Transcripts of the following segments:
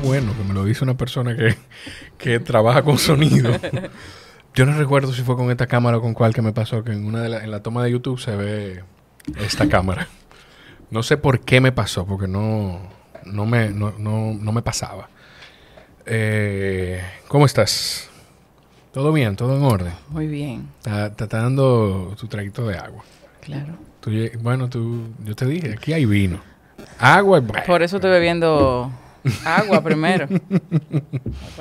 qué bueno que me lo dice una persona que, que trabaja con sonido. Yo no recuerdo si fue con esta cámara o con cuál que me pasó, que en una de la, en la toma de YouTube se ve esta cámara. No sé por qué me pasó, porque no, no, me, no, no, no me pasaba. Eh, ¿Cómo estás? ¿Todo bien? ¿Todo en orden? Muy bien. Está, está dando tu traguito de agua. Claro. Tú bueno, tú, yo te dije, aquí hay vino. Agua, bueno. Por eso estoy bebiendo agua primero.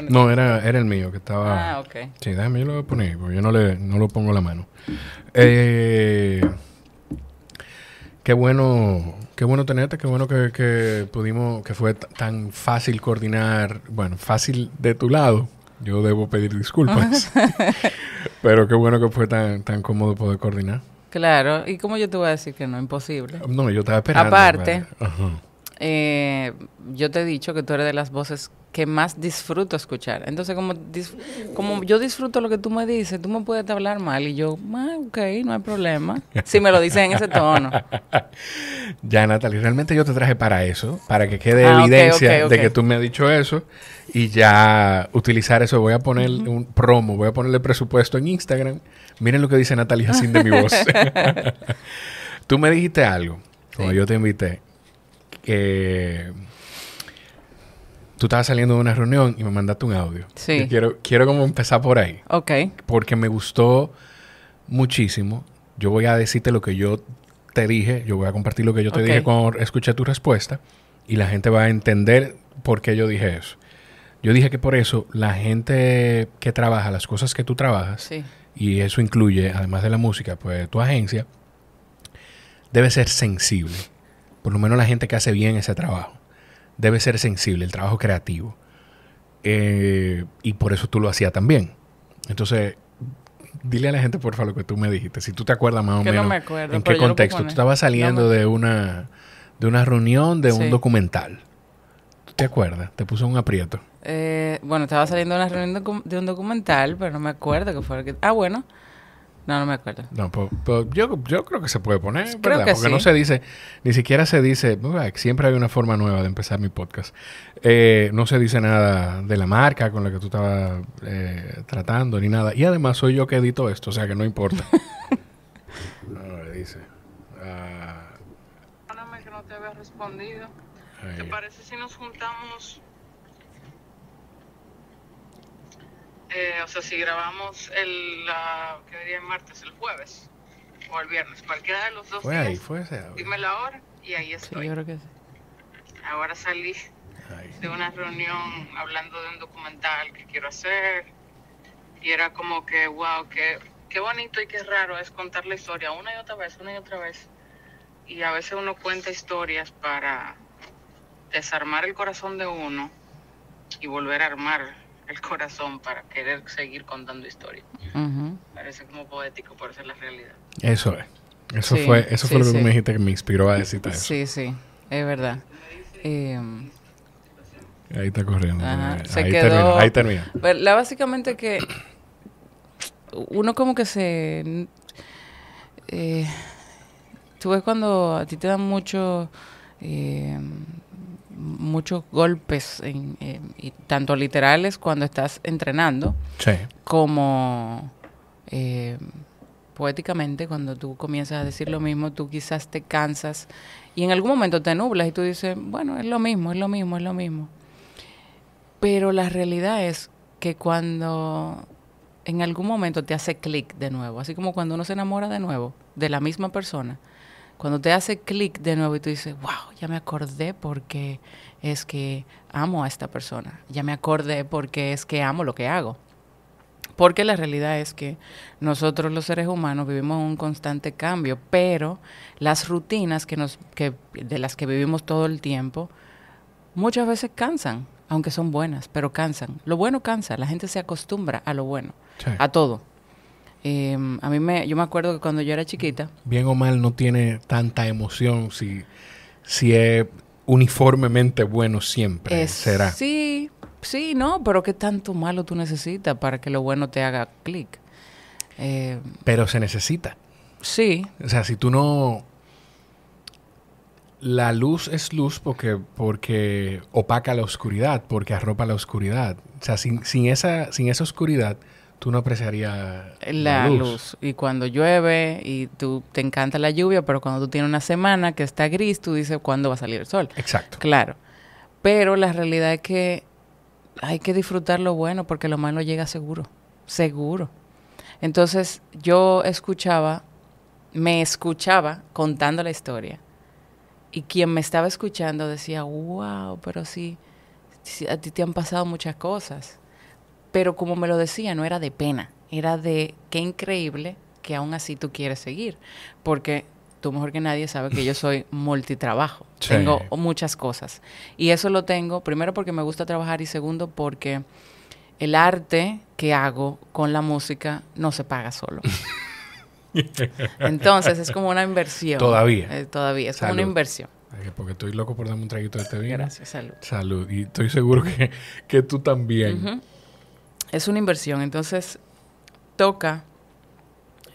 No, era, era el mío que estaba... Ah, ok. Sí, déjame, yo lo voy a poner, porque yo no le no lo pongo la mano. Eh, qué bueno, qué bueno tenerte, qué bueno que, que pudimos, que fue tan fácil coordinar, bueno, fácil de tu lado. Yo debo pedir disculpas. Pero qué bueno que fue tan, tan cómodo poder coordinar. Claro. ¿Y cómo yo te voy a decir que no? Imposible. No, yo estaba esperando. Aparte. Ajá. Eh, yo te he dicho que tú eres de las voces que más disfruto escuchar. Entonces, como, como yo disfruto lo que tú me dices, tú me puedes hablar mal y yo, ah, ok, no hay problema. Si me lo dices en ese tono. Ya, Natalie, realmente yo te traje para eso, para que quede Ah, evidencia de que tú me has dicho eso y ya utilizar eso. Voy a poner un promo, voy a ponerle presupuesto en Instagram. Miren lo que dice Natalie Jacín de mi voz. tú me dijiste algo, cuando Sí. yo te invité, tú estabas saliendo de una reunión y me mandaste un audio. Sí. Quiero, quiero como empezar por ahí Ok. porque me gustó muchísimo. Yo voy a decirte lo que yo te dije, yo voy a compartir lo que yo te dije cuando escuché tu respuesta y la gente va a entender por qué yo dije eso. Yo dije que por eso la gente que trabaja las cosas que tú trabajas, Sí. y eso incluye, además de la música, pues tu agencia, debe ser sensible. Por lo menos la gente que hace bien ese trabajo. Debe ser sensible, el trabajo creativo. Eh, y por eso tú lo hacías también. Entonces, dile a la gente, por favor, lo que tú me dijiste. Si tú te acuerdas más o Que no menos me acuerdo, en qué contexto. Tú estabas saliendo No me- de una de una reunión de un documental. ¿Tú te acuerdas? Te puso un aprieto. Eh, bueno, estaba saliendo de una reunión de un documental, pero no me acuerdo qué fue. que- Ah, bueno. No, no me acuerdo. No, pues, pues, yo, yo creo que se puede poner, Creo ¿verdad? que Porque sí. no se dice, ni siquiera se dice, "Uah, siempre hay una forma nueva de empezar mi podcast. Eh, no se dice nada de la marca con la que tú estabas eh, tratando, ni nada. Y además soy yo que edito esto, o sea que no importa. no, le dice. Perdóname que no te había respondido. ¿Te parece si nos juntamos? Eh, o sea, si grabamos el, la, ¿qué día es martes? El jueves o el viernes, cualquiera de los dos Fue ahí, días. fue ese audio. Dime la hora y ahí Sí, estoy. yo creo que sí. Ahora salí de una reunión hablando de un documental que quiero hacer y era como que, wow, qué, qué bonito y qué raro es contar la historia una y otra vez, una y otra vez. Y a veces uno cuenta historias para desarmar el corazón de uno y volver a armar el corazón para querer seguir contando historias. Parece como poético, esa es la realidad. Eso es. Eso Sí, fue, eso fue lo que sí. me dijiste que me inspiró a decirte eso. Sí, sí, es verdad. Eh, Ahí está corriendo. Ajá, Eh, se ahí quedó- termina. Ahí termina. Pero la básicamente que uno como que se eh, tú ves cuando a ti te dan mucho eh, muchos golpes en- en- y tanto literales cuando estás entrenando Sí. como eh, poéticamente cuando tú comienzas a decir lo mismo tú quizás te cansas y en algún momento te nublas y tú dices bueno es lo mismo es lo mismo es lo mismo pero la realidad es que cuando en algún momento te hace clic de nuevo, así como cuando uno se enamora de nuevo de la misma persona, cuando te hace clic de nuevo y tú dices, wow, ya me acordé porque es que amo a esta persona, ya me acordé porque es que amo lo que hago. Porque la realidad es que nosotros los seres humanos vivimos un constante cambio, pero las rutinas que nos, que, de las que vivimos todo el tiempo muchas veces cansan, aunque son buenas, pero cansan. Lo bueno cansa, la gente se acostumbra a lo bueno, Sí. a todo. Eh, a mí me, yo me acuerdo que cuando yo era chiquita, bien o mal no tiene tanta emoción si, si es uniformemente bueno siempre. es, será. sí, sí, no, pero qué tanto malo tú necesitas para que lo bueno te haga clic. Eh, Pero se necesita. sí, O sea, si tú no... la luz es luz porque, porque opaca la oscuridad, porque arropa la oscuridad. O sea, sin, sin esa, sin esa oscuridad, tú no apreciarías la, luz. Y cuando llueve y tú te encanta la lluvia, pero cuando tú tienes una semana que está gris, tú dices, ¿cuándo va a salir el sol? Exacto. Claro. Pero la realidad es que hay que disfrutar lo bueno porque lo malo llega seguro. Seguro. Entonces yo escuchaba, me escuchaba contando la historia. Y quien me estaba escuchando decía, wow, pero sí, sí, a ti te han pasado muchas cosas. Pero como me lo decía, no era de pena, era de qué increíble que aún así tú quieres seguir. Porque tú mejor que nadie sabes que yo soy multitrabajo. Sí. Tengo muchas cosas. Y eso lo tengo, primero porque me gusta trabajar y segundo porque el arte que hago con la música no se paga solo. Entonces es como una inversión. Todavía. Eh, todavía, es como una inversión. Porque estoy loco por darme un traguito de este vino. Gracias, salud. Salud. Y estoy seguro que, que tú también. Es una inversión. Entonces toca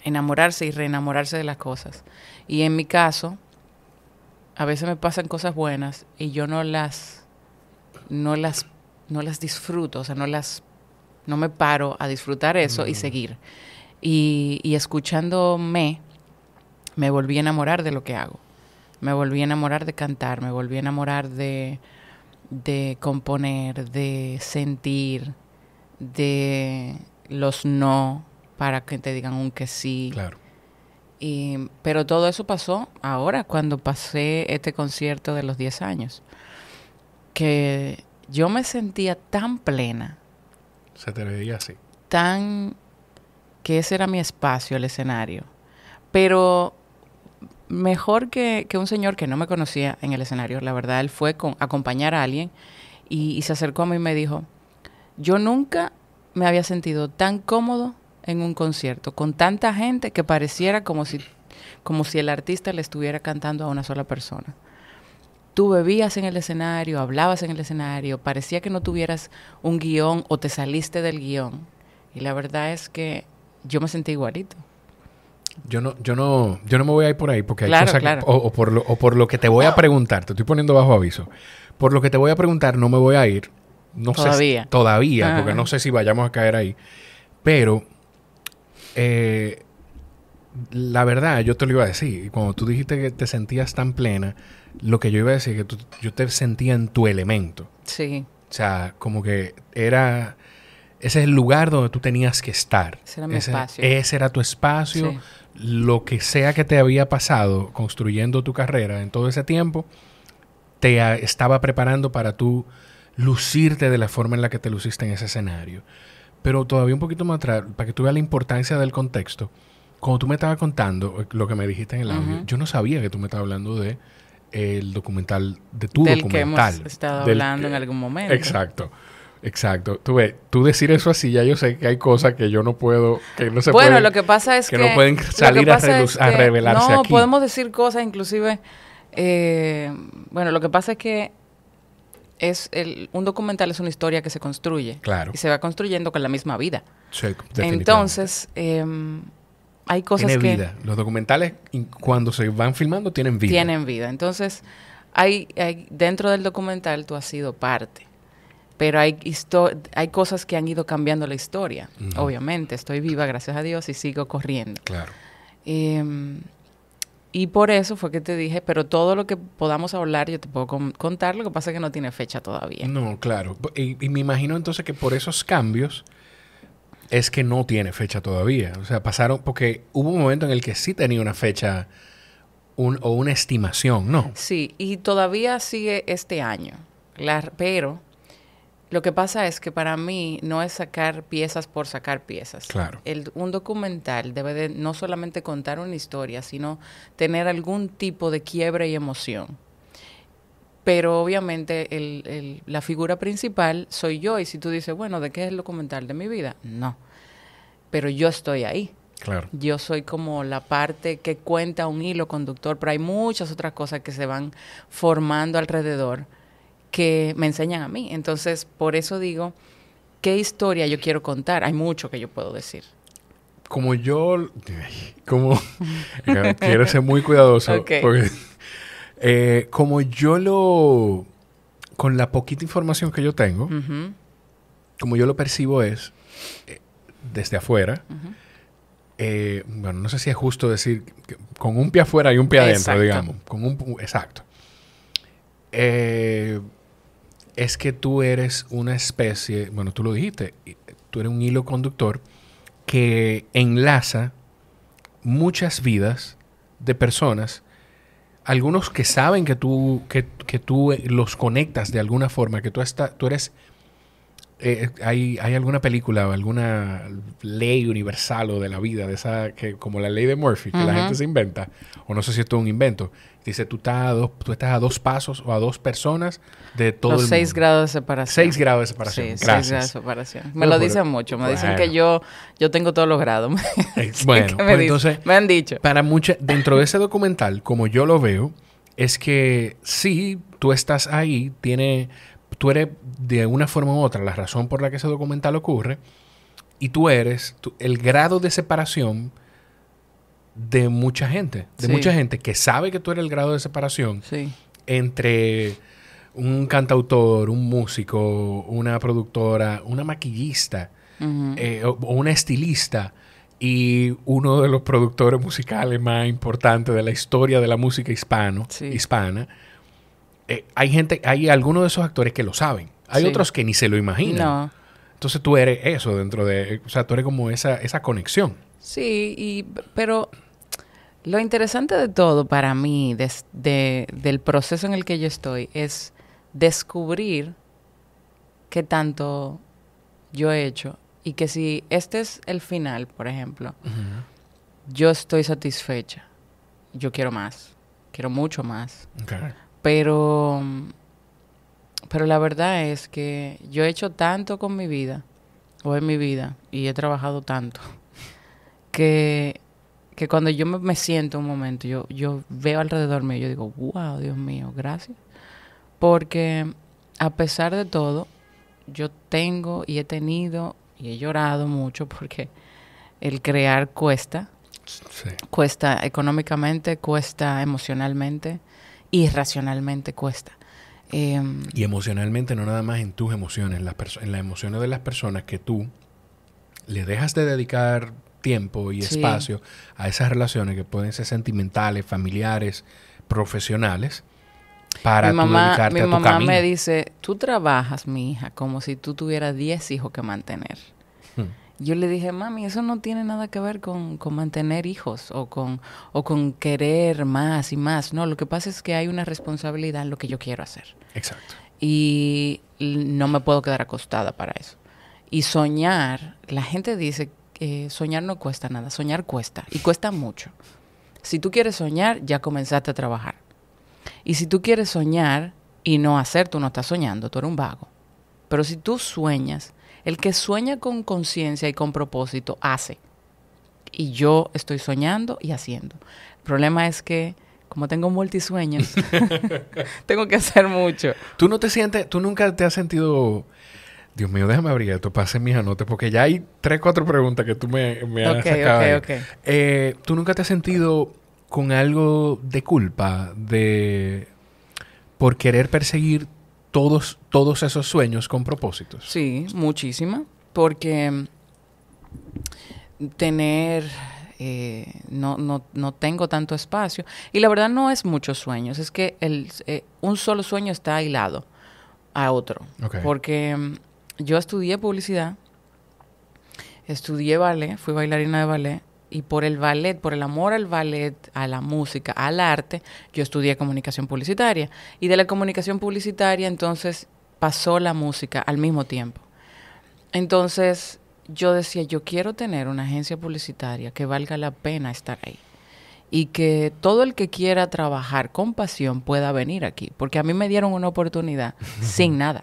enamorarse y reenamorarse de las cosas. Y en mi caso, a veces me pasan cosas buenas y yo no las, no las, no las disfruto, o sea, no las, no me paro a disfrutar eso y seguir. Y, y escuchándome, me volví a enamorar de lo que hago. Me volví a enamorar de cantar, me volví a enamorar de, de componer, de sentir, de los no para que te digan un que sí. Claro. Y, pero todo eso pasó ahora, cuando pasé este concierto de los 10 años. Que yo me sentía tan plena, Se te veía así. tan que ese era mi espacio, el escenario. Pero mejor que, que un señor que no me conocía en el escenario, la verdad, él fue con acompañar a alguien y, y se acercó a mí y me dijo, yo nunca me había sentido tan cómodo en un concierto, con tanta gente que pareciera como si, como si el artista le estuviera cantando a una sola persona. Tú bebías en el escenario, hablabas en el escenario, parecía que no tuvieras un guion o te saliste del guion. Y la verdad es que yo me sentí igualito. Yo no, yo no, yo no me voy a ir por ahí porque hay Claro, cosas que- o por lo, o por lo que te voy a preguntar, te estoy poniendo bajo aviso. Por lo que te voy a preguntar, no me voy a ir. No sé Todavía. si- todavía, Ajá. porque no sé si vayamos a caer ahí. Pero eh, la verdad, yo te lo iba a decir. Cuando tú dijiste que te sentías tan plena, lo que yo iba a decir es que tú- yo te sentía en tu elemento. Sí, O sea, como que era... Ese es el lugar donde tú tenías que estar. Ese era mi espacio. Ese era tu espacio. Sí. Lo que sea que te había pasado construyendo tu carrera en todo ese tiempo, te a- estaba preparando para tú lucirte de la forma en la que te luciste en ese escenario. Pero todavía un poquito más atrás, para que tú veas la importancia del contexto, cuando tú me estabas contando eh, lo que me dijiste en el audio, yo no sabía que tú me estabas hablando de el documental, de tu del que hemos estado del hablando en algún momento. Exacto. Exacto. Tú ves, tú decir eso así, ya yo sé que hay cosas que yo no puedo, que no se bueno, pueden- lo que pasa es que que... no pueden salir a a revelarse No, aquí. podemos decir cosas, inclusive... eh, bueno, lo que pasa es que es el, un documental es una historia que se construye. Claro. Y se va construyendo con la misma vida. Sí. Entonces, em, hay cosas Tiene que... vida. Los documentales, cuando se van filmando, tienen vida. tienen vida. Entonces, hay, hay dentro del documental tú has sido parte, pero hay hay cosas que han ido cambiando la historia. Obviamente, estoy viva, gracias a Dios, y sigo corriendo. Claro. Em, y por eso fue que te dije, pero todo lo que podamos hablar, yo te puedo con- contar, lo que pasa es que no tiene fecha todavía. No, claro. Y, y me imagino entonces que por esos cambios es que no tiene fecha todavía. O sea, pasaron, porque hubo un momento en el que sí tenía una fecha un- o una estimación, ¿no? Sí, y todavía sigue este año. La- pero lo que pasa es que para mí no es sacar piezas por sacar piezas. Claro. El- un documental debe de no solamente contar una historia, sino tener algún tipo de quiebre y emoción. Pero obviamente el- el- la figura principal soy yo. Y si tú dices, bueno, ¿de qué es el documental de mi vida? No. Pero yo estoy ahí. Claro. Yo soy como la parte que cuenta un hilo conductor, pero hay muchas otras cosas que se van formando alrededor que me enseñan a mí. Entonces, por eso digo, ¿qué historia yo quiero contar? Hay mucho que yo puedo decir. Como yo, como quiero ser muy cuidadoso, Ok. porque Eh, como yo lo... Con la poquita información que yo tengo, como yo lo percibo es, eh, desde afuera, eh, bueno, no sé si es justo decir que con un pie afuera y un pie adentro, Exacto. digamos. Con un, exacto. Eh, es que tú eres una especie, bueno, tú lo dijiste, tú eres un hilo conductor que enlaza muchas vidas de personas, algunos que saben que tú, que, que tú eh, los conectas de alguna forma, que tú, está, tú eres eh, hay, hay alguna película o alguna ley universal o de la vida, de esa que como la ley de Murphy, que la gente se inventa, o no sé si esto es un invento. Dice, tú estás a dos, tú estás a dos pasos o a dos personas de todo Los el seis mundo. grados de separación. Seis grados de separación. Sí, seis grados de separación. Me Bueno, lo pero- dicen mucho. Me dicen que yo, yo tengo todos los grados. Eh, Sí, bueno, pues me, dicen. entonces, me han dicho. para mucha, dentro de ese documental, como yo lo veo, es que sí, tú estás ahí, tiene, tú eres de una forma u otra la razón por la que ese documental ocurre, y tú eres tú- el grado de separación de mucha gente, de Sí. mucha gente que sabe que tú eres el grado de separación Sí. entre un cantautor, un músico, una productora, una maquillista, eh, o, o una estilista y uno de los productores musicales más importantes de la historia de la música hispano, Sí. hispana. Eh, hay gente, hay algunos de esos actores que lo saben. Hay Sí. otros que ni se lo imaginan. No. Entonces tú eres eso dentro de, o sea, tú eres como esa, esa conexión. Sí, y, pero lo interesante de todo para mí, de- del proceso en el que yo estoy, es descubrir qué tanto yo he hecho y que si este es el final, por ejemplo, yo estoy satisfecha. Yo quiero más, quiero mucho más. Pero, pero la verdad es que yo he hecho tanto con mi vida, o en mi vida, y he trabajado tanto, que, que cuando yo me, me siento un momento, yo, yo veo alrededor mío y yo digo, wow, Dios mío, gracias. Porque a pesar de todo, yo tengo y he tenido y he llorado mucho porque el crear cuesta, Sí. cuesta económicamente, cuesta emocionalmente y racionalmente cuesta. Em, Y emocionalmente, no nada más en tus emociones, las en las emociones de las personas que tú le dejas de dedicar tiempo y Sí. espacio a esas relaciones que pueden ser sentimentales, familiares, profesionales, para mi tú mamá, dedicarte mi a tu mamá camino. me dice, tú trabajas, mi hija, como si tú tuvieras 10 hijos que mantener. Yo le dije, mami, eso no tiene nada que ver con, con mantener hijos o con, o con querer más y más. No, lo que pasa es que hay una responsabilidad en lo que yo quiero hacer. Exacto. y no me puedo quedar acostada para eso. Y soñar, la gente dice que soñar no cuesta nada, soñar cuesta y cuesta mucho. Si tú quieres soñar, ya comenzaste a trabajar. Y si tú quieres soñar y no hacer, tú no estás soñando, tú eres un vago. Pero si tú sueñas, el que sueña con conciencia y con propósito, hace. Y yo estoy soñando y haciendo. El problema es que, como tengo multisueños, tengo que hacer mucho. Tú no te sientes, tú nunca te has sentido... Dios mío, déjame abrir esto hacer mis anotes, porque ya hay tres, cuatro preguntas que tú me, me has Ok, sacado. ok, ahí. ok. Eh, ¿Tú nunca te has sentido con algo de culpa de por querer perseguir todos, todos esos sueños con propósitos? Sí, muchísima. Porque mm, tener, eh, no, no, no tengo tanto espacio. Y la verdad no es muchos sueños, es que el, eh, un solo sueño está aislado a otro. Porque mm, yo estudié publicidad, estudié ballet, fui bailarina de ballet. Y por el ballet, por el amor al ballet, a la música, al arte, yo estudié comunicación publicitaria. Y de la comunicación publicitaria, entonces, pasó la música al mismo tiempo. Entonces, yo decía, yo quiero tener una agencia publicitaria que valga la pena estar ahí. Y que todo el que quiera trabajar con pasión pueda venir aquí. Porque a mí me dieron una oportunidad sin nada.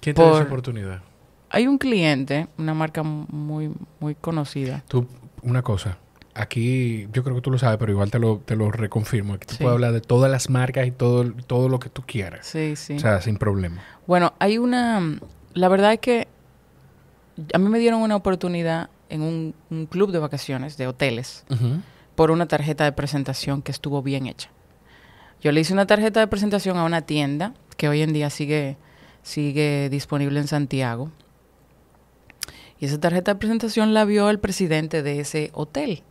¿Quién te dio esa por- oportunidad? Hay un cliente, una marca muy, muy conocida. Tú, una cosa. Aquí, yo creo que tú lo sabes, pero igual te lo, te lo reconfirmo. Aquí tú Sí. puedes hablar de todas las marcas y todo, todo lo que tú quieras. Sí, sí. O sea, sin problema. Bueno, hay una... La verdad es que a mí me dieron una oportunidad en un, un club de vacaciones de hoteles por una tarjeta de presentación que estuvo bien hecha. Yo le hice una tarjeta de presentación a una tienda que hoy en día sigue, sigue disponible en Santiago. Y esa tarjeta de presentación la vio el presidente de ese hotel.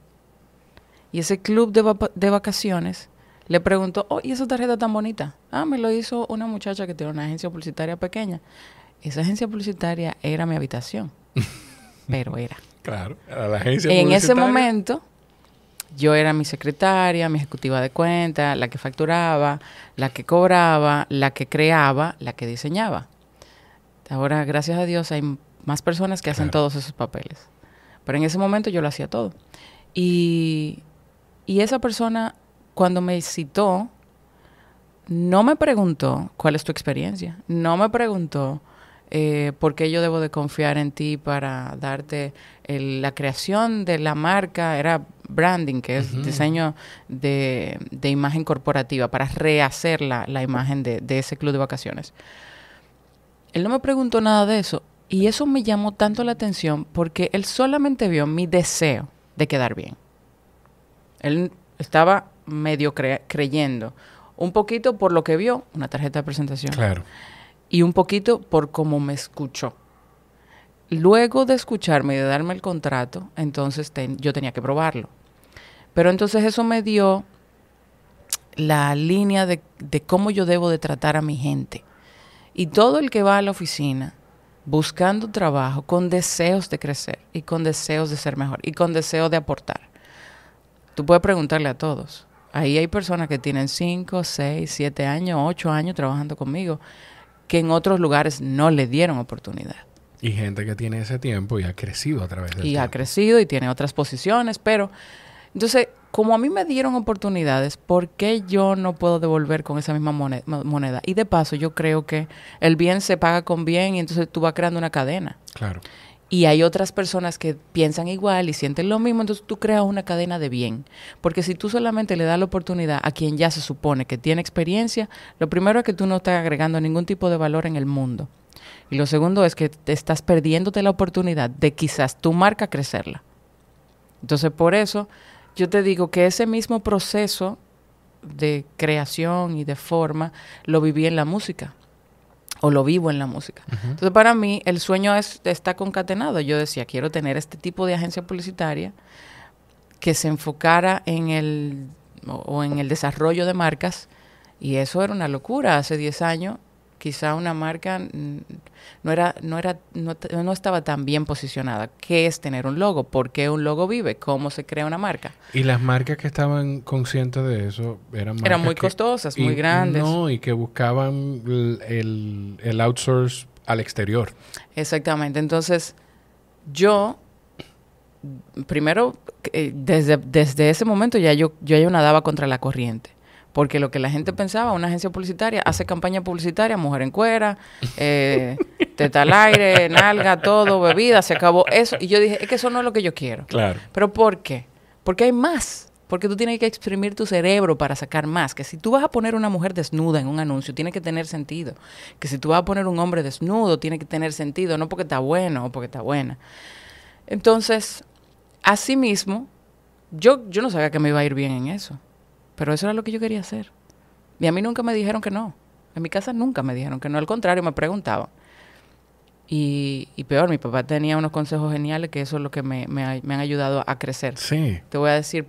Y ese club de, va- de vacaciones le preguntó, oh, ¿y esa tarjeta tan bonita? Ah, me lo hizo una muchacha que tiene una agencia publicitaria pequeña. Esa agencia publicitaria era mi habitación. Pero era. Claro. A la agencia En ese momento, yo era mi secretaria, mi ejecutiva de cuenta, la que facturaba, la que cobraba, la que creaba, la que diseñaba. Ahora, gracias a Dios, hay más personas que hacen Claro. todos esos papeles. Pero en ese momento yo lo hacía todo. Y, y esa persona, cuando me citó, no me preguntó cuál es tu experiencia. No me preguntó eh, por qué yo debo de confiar en ti para darte el- la creación de la marca. Era branding, que es diseño de, de imagen corporativa, para rehacer la, la imagen de, de ese club de vacaciones. Él no me preguntó nada de eso. Y eso me llamó tanto la atención porque él solamente vio mi deseo de quedar bien. Él estaba medio cre- creyendo. Un poquito por lo que vio, una tarjeta de presentación. Claro. Y un poquito por cómo me escuchó. Luego de escucharme y de darme el contrato, entonces ten- yo tenía que probarlo. Pero entonces eso me dio la línea de, de cómo yo debo de tratar a mi gente. Y todo el que va a la oficina buscando trabajo con deseos de crecer y con deseos de ser mejor y con deseos de aportar. Tú puedes preguntarle a todos. Ahí hay personas que tienen 5, 6, 7 años, 8 años trabajando conmigo que en otros lugares no le dieron oportunidad. Y gente que tiene ese tiempo y ha crecido a través del Y ha crecido y tiene otras posiciones, pero entonces, como a mí me dieron oportunidades, ¿por qué yo no puedo devolver con esa misma mone- mo- moneda? Y de paso, yo creo que el bien se paga con bien y entonces tú vas creando una cadena. Claro. Y hay otras personas que piensan igual y sienten lo mismo, entonces tú creas una cadena de bien. Porque si tú solamente le das la oportunidad a quien ya se supone que tiene experiencia, lo primero es que tú no estás agregando ningún tipo de valor en el mundo. Y lo segundo es que te estás perdiéndote la oportunidad de quizás tu marca crecerla. Entonces, por eso yo te digo que ese mismo proceso de creación y de forma lo viví en la música o lo vivo en la música. Entonces, para mí, el sueño es, está concatenado. Yo decía, quiero tener este tipo de agencia publicitaria que se enfocara en el, o, o en el desarrollo de marcas. Y eso era una locura. Hace 10 años, quizá una marca no, era, no, era, no, no estaba tan bien posicionada. ¿Qué es tener un logo? ¿Por qué un logo vive? ¿Cómo se crea una marca? Y las marcas que estaban conscientes de eso eran marcas Eran muy que- costosas, y- muy grandes. No, y que buscaban el, el, el outsource al exterior. Exactamente. Entonces, yo, primero, eh, desde, desde ese momento ya yo, yo ya nadaba contra la corriente. Porque lo que la gente pensaba, una agencia publicitaria hace campaña publicitaria, mujer en cuera, eh, teta al aire, nalga, todo, bebida, se acabó eso. Y yo dije, es que eso no es lo que yo quiero. Claro. ¿Pero por qué? Porque hay más. Porque tú tienes que exprimir tu cerebro para sacar más. Que si tú vas a poner una mujer desnuda en un anuncio, tiene que tener sentido. Que si tú vas a poner un hombre desnudo, tiene que tener sentido. No porque está bueno o porque está buena. Entonces, asimismo, yo, yo no sabía que me iba a ir bien en eso. Pero eso era lo que yo quería hacer. Y a mí nunca me dijeron que no. En mi casa nunca me dijeron que no. Al contrario, me preguntaban. Y, y peor, mi papá tenía unos consejos geniales que eso es lo que me, me ha- me han ayudado a crecer. Sí. Te voy a decir,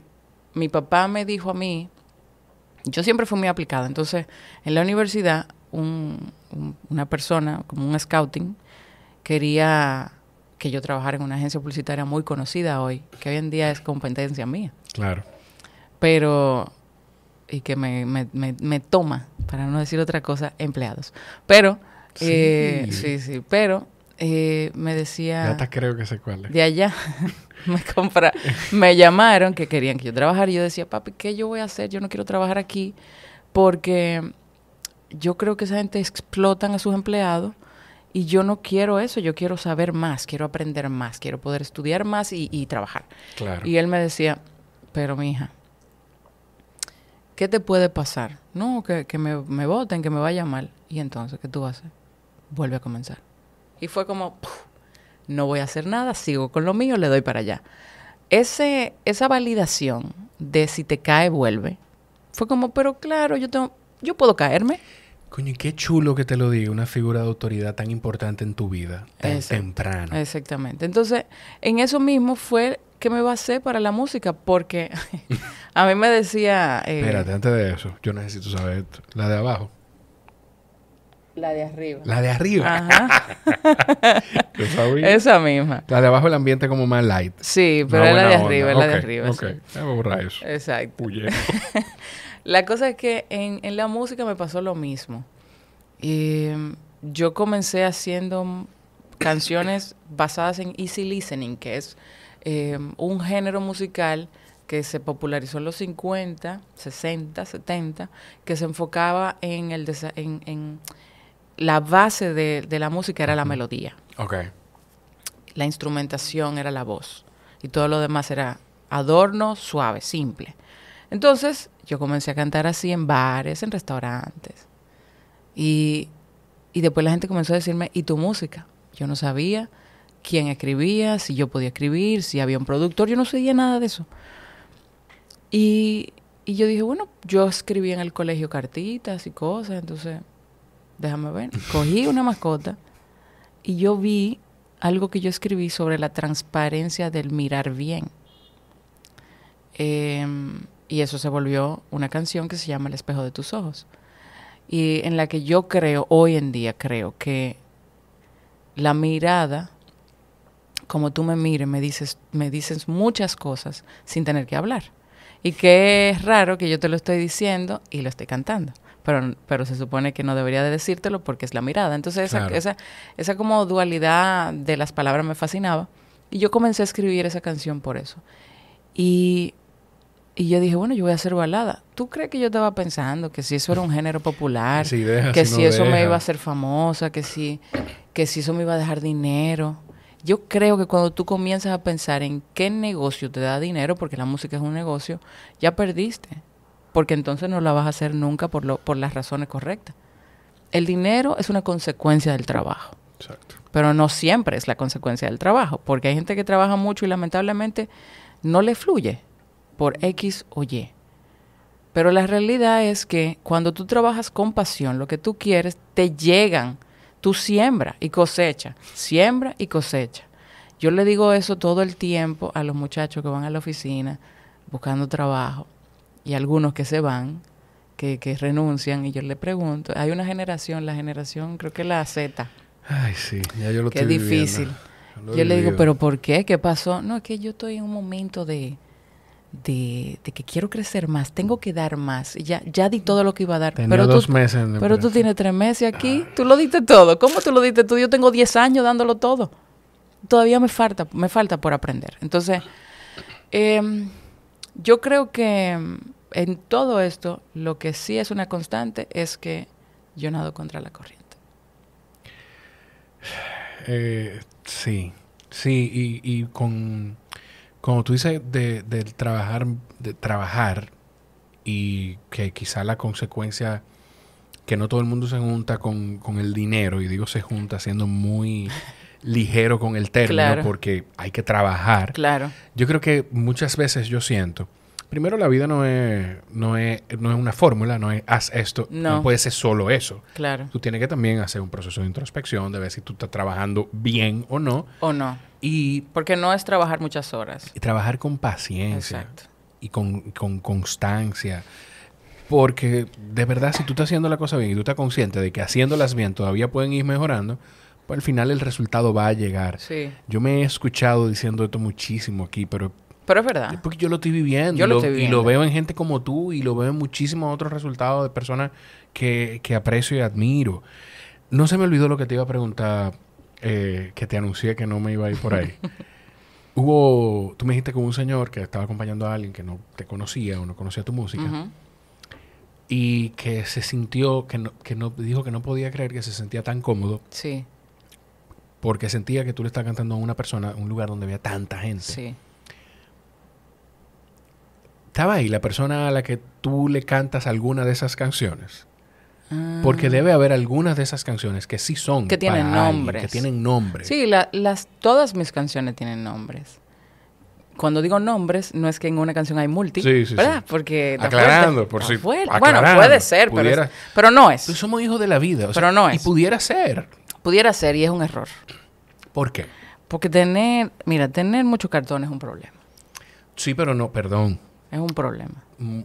mi papá me dijo a mí, yo siempre fui muy aplicada, entonces en la universidad un- un- una persona, como un scouting, quería que yo trabajara en una agencia publicitaria muy conocida hoy, que hoy en día es competencia mía, Claro. pero, y que me, me, me, me toma, para no decir otra cosa, empleados. Pero, Sí. eh, sí, sí, pero eh, me decía Ya hasta creo que sé cuál es. de allá me compra, me llamaron que querían que yo trabajara y yo decía, papi, ¿qué yo voy a hacer? Yo no quiero trabajar aquí porque yo creo que esa gente explotan a sus empleados y yo no quiero eso, yo quiero saber más, quiero aprender más, quiero poder estudiar más y, y trabajar. Claro. Y él me decía, pero mi hija, ¿qué te puede pasar? No, que, que me, me voten, que me vaya mal. Y entonces, ¿qué tú hacer? Vuelve a comenzar. Y fue como, "Puf, no voy a hacer nada, sigo con lo mío, le doy para allá. Ese, esa validación de si te cae, vuelve, Fue como, pero claro, yo tengo, yo puedo caerme. Coño, y qué chulo que te lo diga una figura de autoridad tan importante en tu vida, tan Exacto. temprano. Exactamente. Entonces, en eso mismo fue que me basé para la música, porque a mí me decía... eh, Espérate, antes de eso, yo necesito saber esto. La de abajo. La de arriba. La de arriba. Ajá. Esa misma. La de abajo el ambiente como más light. Sí, pero es la de arriba, es la de arriba. Ok, sí. Déjame borrar eso. Exacto. La cosa es que en, en la música me pasó lo mismo. Y mm, yo comencé haciendo canciones basadas en easy listening, que es eh, un género musical que se popularizó en los 50, 60, 70, que se enfocaba en el en, en la base de, de la música era la melodía Ok. la instrumentación era la voz y todo lo demás era adorno suave, simple. Entonces yo comencé a cantar así en bares, en restaurantes. Y, y después la gente comenzó a decirme, ¿y tu música? Yo no sabía quién escribía, si yo podía escribir, si había un productor, yo no sabía nada de eso. Y, y yo dije, bueno, yo escribí en el colegio cartitas y cosas, entonces déjame ver. Cogí una mascota y yo vi algo que yo escribí sobre la transparencia del mirar bien. Em, y eso se volvió una canción que se llama El espejo de tus ojos. Y en la que yo creo, hoy en día creo que la mirada, como tú me mires, me dices, me dices muchas cosas sin tener que hablar. Y que es raro que yo te lo estoy diciendo y lo estoy cantando. Pero, pero se supone que no debería de decírtelo porque es la mirada. Entonces esa, Claro. esa, esa como dualidad de las palabras me fascinaba. Y yo comencé a escribir esa canción por eso. Y, y yo dije, bueno, yo voy a hacer balada. ¿Tú crees que yo estaba pensando que si eso era un género popular, Si deja, que si eso me iba a hacer famosa, que si, que si eso me iba a dejar dinero? Yo creo que cuando tú comienzas a pensar en qué negocio te da dinero, porque la música es un negocio, ya perdiste. Porque entonces no la vas a hacer nunca por, lo, por las razones correctas. El dinero es una consecuencia del trabajo Exacto. pero no siempre es la consecuencia del trabajo, porque hay gente que trabaja mucho y lamentablemente no le fluye por X o Y. Pero la realidad es que cuando tú trabajas con pasión, lo que tú quieres, te llegan, tú siembra y cosecha, siembra y cosecha. Yo le digo eso todo el tiempo a los muchachos que van a la oficina buscando trabajo y algunos que se van, que, que renuncian y yo le pregunto, hay una generación, la generación creo que la Z, Ay, sí. Ya yo lo estoy viviendo. difícil. He Yo le digo. ¿pero por qué? ¿Qué pasó? No, es que yo estoy en un momento de, de, de que quiero crecer más, tengo que dar más. Ya, ya di todo lo que iba a dar. Tenía pero dos tú, meses en pero tú tienes tres meses aquí, tú lo diste todo. ¿Cómo tú lo diste tú? Yo tengo 10 años dándolo todo. Todavía me falta, me falta por aprender. Entonces, em, yo creo que en todo esto, lo que sí es una constante es que yo nado contra la corriente. Eh, sí, sí, y, y con, como tú dices, de, del trabajar, de trabajar y que quizá la consecuencia que no todo el mundo se junta con, con el dinero, y digo se junta siendo muy ligero con el término Claro. porque hay que trabajar. Claro, Yo creo que muchas veces yo siento, primero la vida no es, no es, no es una fórmula, no es haz esto, no. No. puede ser solo eso. claro. Tú tienes que también hacer un proceso de introspección, de ver si tú estás trabajando bien o no. ¿O no? Y, Porque no es trabajar muchas horas. y trabajar con paciencia Exacto. y con, con constancia. Porque de verdad, si tú estás haciendo la cosa bien y tú estás consciente de que haciéndolas bien todavía pueden ir mejorando, pues al final el resultado va a llegar. Sí. Yo me he escuchado diciendo esto muchísimo aquí, pero Pero es verdad. es porque yo lo estoy viviendo. Yo y lo lo, estoy y viviendo. lo veo en gente como tú y lo veo en muchísimos otros resultados de personas que, que aprecio y admiro. No se me olvidó lo que te iba a preguntar, eh, que te anuncié que no me iba a ir por ahí. Hubo, tú me dijiste que hubo un señor que estaba acompañando a alguien que no te conocía o no conocía tu música y que se sintió, que no, que no, dijo que no podía creer que se sentía tan cómodo Sí, porque sentía que tú le estás cantando a una persona en un lugar donde había tanta gente. sí. Estaba ahí la persona a la que tú le cantas alguna de esas canciones. Ah. Porque debe haber algunas de esas canciones que sí son. Que tienen para alguien, nombres. que tienen nombre. Sí, la- las, todas mis canciones tienen nombres. cuando digo nombres, no es que en una canción hay multi, Sí, sí, ¿verdad? sí. Porque Aclarando, fuerte, por si- aclarando, Bueno, puede ser, pero, es- pero no es. Pues somos hijos de la vida. o sea, Pero no Y es. pudiera ser. Pudiera ser y es un error. ¿Por qué? Porque tener, mira, tener muchos cartones es un problema. Sí, pero no, perdón. Es un problema. Mm,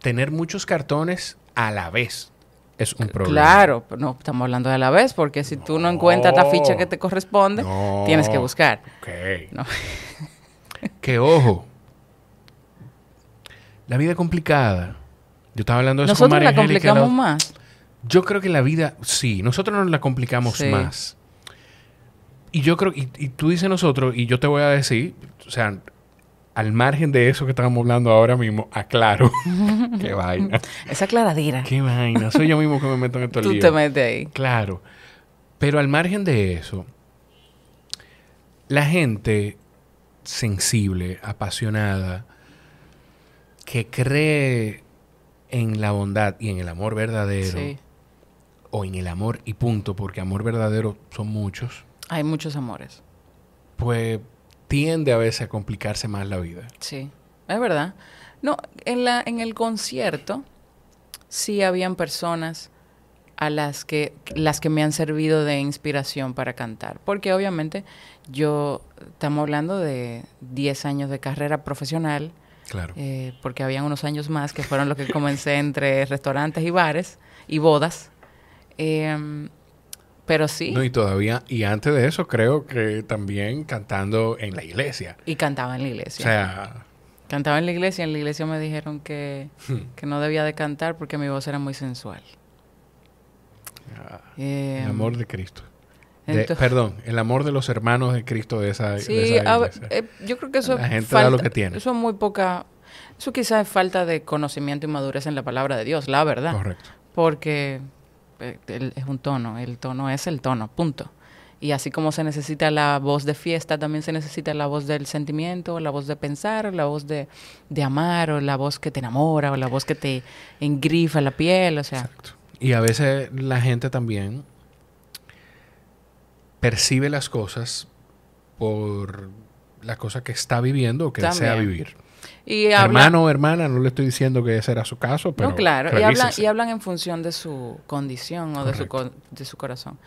Tener muchos cartones a la vez es un problema. Claro, pero no estamos hablando de a la vez, porque si tú no encuentras la ficha que te corresponde, No. tienes que buscar. Ok. No. Que ojo. La vida es complicada. Yo estaba hablando de eso con Nosotros María la complicamos más. Yo creo que la vida, sí, nosotros nos la complicamos Sí. más. Y yo creo, y, y tú dices nosotros, y yo te voy a decir, o sea, al margen de eso que estamos hablando ahora mismo, aclaro. Qué vaina. Esa claradira. Qué vaina. Soy yo mismo que me meto en estos Tú líos. te metes ahí. Claro. Pero al margen de eso, la gente sensible, apasionada, que cree en la bondad y en el amor verdadero, Sí. o en el amor y punto, porque amor verdadero son muchos, Hay muchos amores. pues tiende a veces a complicarse más la vida. Sí, es verdad. No, en, la, en el concierto sí habían personas a las que, las que me han servido de inspiración para cantar. Porque obviamente yo, estamos hablando de 10 años de carrera profesional, Claro. eh, porque habían unos años más que fueron los que comencé entre restaurantes y bares y bodas. Em, pero sí, No, y todavía, y antes de eso, creo que también cantando en la iglesia. y cantaba en la O iglesia. sea, Cantaba en la iglesia, en la iglesia me dijeron que, que no debía de cantar porque mi voz era muy sensual. Eh, el amor de Cristo. De- perdón, el amor de los hermanos de Cristo de esa, de sí, esa a eh, yo creo que eso La gente da lo que tiene. Eso es muy poca... Eso quizás es falta de conocimiento y madurez en la palabra de Dios, la verdad. Correcto. Porque es un tono, el tono es el tono, punto. Y así como se necesita la voz de fiesta, también se necesita la voz del sentimiento, la voz de pensar, la voz de, de amar, o la voz que te enamora, o la voz que te engrifa la piel, o sea... Exacto. Y a veces la gente también percibe las cosas por la cosa que está viviendo o que desea También. vivir. Y Hermano o hermana, no le estoy diciendo que ese era su caso, pero no, claro, y hablan, y hablan en función de su condición o de su, de su corazón.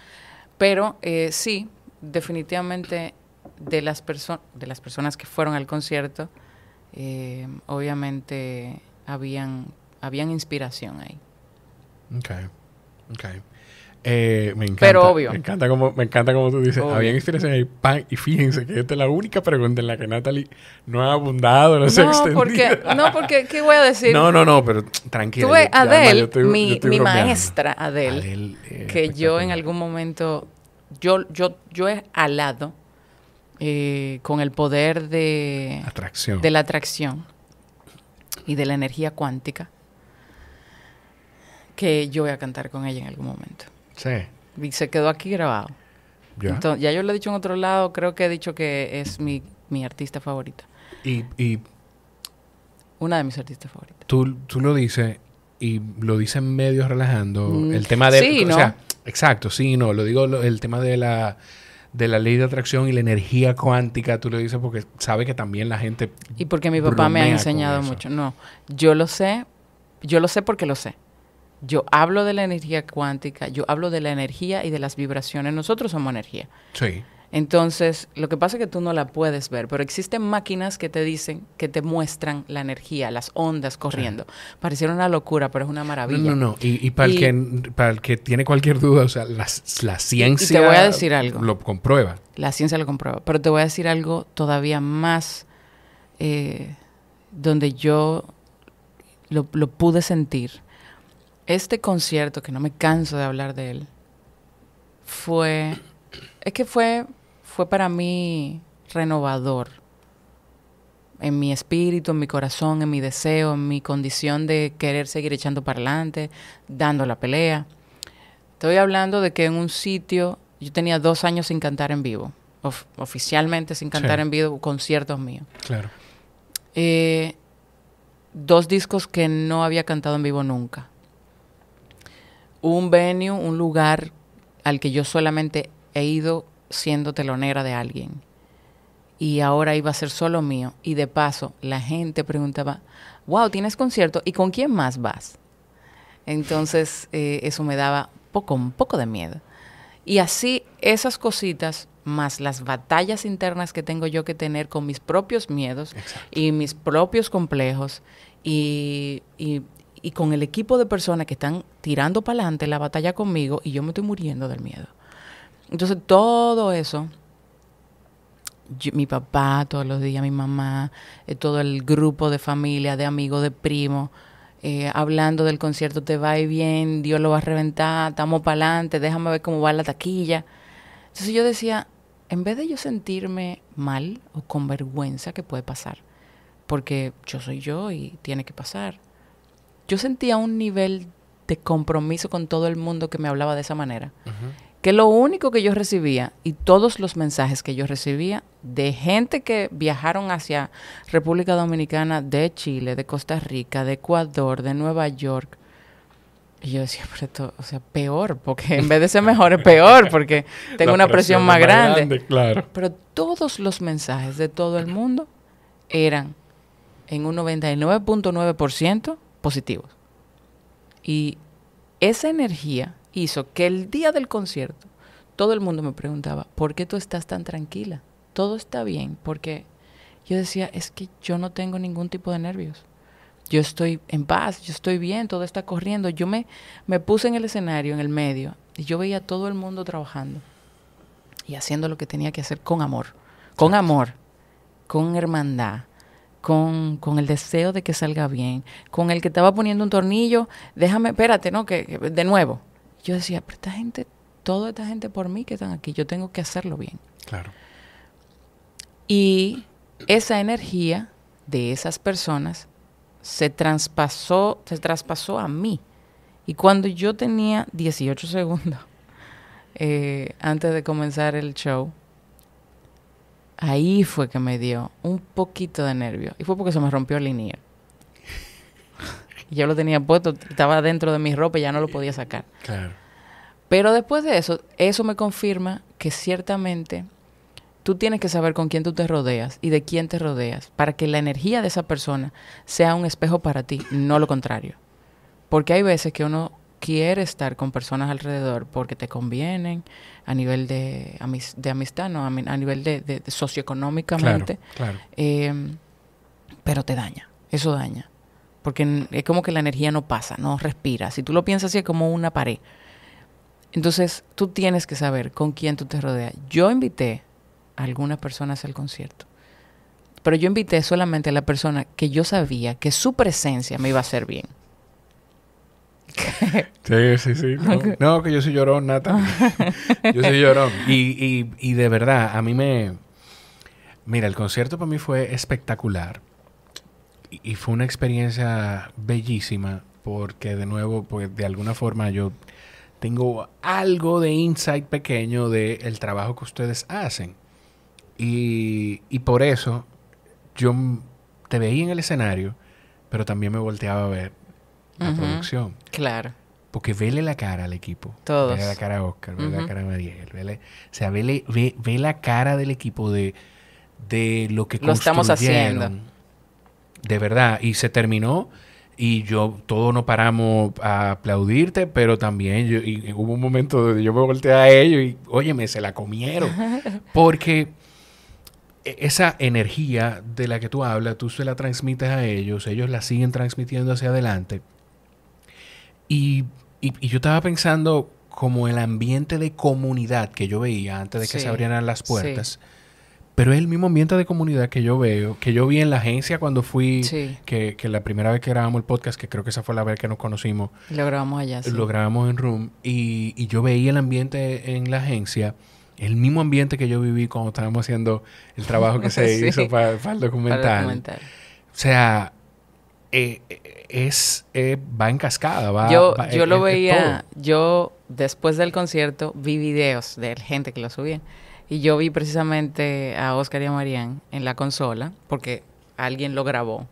Pero eh, sí, definitivamente de las, perso- de las personas que fueron al concierto, eh, obviamente habían, habían inspiración ahí. Ok, ok. Eh, me encanta. Pero obvio. Me encanta como, me encanta como tú dices. Había inspiración ahí, pan. Y fíjense que esta es la única pregunta en la que Natalie no ha abundado, no, se ha No, extendido. porque, no, porque, ¿qué voy a decir? No, no, no, pero tranquila. Tuve yo mi, mi maestra Adele, eh, que yo en algún momento, yo, yo, yo he alado eh, con el poder de, Atracción. de la atracción y de la energía cuántica que yo voy a cantar con ella en algún momento. Sí. Y se quedó aquí grabado. Ya. Entonces, ya yo lo he dicho en otro lado, creo que he dicho que es mi, mi artista favorita. y y Una de mis artistas favoritas. tú, tú lo dices y lo dices medio relajando. Mm, El tema de... sí, o ¿no? sea, exacto, sí, no. Lo digo, lo- el tema de la, de la ley de atracción y la energía cuántica, tú lo dices porque sabes que también la gente... Y porque mi papá me ha enseñado mucho. No, yo lo sé, yo lo sé porque lo sé. Yo hablo de la energía cuántica, yo hablo de la energía y de las vibraciones. Nosotros somos energía. Sí. Entonces, lo que pasa es que tú no la puedes ver, pero existen máquinas que te dicen, que te muestran la energía, las ondas corriendo. Pareciera una locura, pero es una No, maravilla. no, no. Y, y para, Y- el que, para el que tiene cualquier duda, o sea, la, la ciencia... voy a decir algo. Lo comprueba. La ciencia lo comprueba. Pero te voy a decir algo todavía más eh, donde yo lo, lo pude sentir. Este concierto, que no me canso de hablar de él, fue... Es que fue, fue para mí renovador en mi espíritu, en mi corazón, en mi deseo, en mi condición de querer seguir echando para adelante, dando la pelea. Estoy hablando de que en un sitio, yo tenía dos años sin cantar en vivo, of- oficialmente sin cantar Sí. en vivo, conciertos míos. Claro. Eh, dos discos que no había cantado en vivo nunca. Un venue, un lugar al que yo solamente he ido siendo telonera de alguien. y ahora iba a ser solo mío. Y de paso, la gente preguntaba, wow, ¿tienes concierto? ¿Y con quién más vas? Entonces, eh, eso me daba poco, un poco de miedo. Y así, esas cositas, más las batallas internas que tengo yo que tener con mis propios miedos y mis propios complejos y, y, y con el equipo de personas que están tirando para adelante la batalla conmigo y yo me estoy muriendo del miedo. Entonces, todo eso yo- mi papá todos los días, mi mamá, eh, todo el grupo de familia, de amigos, de primos, eh, hablando del concierto, te va bien, Dios lo va a reventar, estamos para adelante, déjame ver cómo va la taquilla. Entonces yo decía, en vez de yo sentirme mal o con vergüenza, que puede pasar, porque yo soy yo y tiene que pasar, yo sentía un nivel de compromiso con todo el mundo que me hablaba de esa manera que lo único que yo recibía y todos los mensajes que yo recibía de gente que viajaron hacia República Dominicana, de Chile, de Costa Rica, de Ecuador, de Nueva York. Y yo decía, pero esto, o sea, peor, porque en vez de ser mejor es peor, porque tengo La una presión, más, grande. Claro. Pero todos los mensajes de todo el mundo eran en un 99.9% positivos. Y esa energía hizo que el día del concierto todo el mundo me preguntaba, ¿por qué tú estás tan tranquila? Todo está bien, porque yo decía, es que yo no tengo ningún tipo de nervios. Yo estoy en paz, yo estoy bien, todo está corriendo. Yo me, me puse en el escenario, en el medio, y yo veía a todo el mundo trabajando y haciendo lo que tenía que hacer con amor, con amor, con hermandad, con, con el deseo de que salga bien, con el que estaba poniendo un tornillo, déjame, espérate, ¿no? Que, que- de nuevo. Yo decía, pero esta gente, toda esta gente por mí que están aquí, yo tengo que hacerlo bien. Claro. Y esa energía de esas personas se traspasó, se traspasó a mí. Y cuando yo tenía 18 segundos eh, antes de comenzar el show, ahí fue que me dio un poquito de nervio. Y fue porque se me rompió el linier. yo lo tenía puesto, estaba dentro de mi ropa y ya no lo podía sacar. Claro. Pero después de eso, eso me confirma que ciertamente tú tienes que saber con quién tú te rodeas y de quién te rodeas para que la energía de esa persona sea un espejo para ti, no lo contrario. Porque hay veces que uno quiere estar con personas alrededor porque te convienen a nivel de, amis- de amistad, no, a, a nivel de, de- de socioeconómicamente, Claro. eh, pero te daña, eso daña. Porque es como que la energía no pasa, no respira. Si tú lo piensas así, es como una pared. Entonces, tú tienes que saber con quién tú te rodeas. Yo invité a algunas personas al concierto, pero yo invité solamente a la persona que yo sabía que su presencia me iba a hacer bien. Sí, sí, sí. No, no, que yo soy llorón, Nata. yo soy llorón. Y, y, y de verdad, a mí me... Mira, el concierto para mí fue espectacular. Y, y fue una experiencia bellísima porque, de nuevo, pues de alguna forma yo tengo algo de insight pequeño del trabajo que ustedes hacen. Y, y por eso yo te veía en el escenario, pero también me volteaba a ver la producción. Claro. Porque vele la cara al equipo. Todos. Vele la cara a Oscar, vele la cara a Mariel. Vele, o sea, vele, ve, ve la cara del equipo de, de lo que Lo estamos haciendo. De verdad. Y se terminó y yo, todos nos paramos a aplaudirte, pero también yo, y hubo un momento donde yo me volteé a ellos y, óyeme, se la comieron. Porque e- esa energía de la que tú hablas, tú se la transmites a ellos, ellos la siguen transmitiendo hacia adelante. Y, y- y yo estaba pensando como el ambiente de comunidad que yo veía antes de que Sí, se abrieran las sí. puertas. Pero es el mismo ambiente de comunidad que yo veo, que yo vi en la agencia cuando fui, Sí. que, que la primera vez que grabamos el podcast, que creo que esa fue la vez que nos conocimos, Lo grabamos allá. lo grabamos en Room, y, y yo veía el ambiente en la agencia, el mismo ambiente que yo viví cuando estábamos haciendo el trabajo que se Sí. hizo para, el Para documental. documental. O sea, eh, eh, es, eh, va en cascada, va... yo, va- yo es- lo veía, yo después del concierto vi videos de gente que lo subía. Y yo vi precisamente a Oscar y a Marian en la consola porque alguien lo grabó.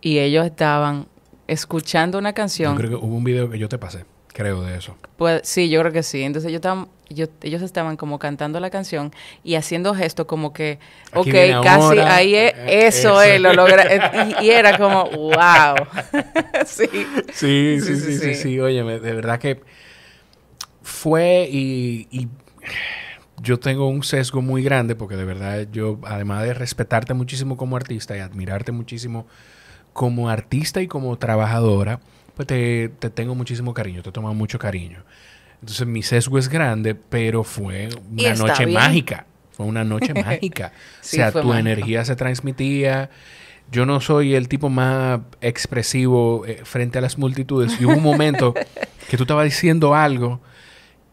Y ellos estaban escuchando una Yo canción. creo que hubo un video que yo te pasé. Creo, de eso. Pues sí, yo creo que sí. Entonces yo estaban, yo, ellos estaban como cantando la canción y haciendo gestos como que, Aquí ok, casi ahí es, eh, eso eso. es, lo logra. eh, y, y era como, wow. sí. Sí, Sí, sí, sí, sí, sí, sí, sí. Óyeme, de verdad que fue y, y yo tengo un sesgo muy grande porque de verdad yo, además de respetarte muchísimo como artista y admirarte muchísimo como artista y como trabajadora, pues te, te tengo muchísimo cariño, te tomo mucho cariño. Entonces mi sesgo es grande, pero fue una noche bien. mágica. Fue una noche mágica. Sí, o sea, tu mágico. energía se transmitía. Yo no soy el tipo más expresivo eh, frente a las multitudes. Y hubo un momento que tú estabas diciendo algo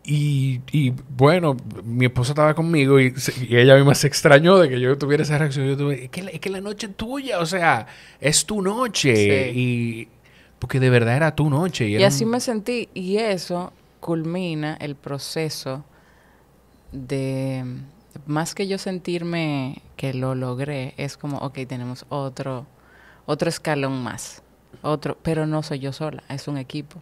y, y, bueno, mi esposa estaba conmigo y, y ella misma se extrañó de que yo tuviera esa reacción. Yo tuve, es que, la- es que la noche es tuya, o sea, es tu noche. Sí. Y porque de verdad era tu noche. Y, Y así un- me sentí. Y eso culmina el proceso de, más que yo sentirme que lo logré, es como, ok, tenemos otro, otro escalón más. Otro, pero no soy yo sola, es un equipo.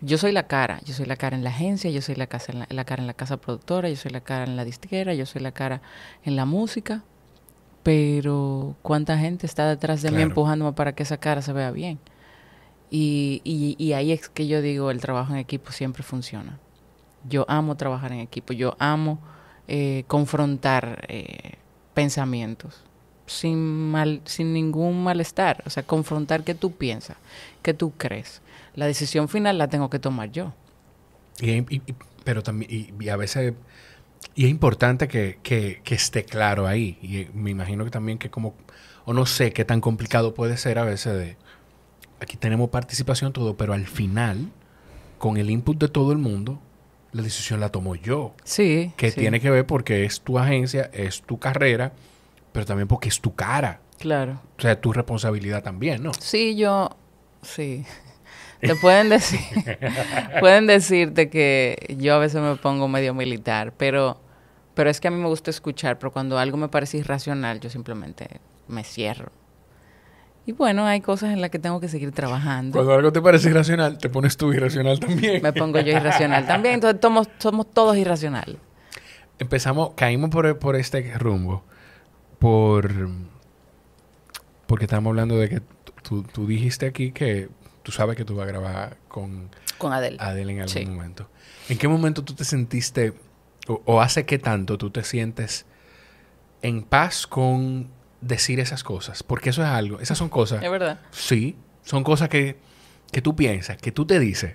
Yo soy la cara, yo soy la cara en la agencia, yo soy la, casa en la, la cara en la casa productora, yo soy la cara en la disquera, yo soy la cara en la música, pero ¿cuánta gente está detrás de mí Claro. empujándome para que esa cara se vea bien? Y, y, ahí es que yo digo, el trabajo en equipo siempre funciona. Yo amo trabajar en equipo, yo amo eh, confrontar eh, pensamientos sin, mal, sin ningún malestar. O sea, confrontar qué tú piensas, qué tú crees. La decisión final la tengo que tomar yo. Y, pero también, y, a veces, y es importante que, que- que esté claro ahí. Y me imagino que también que como, o no sé qué tan complicado puede ser a veces de, aquí tenemos participación todo, pero al final, con el input de todo el mundo, la decisión la tomo yo. Sí. Que sí, tiene que ver porque es tu agencia, es tu carrera, pero también porque es tu cara. Claro. O sea, tu responsabilidad también, ¿no? Sí, yo, sí. Te pueden decir, pueden decirte que yo a veces me pongo medio militar, pero, pero es que a mí me gusta escuchar, pero cuando algo me parece irracional, yo simplemente me cierro. Y bueno, hay cosas en las que tengo que seguir trabajando. Cuando algo te parece irracional, te pones tú irracional también. Me pongo yo irracional también, entonces somos, somos todos irracionales. empezamos, caímos por, por este rumbo, por porque estamos hablando de que tú, tú dijiste aquí que tú sabes que tú vas a grabar con Con Adele. Adele en algún Sí. momento. ¿En qué momento tú te sentiste, o, o hace qué tanto tú te sientes en paz con decir esas cosas? Porque eso es algo, esas son cosas, Es verdad. sí, son cosas que, que tú piensas, que tú te dices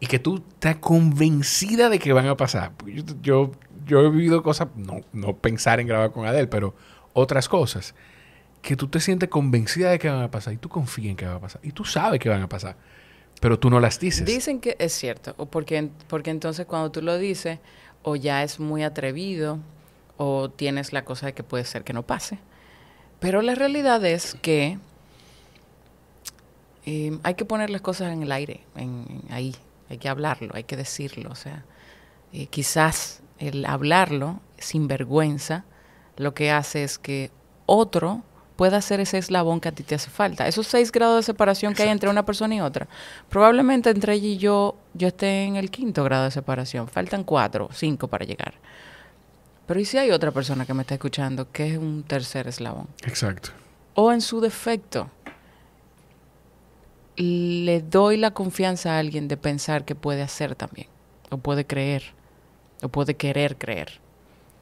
y que tú estás convencida de que van a pasar. Yo, yo, yo he vivido cosas, no, no pensar en grabar con Adele, pero otras cosas, que tú te sientes convencida de que van a pasar y tú confías en que van a pasar y tú sabes que van a pasar, pero tú no las dices. Dicen que es cierto, o porque, porque entonces cuando tú lo dices, o ya es muy atrevido, o tienes la cosa de que puede ser que no pase. Pero la realidad es que eh, hay que poner las cosas en el aire, en, en ahí, hay que hablarlo, hay que decirlo. O sea, eh, quizás el hablarlo sin vergüenza lo que hace es que otro pueda hacer ese eslabón que a ti te hace falta. Esos seis grados de separación que hay entre una persona y otra. Probablemente entre ella y yo, yo esté en el quinto grado de separación. Faltan cuatro, cinco para llegar. Pero ¿y si hay otra persona que me está escuchando que es un tercer eslabón? Exacto. O en su defecto, le doy la confianza a alguien de pensar que puede hacer también, o puede creer, o puede querer creer.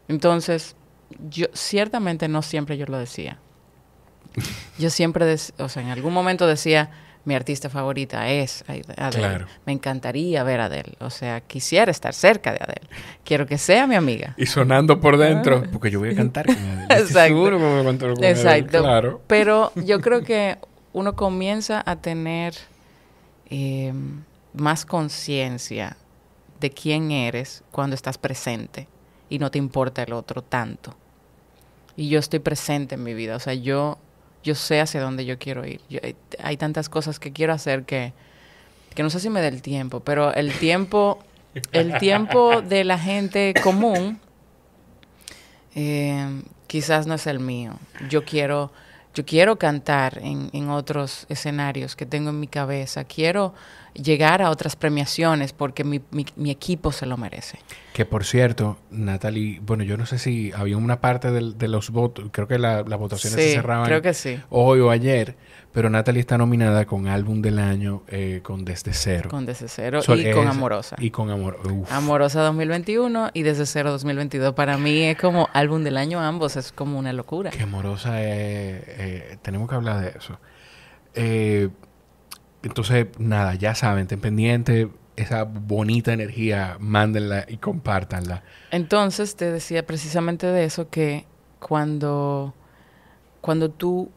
Entonces, yo ciertamente no siempre yo lo decía. Yo siempre, o sea, en algún momento decía, mi artista favorita es Adele. Claro. Me encantaría ver a Adele. O sea, quisiera estar cerca de Adele. Quiero que sea mi amiga. Y sonando por dentro, porque yo voy a cantar con Adele. Exacto. seguro que voy a cantar con Adele, Exacto. Claro. Pero yo creo que uno comienza a tener eh, más conciencia de quién eres cuando estás presente y no te importa el otro tanto. Y yo estoy presente en mi vida, o sea, yo, yo sé hacia dónde yo quiero ir. Yo- hay, tantas cosas que quiero hacer que, que no sé si me da el tiempo, pero el tiempo, el tiempo de la gente común eh, quizás no es el mío. Yo quiero, yo quiero cantar en, en otros escenarios que tengo en mi cabeza. Quiero llegar a otras premiaciones porque mi, mi, mi equipo se lo merece. Que por cierto, Natalie, bueno, yo no sé si había una parte del- de, los votos, creo que la- las votaciones se cerraban creo que sí. hoy o ayer, pero Natalie está nominada con álbum del año eh, con Desde Cero. Con Desde Cero So, y con Amorosa. Y con Amor. uf. Amorosa 2021 y Desde Cero 2022. Para mí es como álbum del año ambos, es como una locura. Qué amorosa es. eh, tenemos que hablar de eso. Eh, entonces, nada, ya saben, ten pendiente. Esa bonita energía, mándenla y compártanla. Entonces te decía precisamente de eso que cuando, cuando tú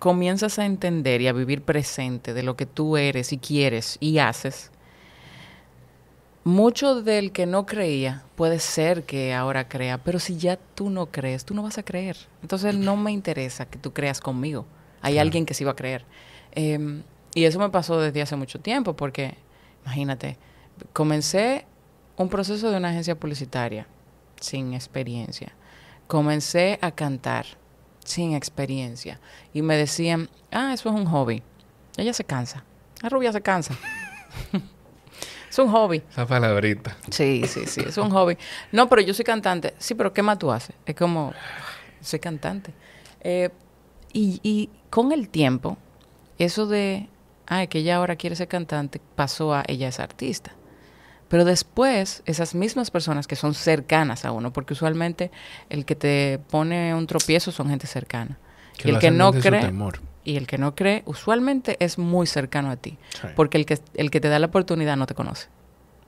comienzas a entender y a vivir presente de lo que tú eres y quieres y haces, mucho del que no creía puede ser que ahora crea, pero si ya tú no crees, tú no vas a creer. Entonces no me interesa que tú creas conmigo. Hay Claro. alguien que sí va a creer. Eh, y eso me pasó desde hace mucho tiempo, porque imagínate, comencé un proceso de una agencia publicitaria sin experiencia. Comencé a cantar sin experiencia. Y me decían, ah, eso es un hobby. Ella se cansa. La rubia se cansa. es un hobby. Esa palabrita. Sí, sí, sí, es un hobby. No, pero yo soy cantante. Sí, pero ¿qué más tú haces? Es como, soy cantante. Eh, y, y con el tiempo, eso de, ah, que ella ahora quiere ser cantante, pasó a ella es artista. Pero después, esas mismas personas que son cercanas a uno, porque usualmente el que te pone un tropiezo son gente cercana. Que y el que no cree, y el que no cree, usualmente es muy cercano a ti. Sí. Porque el que, el que te da la oportunidad no te conoce,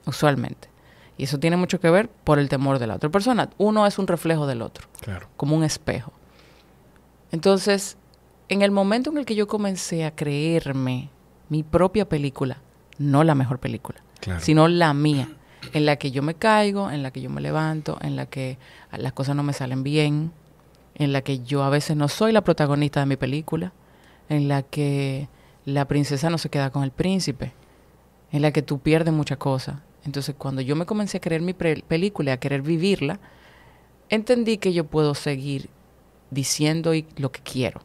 usualmente. Y eso tiene mucho que ver por el temor de la otra persona. Uno es un reflejo del otro, Claro. como un espejo. Entonces, en el momento en el que yo comencé a creerme mi propia película, no la mejor película, Claro. sino la mía, en la que yo me caigo, en la que yo me levanto, en la que las cosas no me salen bien, en la que yo a veces no soy la protagonista de mi película, en la que la princesa no se queda con el príncipe, en la que tú pierdes muchas cosas. Entonces, cuando yo me comencé a creer mi película y a querer vivirla, entendí que yo puedo seguir diciendo y- lo que quiero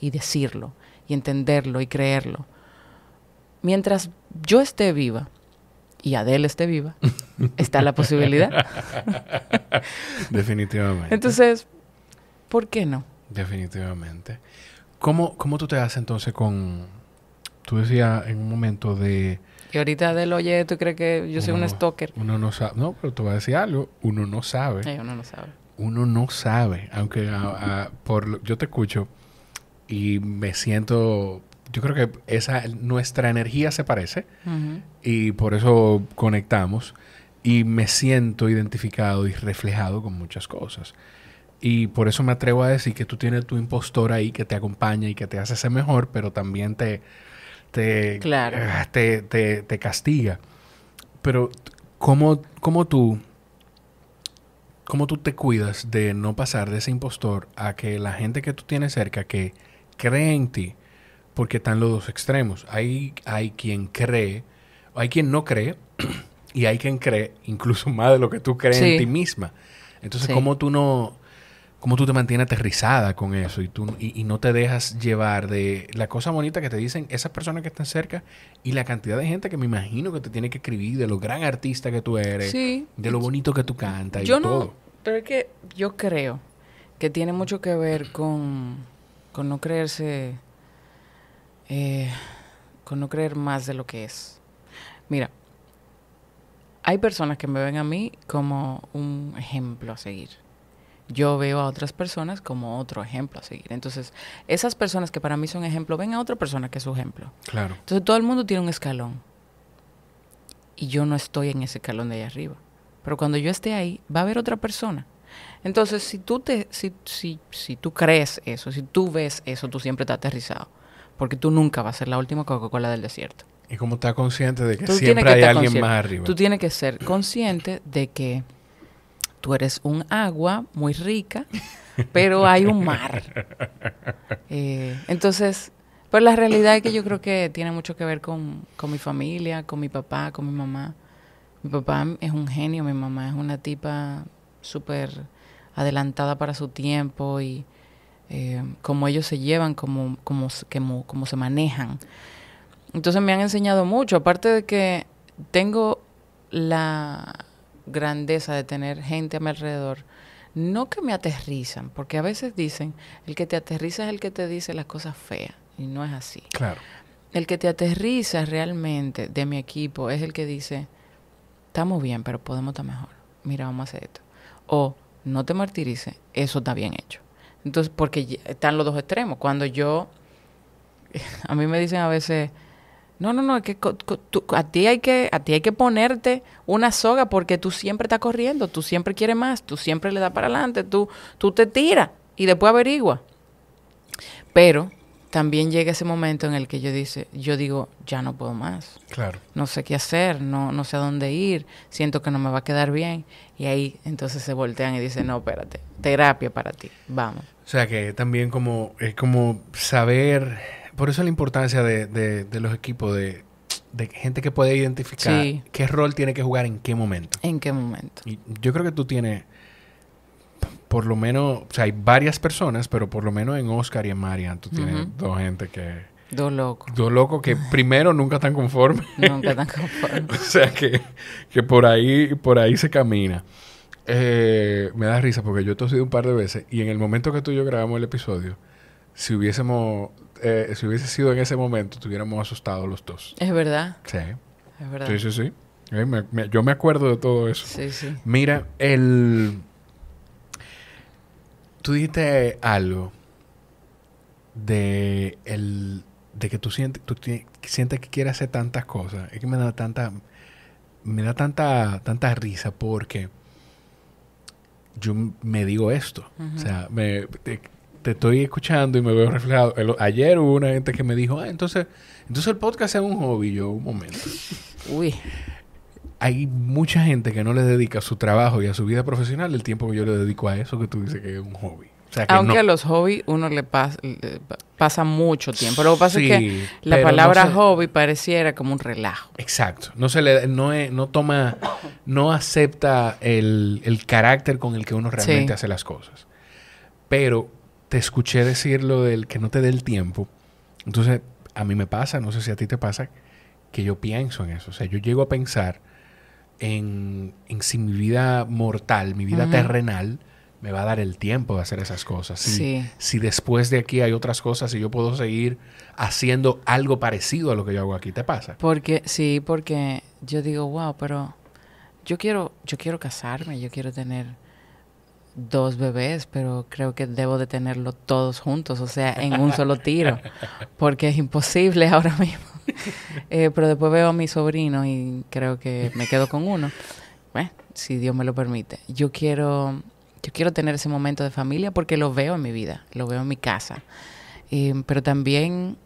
y decirlo y entenderlo y creerlo. Mientras yo esté viva y Adele esté viva, está la posibilidad. Definitivamente. Entonces, ¿por qué no? Definitivamente. ¿Cómo, ¿Cómo tú te haces entonces con... Tú decías en un momento de... Y ahorita Adele oye, ¿tú crees que yo soy un stalker? Uno no sabe... No, pero te voy a decir algo. Uno no sabe. Eh, uno no sabe. Uno no sabe. Aunque a- a- por yo te escucho y me siento... Yo creo que esa nuestra energía se parece y por eso conectamos y me siento identificado y reflejado con muchas cosas. Y por eso me atrevo a decir que tú tienes tu impostor ahí que te acompaña y que te hace ser mejor, pero también te, te, Claro. te, te- te castiga. Pero, ¿cómo, cómo tú, ¿cómo tú te cuidas de no pasar de ese impostor a que la gente que tú tienes cerca que cree en ti, porque están los dos extremos. Hay, hay quien cree, hay quien no cree, y hay quien cree incluso más de lo que tú crees en ti misma. Entonces, Sí. ¿cómo tú no, cómo tú te mantienes aterrizada con eso y, tú, y, y no te dejas llevar de la cosa bonita que te dicen esas personas que están cerca y la cantidad de gente que me imagino que te tiene que escribir de lo gran artista que tú eres, Sí. de lo bonito que tú cantas y Yo no, todo? pero es que yo creo que tiene mucho que ver con, con no creerse, eh, con no creer más de lo que es. Mira, hay personas que me ven a mí como un ejemplo a seguir. Yo veo a otras personas como otro ejemplo a seguir. Entonces, esas personas que para mí son ejemplo, ven a otra persona que es su ejemplo. Claro. Entonces todo el mundo tiene un escalón. Y yo no estoy en ese escalón de ahí arriba. Pero cuando yo esté ahí, va a haber otra persona. Entonces, si tú te, si, si, si tú crees eso, si tú ves eso, tú siempre estás aterrizado. Porque tú nunca vas a ser la última Coca-Cola del desierto. Y como estás consciente de que Tú siempre que hay alguien consciente. más arriba. Tú tienes que ser consciente de que tú eres un agua muy rica, pero hay un mar. Eh, entonces, pues la realidad es que yo creo que tiene mucho que ver con, con mi familia, con mi papá, con mi mamá. Mi papá es un genio, mi mamá es una tipa súper adelantada para su tiempo y eh, cómo ellos se llevan, cómo, cómo, cómo se manejan. Entonces me han enseñado mucho, aparte de que tengo la grandeza de tener gente a mi alrededor, no que me aterrizan, porque a veces dicen, el que te aterriza es el que te dice las cosas feas, y no es así. Claro. El que te aterriza realmente de mi equipo es el que dice, estamos bien, pero podemos estar mejor. Mira, vamos a hacer esto. O no te martirices, eso está bien hecho. Entonces, porque están los dos extremos. Cuando yo, a mí me dicen a veces, no, no, no, es que tú- a ti hay que a ti hay que ponerte una soga porque tú siempre estás corriendo, tú siempre quieres más, tú siempre le das para adelante, tú tú te tiras y después averigua. Pero también llega ese momento en el que yo dice, yo digo, ya no puedo más. Claro. No sé qué hacer, no no sé a dónde ir, siento que no me va a quedar bien y ahí entonces se voltean y dicen, "No, espérate, terapia para ti. Vamos." O sea que también como es como saber, por eso la importancia de, de- de los equipos, de, de gente que puede identificar Sí. qué rol tiene que jugar en qué momento. ¿En qué momento? Y yo creo que tú tienes, por lo menos, o sea, hay varias personas, pero por lo menos en Oscar y en Marian, tú tienes dos gente que, Dos locos. dos locos que primero nunca están conformes. Nunca tan conformes. O sea que, que por ahí, por ahí se camina. Eh, me da risa porque yo he tosido un par de veces y en el momento que tú y yo grabamos el episodio, si hubiésemos, eh, si hubiese sido en ese momento, estuviéramos asustados los dos. Es verdad, Sí, es verdad. sí, sí, sí. Eh, me- me- yo me acuerdo de todo eso. Sí, sí. Mira, el... Tú dijiste algo de el de que tú sientes tú sientes que quieres hacer tantas cosas. Es que me da tanta me da tanta tanta risa porque yo me digo esto. O sea, me, te, te estoy escuchando y me veo reflejado. El- ayer hubo una gente que me dijo, ah, entonces, entonces el podcast es un hobby. Yo, un momento Uy, hay mucha gente que no le dedica a su trabajo y a su vida profesional el tiempo que yo le dedico a eso que tú dices que es un hobby. O sea, que aunque no. a los hobbies uno le pasa, le pa- pasa mucho tiempo. Lo que pasa Sí, es que la no palabra se- hobby pareciera como un relajo. Exacto. No se le no, es- no toma no acepta el, el carácter con el que uno realmente Sí. hace las cosas. Pero te escuché decir lo del que no te dé el tiempo. Entonces, a mí me pasa, no sé si a ti te pasa, que yo pienso en eso. O sea, yo llego a pensar en, en si mi vida mortal, mi vida terrenal, me va a dar el tiempo de hacer esas cosas. Si, Sí. si después de aquí hay otras cosas y yo puedo seguir haciendo algo parecido a lo que yo hago aquí, ¿te pasa? Porque, sí, porque yo digo, wow, pero yo quiero, yo quiero casarme, yo quiero tener dos bebés, pero creo que debo de tenerlos todos juntos, o sea, en un solo tiro, porque es imposible ahora mismo. Eh, pero después veo a mi sobrino y creo que me quedo con uno. Bueno, si Dios me lo permite. Yo quiero, yo quiero tener ese momento de familia porque lo veo en mi vida, lo veo en mi casa. Eh, pero también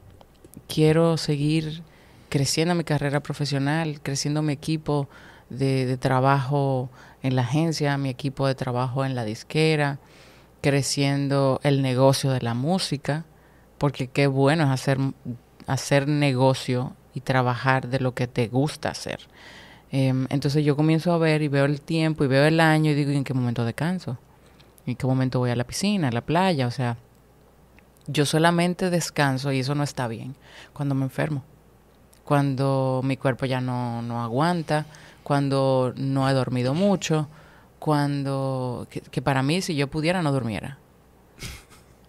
quiero seguir creciendo mi carrera profesional, creciendo mi equipo de, de trabajo en la agencia, mi equipo de trabajo en la disquera, creciendo el negocio de la música, porque qué bueno es hacer, hacer negocio y trabajar de lo que te gusta hacer. Em, entonces yo comienzo a ver y veo el tiempo y veo el año y digo, ¿y ¿en qué momento descanso? ¿En qué momento voy a la piscina, a la playa? O sea, yo solamente descanso y eso no está bien cuando me enfermo, cuando mi cuerpo ya no, no aguanta, cuando no he dormido mucho, cuando que, que para mí si yo pudiera no durmiera.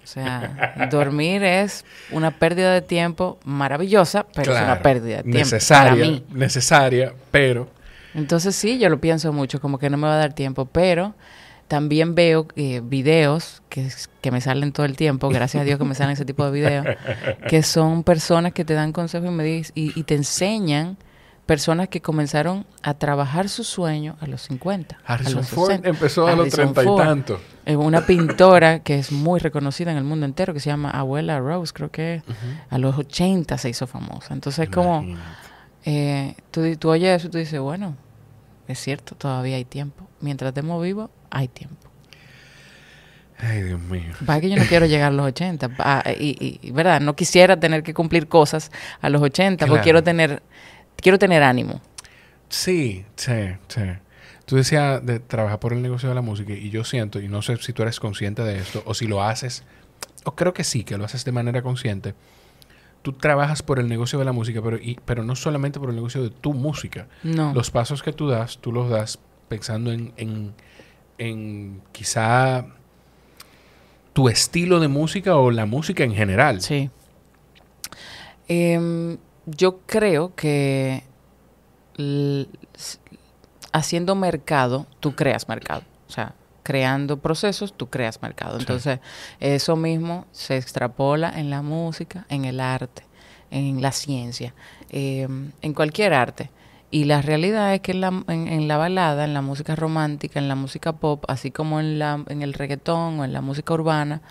O sea, dormir es una pérdida de tiempo maravillosa, pero es una pérdida de tiempo Necesaria, para mí. necesaria, pero Entonces sí, yo lo pienso mucho, como que no me va a dar tiempo, pero también veo eh, videos que, que me salen todo el tiempo, gracias a Dios que me salen ese tipo de videos, que son personas que te dan consejos y, me y, y te enseñan personas que comenzaron a trabajar su sueño a los 50. a Harrison Ford 60. empezó a los Harrison treinta y Ford. tantos. Eh, Una pintora que es muy reconocida en el mundo entero, que se llama Abuela Rose, creo que a los 80 se hizo famosa. Entonces, como eh, tú, tú oyes eso y tú dices, bueno, es cierto, todavía hay tiempo. Mientras estemos vivos, hay tiempo. Ay, Dios mío. Va que yo no quiero llegar a los 80. va, y, y, ¿verdad? No quisiera tener que cumplir cosas a los 80, Claro. porque quiero tener, quiero tener ánimo. Sí, sí, sí. Tú decías de trabajar por el negocio de la música y yo siento, y no sé si tú eres consciente de esto o si lo haces, o creo que sí, que lo haces de manera consciente. tú trabajas por el negocio de la música, pero, y- pero no solamente por el negocio de tu música. No. Los pasos que tú das, tú los das pensando en, en, en quizá tu estilo de música o la música en general. Sí. Em, yo creo que haciendo mercado, tú creas mercado. O sea, creando procesos, tú creas mercado. Sí. Entonces, eso mismo se extrapola en la música, en el arte, en la ciencia, em, en cualquier arte. Y la realidad es que en la, en, en la balada, en la música romántica, en la música pop, así como en, la, en el reggaetón o en la música urbana,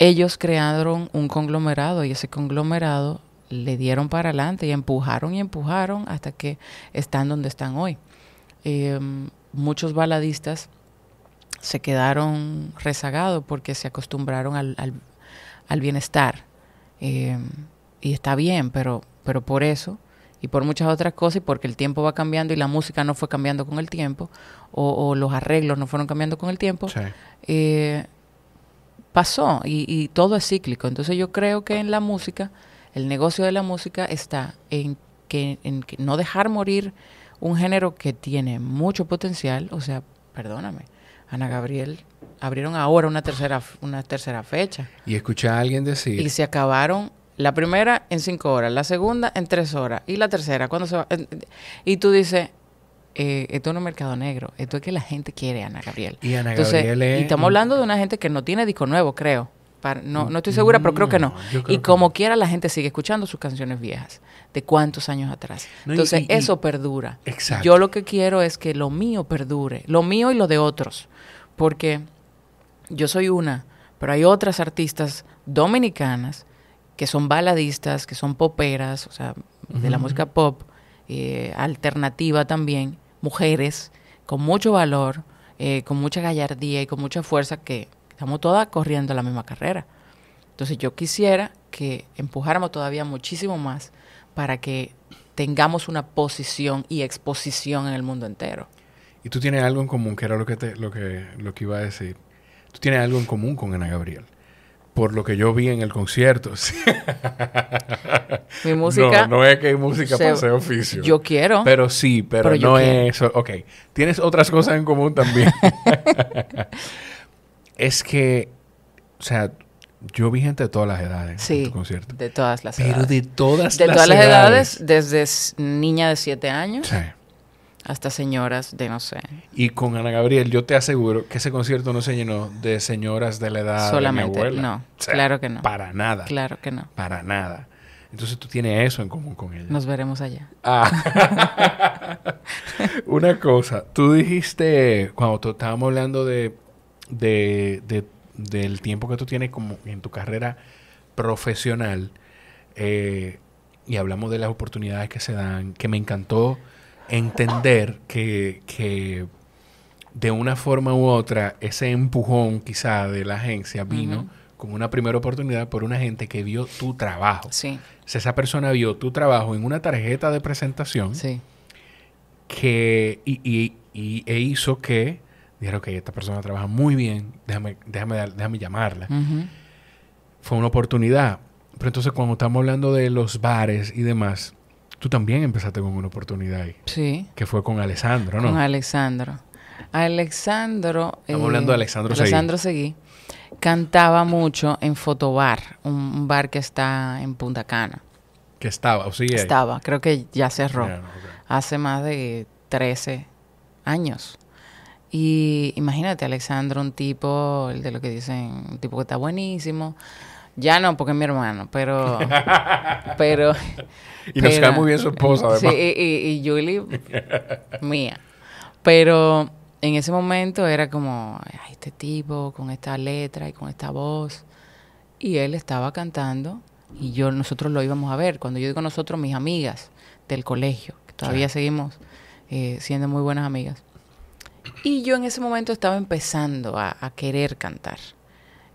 ellos crearon un conglomerado y ese conglomerado le dieron para adelante y empujaron y empujaron hasta que están donde están hoy. Eh, muchos baladistas se quedaron rezagados porque se acostumbraron al, al- al bienestar. Eh, y está bien, pero, pero por eso y por muchas otras cosas y porque el tiempo va cambiando y la música no fue cambiando con el tiempo o, o los arreglos no fueron cambiando con el tiempo, Sí. eh, pasó y, y todo es cíclico. Entonces yo creo que en la música, el negocio de la música está en que, en que no dejar morir un género que tiene mucho potencial. O sea, perdóname, Ana Gabriel abrieron ahora una tercera, una tercera fecha Y escuché a alguien decir, y se acabaron la primera en cinco horas, la segunda en tres horas y la tercera cuando se va. Y tú dices, eh, esto no es mercado negro, esto es que la gente quiere a Ana Gabriel. y Ana Entonces, Gabriel es... y estamos hablando de una gente que no tiene disco nuevo, creo. Para- no, no estoy segura, pero creo que no. Creo Y como quiera, la gente sigue escuchando sus canciones viejas. ¿De cuántos años atrás? No, Entonces, y- y- eso perdura. Exacto. Yo lo que quiero es que lo mío perdure. Lo mío y lo de otros. Porque yo soy una, pero hay otras artistas dominicanas que son baladistas, que son poperas, o sea, de la música pop, eh, alternativa también, mujeres con mucho valor, eh, con mucha gallardía y con mucha fuerza que estamos todas corriendo la misma carrera. Entonces yo quisiera que empujáramos todavía muchísimo más para que tengamos una posición y exposición en el mundo entero. Y tú tienes algo en común, que era lo que, te, lo que, lo que iba a decir. Tú tienes algo en común con Ana Gabriel. Por lo que yo vi en el concierto. Sí. Mi música, No, no es que hay música se- para oficio. yo quiero. Pero sí, pero, no quiero. es eso. Ok, tienes otras cosas en común también. es que, o sea, yo vi gente de todas las edades en sí, tu concierto. de todas las Pero edades. de todas de las todas las edades. edades, desde niña de 7 años Sí. hasta señoras de, no sé, Y con Ana Gabriel, yo te aseguro que ese concierto no se llenó de señoras de la edad solamente. de mi abuela. No, O sea, claro que no. Para nada. Claro que no. Para nada. Entonces tú tienes eso en común con ella. Nos veremos allá. Ah. Una cosa, tú dijiste, cuando estábamos hablando de, de- de- del tiempo que tú tienes como en tu carrera profesional, eh, y hablamos de las oportunidades que se dan, que me encantó entender que, que de una forma u otra ese empujón quizá de la agencia vino como una primera oportunidad por una gente que vio tu trabajo. Sí, Si esa persona vio tu trabajo en una tarjeta de presentación sí. que y, y- y- e hizo que dijeron que esta persona trabaja muy bien, déjame, déjame, déjame llamarla. Fue una oportunidad. Pero entonces cuando estamos hablando de los bares y demás, tú también empezaste con una oportunidad ahí, Sí, que fue con Alessandro, ¿no? con Alexandro. Alexandro. Estamos hablando de Alexandro Seguí. Alexandro Seguí. Cantaba mucho en Fotobar, un, un bar que está en Punta Cana. que estaba, o sigue ahí. Estaba, creo que ya cerró. No, ok. hace más de 13 años. Y imagínate, Alexandro, un tipo, el de lo que dicen, un tipo que está buenísimo. Ya no, porque es mi hermano, pero... pero Y nos cae muy bien su esposa, además. Sí, y, y, y Julie, mía. Pero en ese momento era como, "Ay, este tipo con esta letra y con esta voz. Y él estaba cantando y yo nosotros lo íbamos a ver. Cuando yo digo nosotros, mis amigas del colegio, que todavía seguimos eh, siendo muy buenas amigas. Y yo en ese momento estaba empezando a, a querer cantar.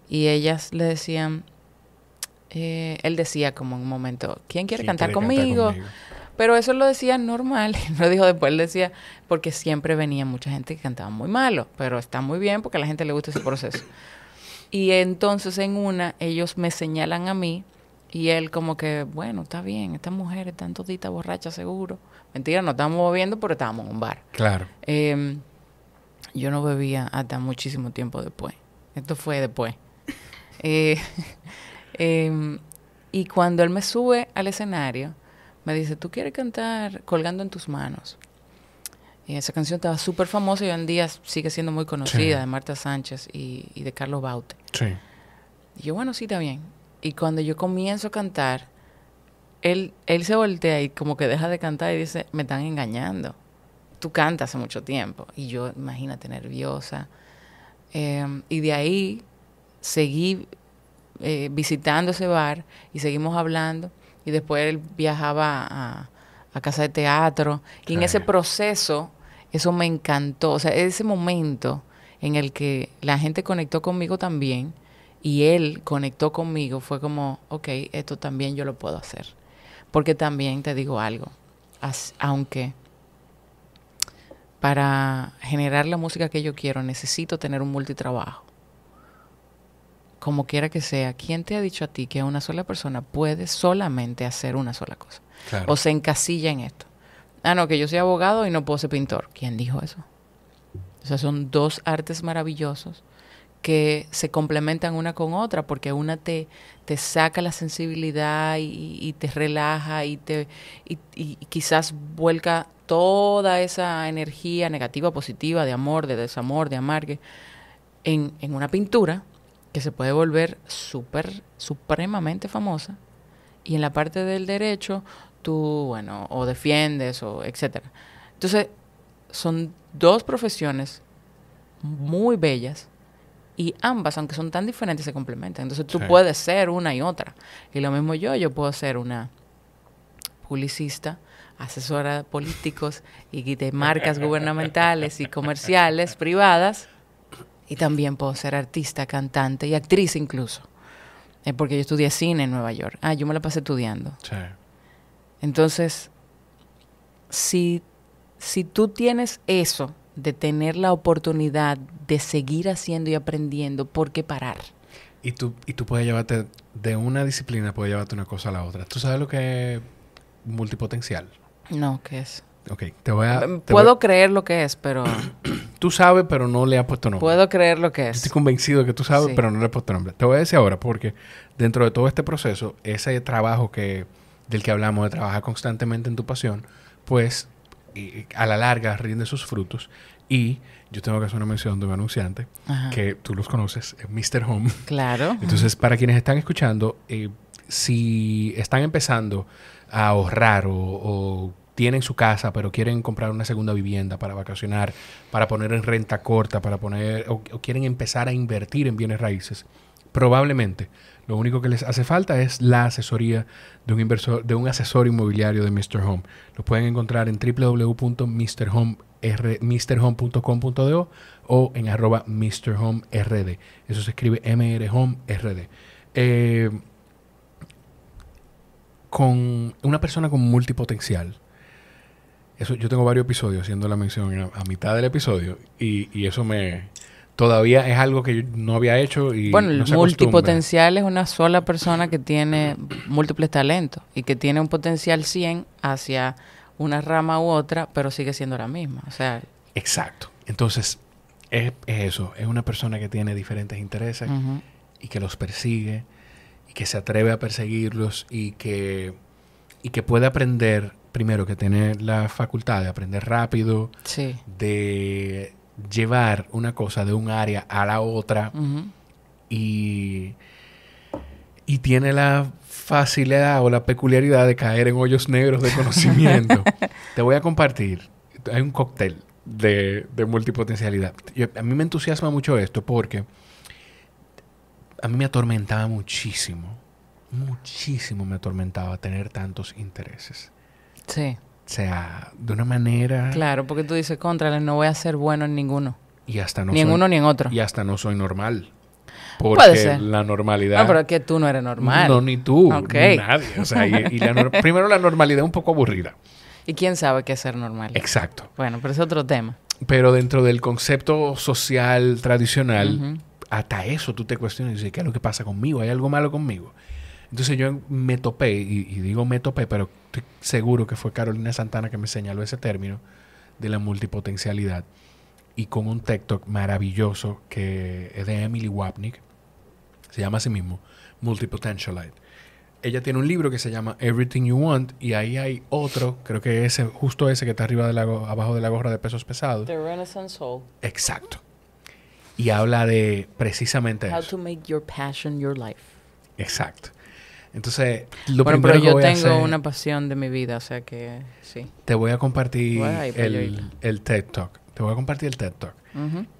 Y ellas le decían, eh, él decía como en un momento, ¿quién quiere ¿Quién cantar conmigo? Pero eso lo decía normal, no lo dijo después, él decía, porque siempre venía mucha gente que cantaba muy malo, pero está muy bien porque a la gente le gusta ese proceso. Y entonces en una, ellos me señalan a mí Y él como que, bueno, está bien, estas mujeres están toditas borrachas seguro. Mentira, no estábamos bebiendo, pero estábamos en un bar. Claro. Eh, yo no bebía hasta muchísimo tiempo después. Esto fue después. Eh, em, y cuando él me sube al escenario, me dice, ¿tú quieres cantar Colgando en tus manos? Y esa canción estaba súper famosa y hoy en día sigue siendo muy conocida, Sí. de Marta Sánchez y, y de Carlos Baute. Sí. Y yo, bueno, sí, está bien. Y cuando yo comienzo a cantar, él, él se voltea y como que deja de cantar y dice, me están engañando. Tú cantas hace mucho tiempo. Y yo, imagínate, nerviosa. Eh, y de ahí seguí eh, visitando ese bar y seguimos hablando. Y después él viajaba a, a casa de teatro. Y en ese proceso, eso me encantó. O sea, ese momento en el que la gente conectó conmigo también y él conectó conmigo fue como, ok, esto también yo lo puedo hacer. Porque también te digo algo, as- aunque para generar la música que yo quiero necesito tener un multitrabajo. Como quiera que sea, ¿quién te ha dicho a ti que una sola persona puede solamente hacer una sola cosa? Claro. O se encasilla en esto. Ah, no, que yo soy abogado y no puedo ser pintor. ¿Quién dijo eso? O sea, son dos artes maravillosos que se complementan una con otra porque una te, te saca la sensibilidad y, te relaja y, te, y, y quizás vuelca toda esa energía negativa, positiva, de amor, de desamor, de amargue, en, en una pintura que se puede volver súper, supremamente famosa. Y en la parte del derecho, tú, bueno, o defiendes, o etcétera. Entonces, son dos profesiones muy bellas y ambas, aunque son tan diferentes, se complementan. Entonces, tú Sí. puedes ser una y otra. Y lo mismo yo, yo puedo ser una publicista, asesora de políticos y de marcas gubernamentales y comerciales privadas. Y también puedo ser artista, cantante y actriz incluso. Eh, porque yo estudié cine en Nueva York. Ah, yo me la pasé estudiando. Sí. Entonces, si, si tú tienes eso de tener la oportunidad de seguir haciendo y aprendiendo, ¿por qué parar? Y tú, y tú puedes llevarte de una disciplina, puedes llevarte una cosa a la otra. ¿Tú sabes lo que es multipotencial? No, ¿qué es? Ok, te voy a... te Puedo voy- creer lo que es, pero tú sabes, pero no le has puesto nombre. puedo creer lo que es. Estoy convencido que tú sabes, Sí. pero no le has puesto nombre. Te voy a decir ahora, porque dentro de todo este proceso, ese trabajo que del que hablamos, de trabajar constantemente en tu pasión, pues y- a la larga rinde sus frutos. Y yo tengo que hacer una mención de un anunciante Ajá. que tú los conoces, es Mr. Home. Claro. Entonces, para quienes están escuchando, eh, si están empezando a ahorrar o, o tienen su casa, pero quieren comprar una segunda vivienda para vacacionar, para poner en renta corta, para poner o, o quieren empezar a invertir en bienes raíces, probablemente lo único que les hace falta es la asesoría de un inversor, de un asesor inmobiliario de Mr. Home. Lo pueden encontrar en www.mrhome.com.do o en arroba mrhomerd. Eso se escribe mrhomerd. Eh, con una persona con multipotencial. Eso, yo tengo varios episodios haciendo la mención a, mitad del episodio y eso me todavía es algo que yo no había hecho y Bueno, el no se acostumbra. multipotencial es una sola persona que tiene múltiples talentos y que tiene un potencial 100 hacia una rama u otra, pero sigue siendo la misma. O sea, Exacto. Entonces, es, es eso. Es una persona que tiene diferentes intereses y que los persigue y que se atreve a perseguirlos y que, y que puede aprender, primero, que tiene la facultad de aprender rápido, sí. de llevar una cosa de un área a la otra y, y tiene la facilidad o la peculiaridad de caer en hoyos negros de conocimiento. Te voy a compartir. Hay un cóctel de, de multipotencialidad. Yo- a mí me entusiasma mucho esto porque a mí me atormentaba muchísimo, muchísimo me atormentaba tener tantos intereses. Sí. O sea, de una manera... Claro, porque tú dices, contra, no voy a ser bueno en ninguno. Y hasta no ni en soy- uno ni en otro. Y hasta no soy normal. Porque Puede ser. la normalidad... No, pero es que tú no eres normal. No, ni tú, Ok. ni nadie. O sea, y, y la primero la normalidad es un poco aburrida. ¿Y quién sabe qué es ser normal? Exacto. Bueno, pero es otro tema. Pero dentro del concepto social tradicional, hasta eso tú te cuestionas y dices, ¿qué es lo que pasa conmigo? ¿Hay algo malo conmigo? Entonces yo me topé, y, y digo me topé, pero estoy seguro que fue Carolina Santana que me señaló ese término de la multipotencialidad y con un TikTok maravilloso que es de Emily Wapnick, se llama así mismo, Multipotentialite. Ella tiene un libro que se llama Everything You Want y ahí hay otro, creo que ese, justo ese que está arriba de la, abajo de la gorra de pesos pesados. The Renaissance Soul. Exacto. Y habla de precisamente How eso. to make your passion your life. Exacto. Entonces, lo bueno, primero pero que yo voy a tengo hacer- una pasión de mi vida, o sea que sí. te voy a compartir Voy a el, el TED Talk. Te voy a compartir el TED Talk.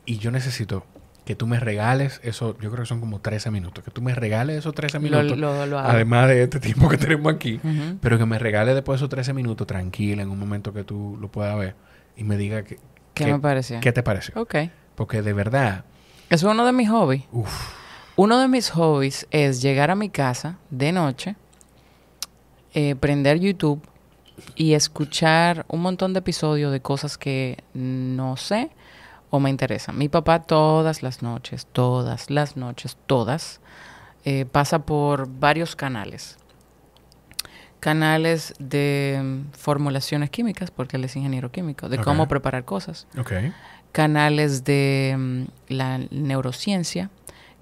Y yo necesito que tú me regales eso, yo creo que son como 13 minutos, que tú me regales esos 13 Lo, minutos, lo, lo hago. además de este tiempo que tenemos aquí, pero que me regales después esos 13 minutos tranquila, en un momento que tú lo puedas ver, y me diga que, ¿Qué que- me pareció? qué te pareció. Ok. Porque de verdad, Eso es uno de mis hobbies. uff, Uno de mis hobbies es llegar a mi casa de noche, eh, prender YouTube y escuchar un montón de episodios de cosas que no sé o me interesan. Mi papá todas las noches, todas las noches, todas, eh, pasa por varios canales. Canales de formulaciones químicas, porque él es ingeniero químico, de cómo preparar cosas canales de mm, la neurociencia,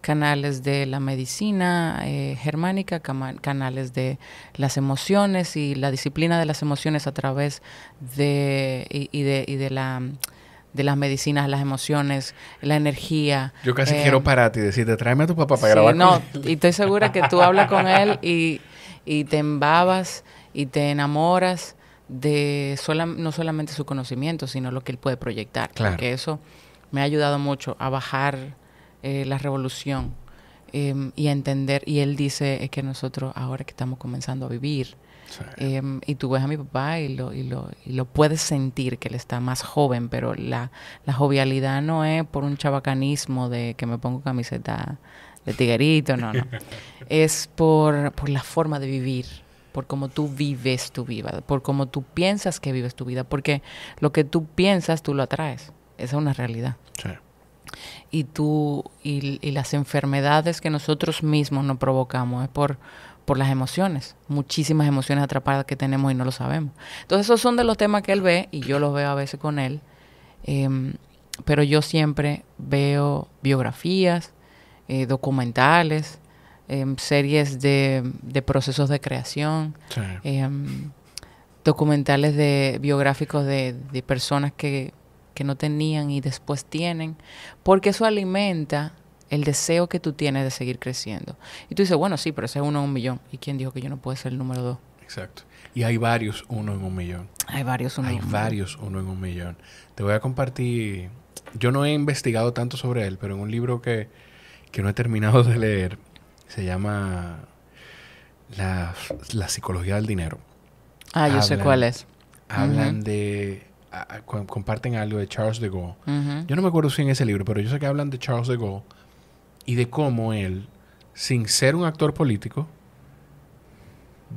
canales de la medicina eh, germánica, canales de las emociones y la disciplina de las emociones a través de y, y de, y de la de las medicinas, las emociones, la energía. yo casi eh, quiero pararte y decirte, tráeme a tu papá para Sí, grabar no, con él". y estoy segura que tú hablas con él y, y te embabas y te enamoras de sola- no solamente su conocimiento, sino lo que él puede proyectar. Claro. Porque eso me ha ayudado mucho a bajar eh, la revolución em, y a entender. Y él dice es que nosotros ahora que estamos comenzando a vivir, Sí. Em, y tú ves a mi papá y lo, y, lo, y lo puedes sentir que él está más joven, pero la, la jovialidad no es por un chabacanismo de que me pongo camiseta de tiguerito, no, no. es por, por la forma de vivir, por cómo tú vives tu vida, por cómo tú piensas que vives tu vida, porque lo que tú piensas tú lo atraes, esa es una realidad Sí. Y tú y, y las enfermedades que nosotros mismos nos provocamos es por por las emociones, muchísimas emociones atrapadas que tenemos y no lo sabemos. Entonces esos son de los temas que él ve y yo los veo a veces con él, Em, pero yo siempre veo biografías, eh, documentales, em, series de, de procesos de creación, Sí. em, documentales de biográficos de, de personas que, que no tenían y después tienen, porque eso alimenta el deseo que tú tienes de seguir creciendo. Y tú dices, bueno, sí, pero ese es uno en un millón. ¿Y quién dijo que yo no puedo ser el número dos? Exacto. Y hay varios uno en un millón. Hay varios uno Hay en un millón. varios uno en un millón. Te voy a compartir. Yo no he investigado tanto sobre él, pero en un libro que, que no he terminado de leer, se llama La, la psicología del dinero. Ah, yo sé cuál es. Hablan de. A- a- comparten algo de Charles de Gaulle. Yo no me acuerdo si en ese libro, pero yo sé que hablan de Charles de Gaulle y de cómo él, sin ser un actor político,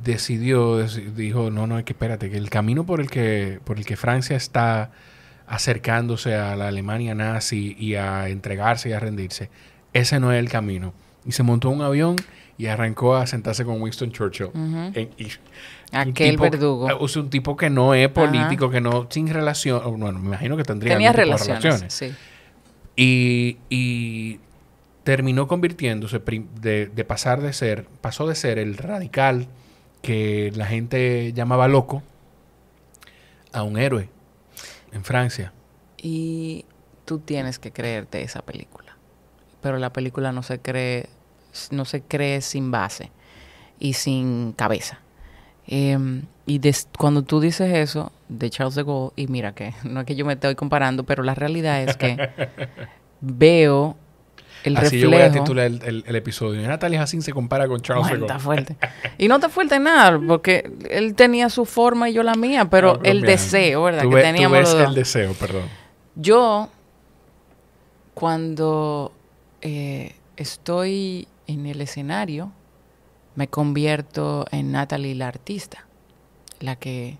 decidió, deci- dijo, no, no, es que espérate, que el camino por el que, por el que Francia está acercándose a la Alemania nazi y a entregarse y a rendirse, ese no es el camino. Y se montó un avión y arrancó a sentarse con Winston Churchill. Ujú. En- y- Aquel tipo- verdugo. Sea, un tipo que no es Ajá. político, que no, sin relación, bueno, me imagino que tendría Tenía relaciones, sí. y, y terminó convirtiéndose de, de pasar de ser, pasó de ser el radical que la gente llamaba loco a un héroe en Francia. Y tú tienes que creerte esa película. Pero la película no se cree, no se cree sin base y sin cabeza. Em, y des- cuando tú dices eso de Charles de Gaulle, y mira que no es que yo me estoy comparando, pero la realidad es que veo el Así yo voy a reflejo. titular el, el- el episodio. Natalia Hassin se compara con Charles Bueno, de está Gaulle. fuerte. Y no está fuerte nada, porque él tenía su forma y yo la mía, pero el deseo, ¿verdad? Tú que ves- tú teníamos ves los dos. el deseo, perdón. Yo, cuando eh, estoy en el escenario, me convierto en Natalie la artista, la que,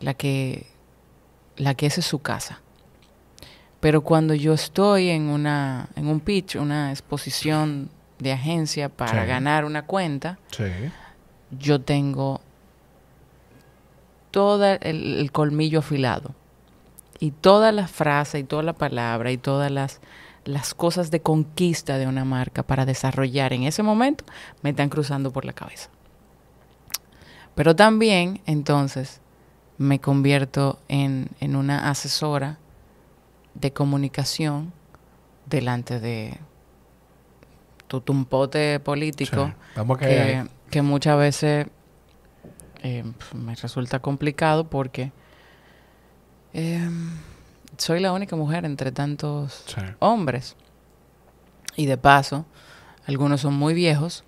la que, la que esa es su casa. Pero cuando yo estoy en una, en un pitch, una exposición de agencia para Sí. ganar una cuenta, Sí. yo tengo todo el, el colmillo afilado. Y todas las frases y toda la palabra y todas las, las cosas de conquista de una marca para desarrollar en ese momento me están cruzando por la cabeza. Pero también, entonces, me convierto en, en una asesora de comunicación delante de tu tumpote político Sí. Que, muchas veces eh, pf, me resulta complicado porque eh, soy la única mujer entre tantos Sí. hombres. Y de paso, algunos son muy viejos,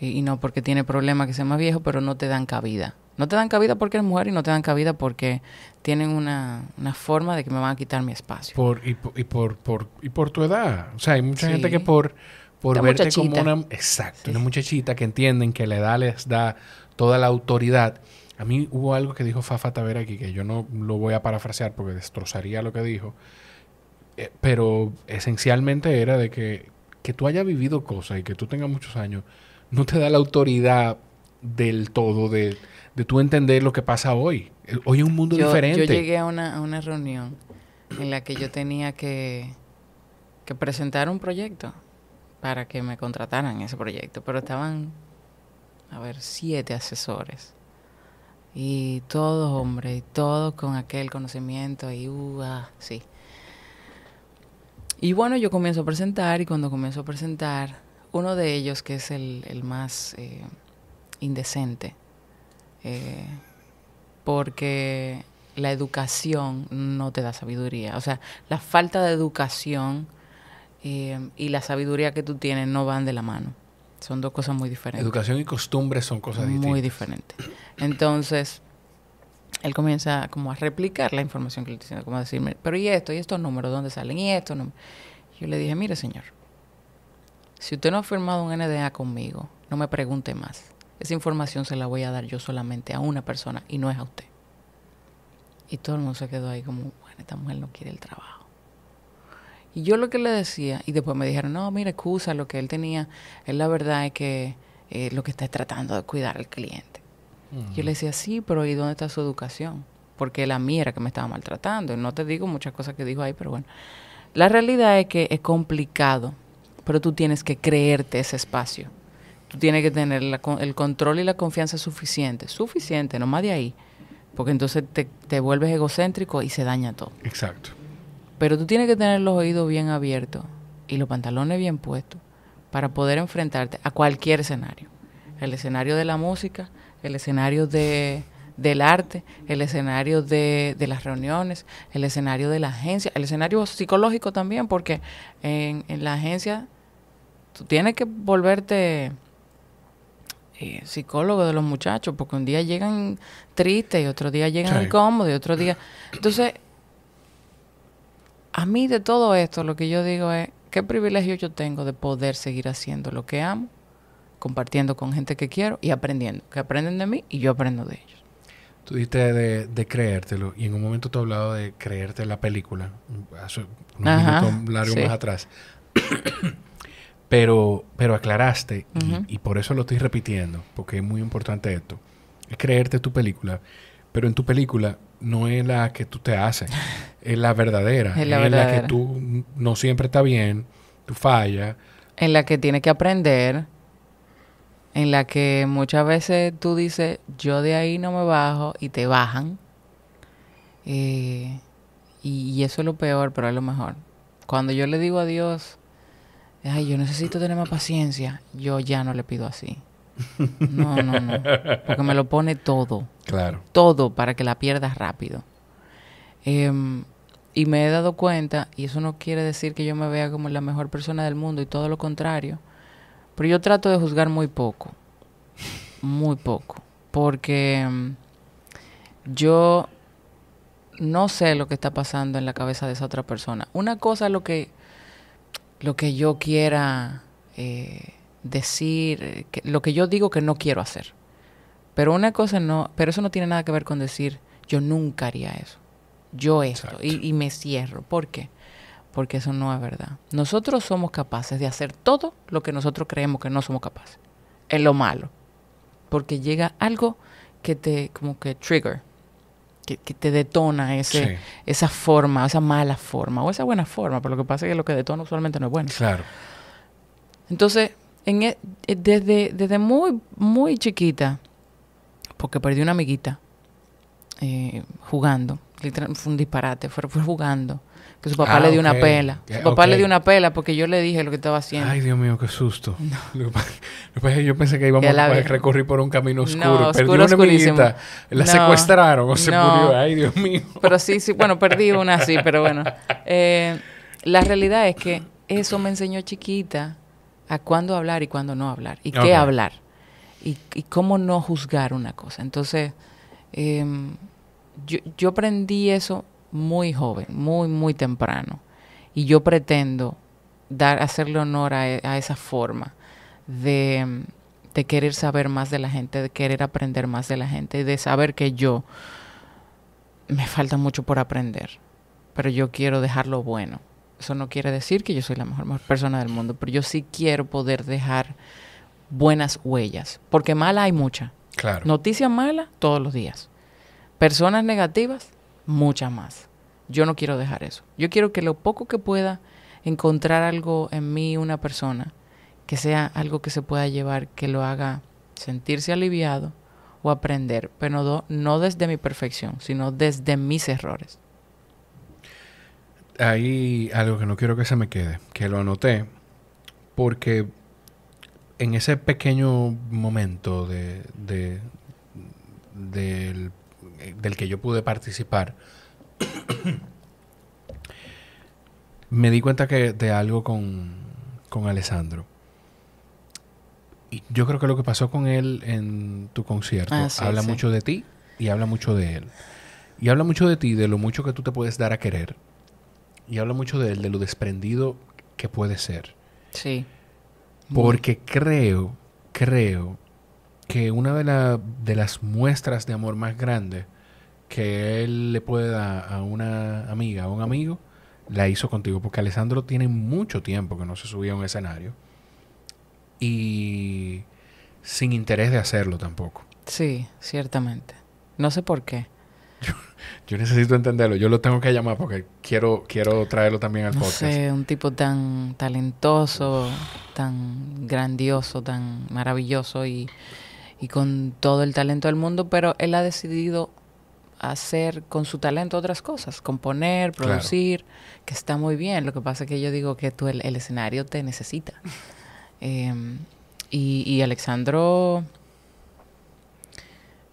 y, y no porque tiene problema que sea más viejo, pero no te dan cabida. No te dan cabida porque eres mujer y no te dan cabida porque tienen una, una forma de que me van a quitar mi espacio. Por, y, por, y, por, por- y por tu edad. O sea, hay mucha Sí. gente que por, por verte como una... Exacto, Sí. una muchachita que entienden que la edad les da toda la autoridad. A mí hubo algo que dijo Fafa Tavera aquí, que yo no lo voy a parafrasear porque destrozaría lo que dijo. Eh, pero esencialmente era de que, que tú hayas vivido cosas y que tú tengas muchos años, no te da la autoridad del todo de, de tú entender lo que pasa hoy. Hoy es un mundo yo, diferente. yo llegué a una, a una reunión en la que yo tenía que, que presentar un proyecto para que me contrataran ese proyecto, pero estaban, a ver, siete asesores. Y todos hombres, y todos con aquel conocimiento, y uh, ah, sí. Y bueno, yo comienzo a presentar, y cuando comienzo a presentar, uno de ellos, que es el, más eh, indecente, eh, porque la educación no te da sabiduría. O sea, la falta de educación eh, y la sabiduría que tú tienes no van de la mano. Son dos cosas muy diferentes. Educación y costumbres son cosas muy distintas. diferentes. Entonces, él comienza como a replicar la información que le diciendo, como a decirme, pero ¿y esto? ¿Y estos números? ¿Dónde salen? ¿Y esto? No? Yo le dije, mire señor, si usted no ha firmado un NDA conmigo, no me pregunte más. Esa información se la voy a dar yo solamente a una persona y no es a usted. Y todo el mundo se quedó ahí como, bueno, esta mujer no quiere el trabajo. Y yo lo que le decía, y después me dijeron, no, mira, excusa, lo que él tenía, él la verdad es que eh, lo que está es tratando de cuidar al cliente. Yo le decía, sí, pero ¿y dónde está su educación? Porque la mía era que me estaba maltratando. Y no te digo muchas cosas que dijo ahí, pero bueno. La realidad es que es complicado, pero tú tienes que creerte ese espacio. Tú tienes que tener la el control y la confianza suficiente. Suficiente, no más de ahí. Porque entonces te, te vuelves egocéntrico y se daña todo. Exacto. Pero tú tienes que tener los oídos bien abiertos y los pantalones bien puestos para poder enfrentarte a cualquier escenario. El escenario de la música, el escenario de, del arte, el escenario de, de las reuniones, el escenario de la agencia, el escenario psicológico también, porque en, en la agencia tú tienes que volverte eh, psicólogo de los muchachos, porque un día llegan tristes y otro día llegan Sí. incómodos y otro día... Entonces, a mí de todo esto lo que yo digo es, qué privilegio yo tengo de poder seguir haciendo lo que amo, compartiendo con gente que quiero y aprendiendo, que aprenden de mí y yo aprendo de ellos. Tú dijiste de, de creértelo y en un momento te he hablado de creerte la película, hace un Ajá, minuto largo sí. más atrás. pero, pero aclaraste, y- y, por eso lo estoy repitiendo, porque es muy importante esto, es creerte tu película, pero en tu película no es la que tú te haces, es la verdadera, Es la que verdadera. tú no siempre está bien, tú fallas, En la que tienes que aprender, en la que muchas veces tú dices, yo de ahí no me bajo y te bajan. Eh, y, y eso es lo peor, pero es lo mejor. Cuando yo le digo a Dios, ay, yo necesito tener más paciencia, yo ya no le pido así. No, no, no. Porque me lo pone todo claro. todo para que la pierdas rápido. Em, y me he dado cuenta, y eso no quiere decir que yo me vea como la mejor persona del mundo y todo lo contrario, pero yo trato de juzgar muy poco, muy poco, porque em, yo no sé lo que está pasando en la cabeza de esa otra persona. Una cosa es lo que, lo que yo quiera eh, decir, eh, que- lo que yo digo que no quiero hacer. Pero una cosa no, pero eso no tiene nada que ver con decir yo nunca haría eso. Yo esto y, y me cierro. ¿Por qué? porque eso no es verdad. Nosotros somos capaces de hacer todo lo que nosotros creemos que no somos capaces. Es lo malo. Porque llega algo que te, como que trigger, que, que te detona ese, Sí. esa forma, esa mala forma, o esa buena forma, pero lo que pasa es que lo que detona usualmente no es bueno. Claro. Entonces, en e- eh, desde, desde muy, muy chiquita, porque perdí una amiguita eh, jugando, literal, fue un disparate, fue, fue jugando, que su papá Ah, le dio una pela. Su papá le dio una pela porque yo le dije lo que estaba haciendo. Ay, Dios mío, qué susto. Que yo pensé que íbamos a recorrer por un camino oscuro. No, Perdí una oscurísimo. amiguita. La No, secuestraron o se no. murió. Ay, Dios mío. Pero sí, sí, bueno, perdí una sí, pero bueno. Eh, la realidad es que eso me enseñó chiquita a cuándo hablar y cuándo no hablar. Y qué hablar. Y, y cómo no juzgar una cosa. Entonces, em, yo, yo aprendí eso muy joven, muy, muy temprano. Y yo pretendo dar, hacerle honor a, a esa forma de, de querer saber más de la gente, de querer aprender más de la gente, de saber que yo me falta mucho por aprender, pero yo quiero dejarlo bueno. Eso no quiere decir que yo soy la mejor, mejor persona del mundo, pero yo sí quiero poder dejar buenas huellas, porque mala hay mucha. Claro. Noticias malas todos los días. Personas negativas, muchas más. Yo no quiero dejar eso. Yo quiero que lo poco que pueda encontrar algo en mí, una persona, que sea algo que se pueda llevar, que lo haga sentirse aliviado o aprender, pero no, no desde mi perfección, sino desde mis errores. Hay algo que no quiero que se me quede, que lo anoté, porque en ese pequeño momento de, de- del, del que yo pude participar, me di cuenta que de algo con, con Alessandro. Y yo creo que lo que pasó con él en tu concierto Ah, sí, habla sí. mucho de ti y habla mucho de él. Y habla mucho de ti, de lo mucho que tú te puedes dar a querer. Y habla mucho de él, de lo desprendido que puede ser. Sí. Porque creo, creo que una de, la- de las muestras de amor más grandes que él le puede dar a una amiga, a un amigo, la hizo contigo. Porque Alessandro tiene mucho tiempo que no se subía a un escenario. Y sin interés de hacerlo tampoco. Sí, ciertamente. No sé por qué. Yo necesito entenderlo. Yo lo tengo que llamar porque quiero, quiero traerlo también al No podcast. sé, un tipo tan talentoso, tan grandioso, tan maravilloso y, y con todo el talento del mundo, pero él ha decidido hacer con su talento otras cosas, componer, Claro. producir, que está muy bien. Lo que pasa es que yo digo que tú el, el escenario te necesita. Em, y, y Alexandro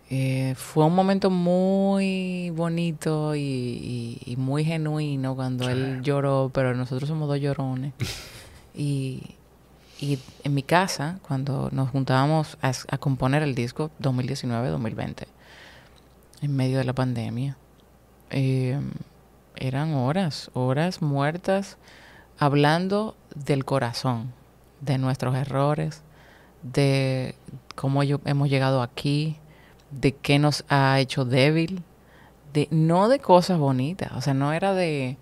eh, fue un momento muy bonito y, y- y muy genuino cuando él lloró, pero nosotros somos dos llorones. y, y en mi casa, cuando nos juntábamos a, a componer el disco 2019-2020, en medio de la pandemia, eh, eran horas, horas muertas, hablando del corazón, de nuestros errores, de cómo yo, hemos llegado aquí, de qué nos ha hecho débil, de no de cosas bonitas, o sea, no era de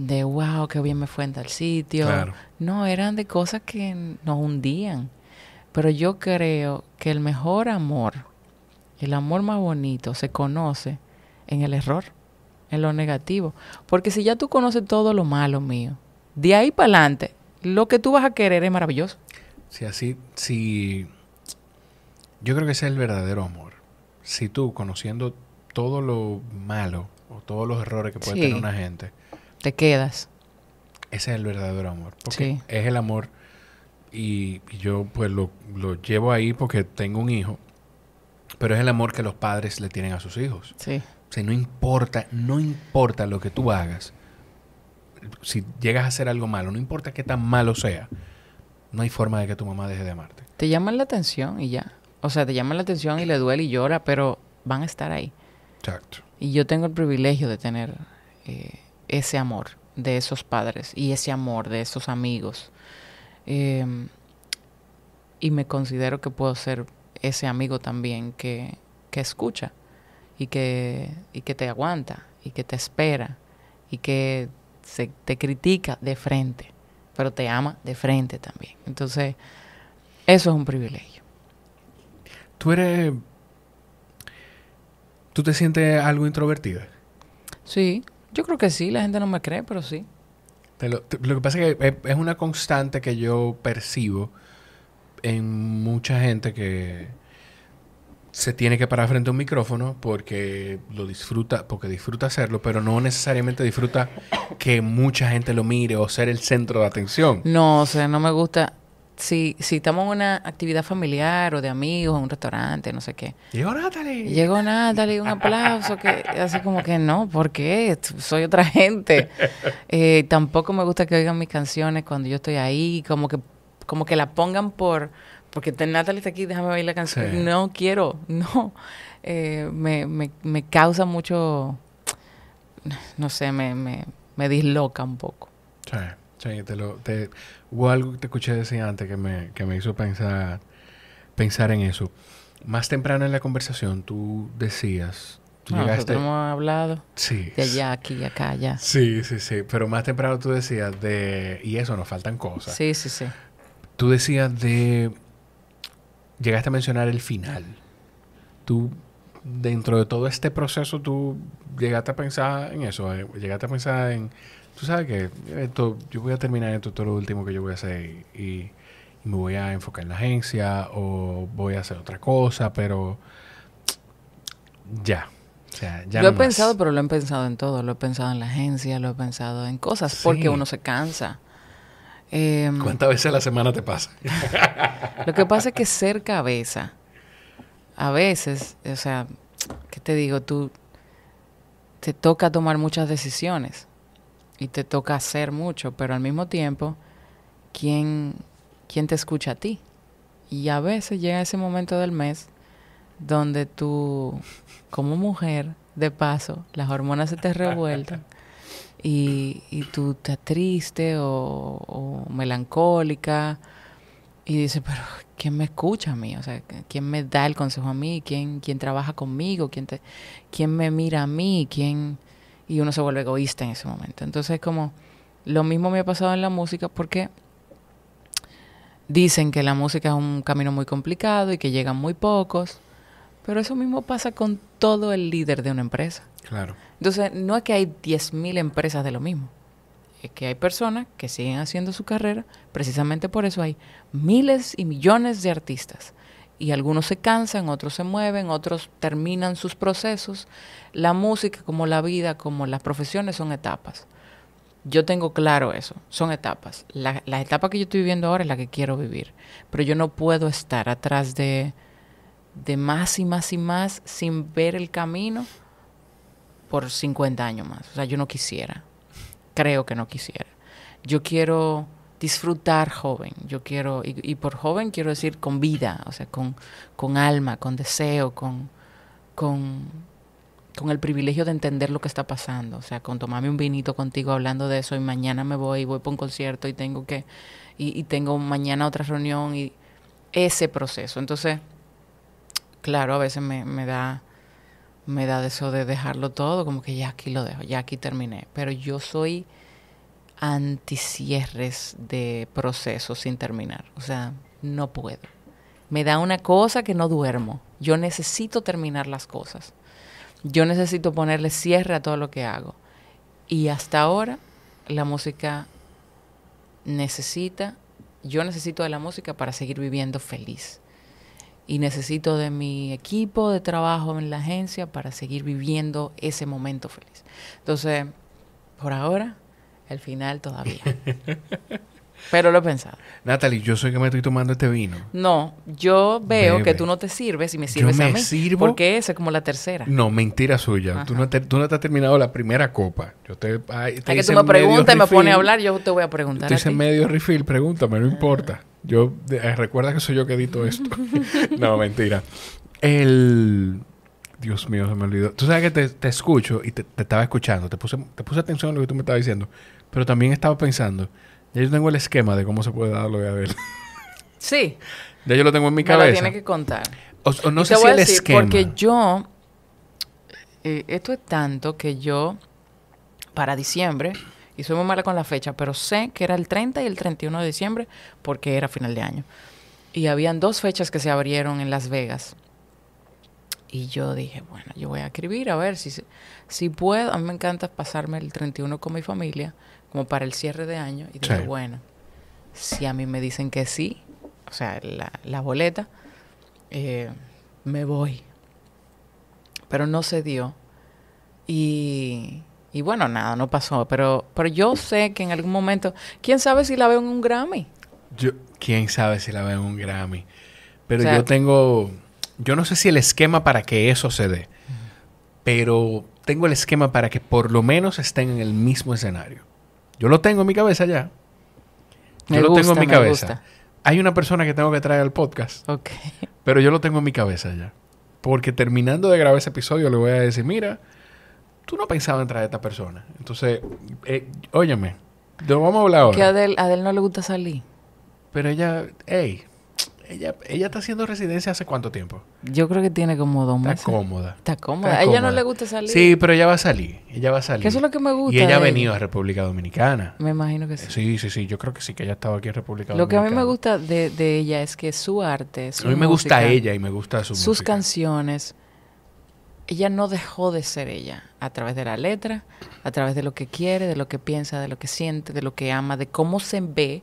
de wow, qué bien me fue en tal sitio. Claro. No, eran de cosas que nos hundían. Pero yo creo que el mejor amor, el amor más bonito, se conoce en el error, en lo negativo. Porque si ya tú conoces todo lo malo mío, de ahí para adelante, lo que tú vas a querer es maravilloso. Si así, si... Yo creo que ese es el verdadero amor. Si tú, conociendo todo lo malo o todos los errores que puede Sí. tener una gente, Te quedas. ese es el verdadero amor. Porque Sí. es el amor y, y yo pues lo, lo llevo ahí porque tengo un hijo, pero es el amor que los padres le tienen a sus hijos. Sí. O sea, no importa, no importa lo que tú hagas. Si llegas a hacer algo malo, no importa qué tan malo sea, no hay forma de que tu mamá deje de amarte. Te llaman la atención y ya. O sea, te llaman la atención y le duele y llora, pero van a estar ahí. Exacto. Y yo tengo el privilegio de tener eh, ese amor de esos padres y ese amor de esos amigos. Eh, y me considero que puedo ser ese amigo también que, que escucha y que, y que te aguanta y que te espera y que se te critica de frente, pero te ama de frente también. Entonces, eso es un privilegio. Tú eres... ¿Tú te sientes algo introvertida? Sí, yo creo que sí, la gente no me cree, pero sí. Te lo, te- lo que pasa es que es, es una constante que yo percibo en mucha gente que se tiene que parar frente a un micrófono porque lo disfruta, porque disfruta hacerlo, pero no necesariamente disfruta que mucha gente lo mire o ser el centro de atención. No, o sea, no me gusta. Si, si estamos en una actividad familiar o de amigos, en un restaurante, no sé qué. Llegó Natalie. Llegó Natalie, un aplauso, que así como que no, ¿por qué? Soy otra gente. Eh, tampoco me gusta que oigan mis canciones cuando yo estoy ahí, como que, como que la pongan por, porque Natalie está aquí, déjame oír la canción. Sí. No quiero, no. Eh, me, me, me causa mucho, no sé, me, me, me disloca un poco. Sí, sí, te lo, te- hubo algo que te escuché decir antes que me, que me hizo pensar, pensar en eso. Más temprano en la conversación tú decías, tú No, llegaste... nosotros hemos hablado Sí. de allá, aquí, acá, allá. Sí, sí, sí. Pero más temprano tú decías de... Y eso, nos faltan cosas. Sí, sí, sí. Tú decías de... Llegaste a mencionar el final. Tú, dentro de todo este proceso, tú llegaste a pensar en eso. eh, Llegaste a pensar en... Tú sabes que esto, yo voy a terminar esto, todo lo último que yo voy a hacer. Y, y me voy a enfocar en la agencia o voy a hacer otra cosa, pero... Ya. O sea, ya lo he más. pensado, pero lo he pensado en todo. Lo he pensado en la agencia, lo he pensado en cosas, porque uno se cansa. Em, ¿Cuántas veces a la semana te pasa? lo que pasa es que ser cabeza, a veces, o sea, ¿qué te digo? Tú te toca tomar muchas decisiones y te toca hacer mucho, pero al mismo tiempo, ¿quién, quién te escucha a ti? Y a veces llega ese momento del mes donde tú, como mujer, de paso, las hormonas se te revueltan y, y tú estás triste o, o melancólica y dices, pero ¿quién me escucha a mí? O sea, ¿quién me da el consejo a mí? ¿Quién, quién trabaja conmigo? ¿Quién, te, ¿Quién me mira a mí? ¿Quién? Y uno se vuelve egoísta en ese momento. Entonces, como lo mismo me ha pasado en la música porque dicen que la música es un camino muy complicado y que llegan muy pocos, pero eso mismo pasa con todo el líder de una empresa. Claro. Entonces, no es que hay 10.000 empresas de lo mismo. Es que hay personas que siguen haciendo su carrera. Precisamente por eso hay miles y millones de artistas. Y algunos se cansan, otros se mueven, otros terminan sus procesos. La música, como la vida, como las profesiones, son etapas. Yo tengo claro eso, son etapas. La, etapa que yo estoy viviendo ahora es la que quiero vivir. Pero yo no puedo estar atrás de, de más y más y más sin ver el camino por 50 años más. O sea, yo no quisiera. Creo que no quisiera. Yo quiero disfrutar joven. Yo quiero, y, y por joven quiero decir con vida, o sea, con, con alma, con deseo, con, con, con el privilegio de entender lo que está pasando. O sea, con tomarme un vinito contigo hablando de eso y mañana me voy y voy para un concierto y tengo que, y, y tengo mañana otra reunión y ese proceso. Entonces, claro, a veces me, me da me da eso de dejarlo todo, como que ya aquí lo dejo, ya aquí terminé. Pero yo soy anticierres de procesos sin terminar. O sea, no puedo. Me da una cosa que no duermo. Yo necesito terminar las cosas. Yo necesito ponerle cierre a todo lo que hago. Y hasta ahora la música necesita, yo necesito de la música para seguir viviendo feliz y necesito de mi equipo de trabajo en la agencia para seguir viviendo ese momento feliz. Entonces, por ahora, el final todavía. Pero lo he pensado. Natalie, yo soy que me estoy tomando este vino. No, yo veo Bebe. que tú no te sirves y me sirves me a mí. sirvo. Porque esa es como la tercera. No, mentira suya. Tú no, te, tú no te has terminado la primera copa. Yo te, ay, te es que tú me preguntas y me pones a hablar, yo te voy a Yo preguntar hice ti. medio refill, pregúntame, no importa. Yo, eh, recuerda que soy yo que edito esto. no, mentira. El... Dios mío, se me olvidó. Tú sabes que te, te escucho y te, te estaba escuchando. Te puse, te puse atención a lo que tú me estabas diciendo. Pero también estaba pensando. Ya yo tengo el esquema de cómo se puede dar lo de Adele. Sí, ya yo lo tengo en mi me lo cabeza. tienes que contar. O, o no Y sé te si a el decir, esquema. Porque yo, eh, esto es tanto que yo, para diciembre, Y soy muy mala con la fecha, pero sé que era el 30 y el 31 de diciembre porque era final de año. Y habían dos fechas que se abrieron en Las Vegas. Y yo dije, bueno, yo voy a escribir a ver si, si puedo. A mí me encanta pasarme el 31 con mi familia, como para el cierre de año. Y dije, Sí. bueno, si a mí me dicen que sí, o sea, la, la boleta, eh, me voy. Pero no se dio. Y, y bueno, nada, no pasó. Pero, pero yo sé que en algún momento, quién sabe si la veo en un Grammy. Yo, quién sabe si la veo en un Grammy. Pero O sea- yo tengo. Yo no sé si el esquema para que eso se dé. Pero tengo el esquema para que por lo menos estén en el mismo escenario. Yo lo tengo en mi cabeza ya. Yo Me lo tengo en mi cabeza. gusta. Hay una persona que tengo que traer al podcast, Ok. pero yo lo tengo en mi cabeza ya. Porque terminando de grabar ese episodio le voy a decir, mira, tú no pensabas en traer a esta persona. Entonces, eh, óyeme, lo vamos a hablar Que a ahora. Adel, a Adel no le gusta salir. Pero ella, hey, ella, ella está haciendo residencia hace cuánto tiempo. Yo creo que tiene como dos Está meses. cómoda. Está cómoda. Está A ella no cómoda. le gusta salir. Sí, pero ella va a salir. Ella va a salir. Que eso es lo que me gusta. Y ella ha venido a República Dominicana. Me imagino que sí. Sí, sí, sí. Yo creo que sí, que ella estaba aquí en República Lo que a mí Dominicana. me gusta de, de ella es que su arte, su A mí me gusta ella y me gusta su sus música. canciones, ella no dejó de ser ella a través de la letra, a través de lo que quiere, de lo que piensa, de lo que siente, de lo que ama, de cómo se ve,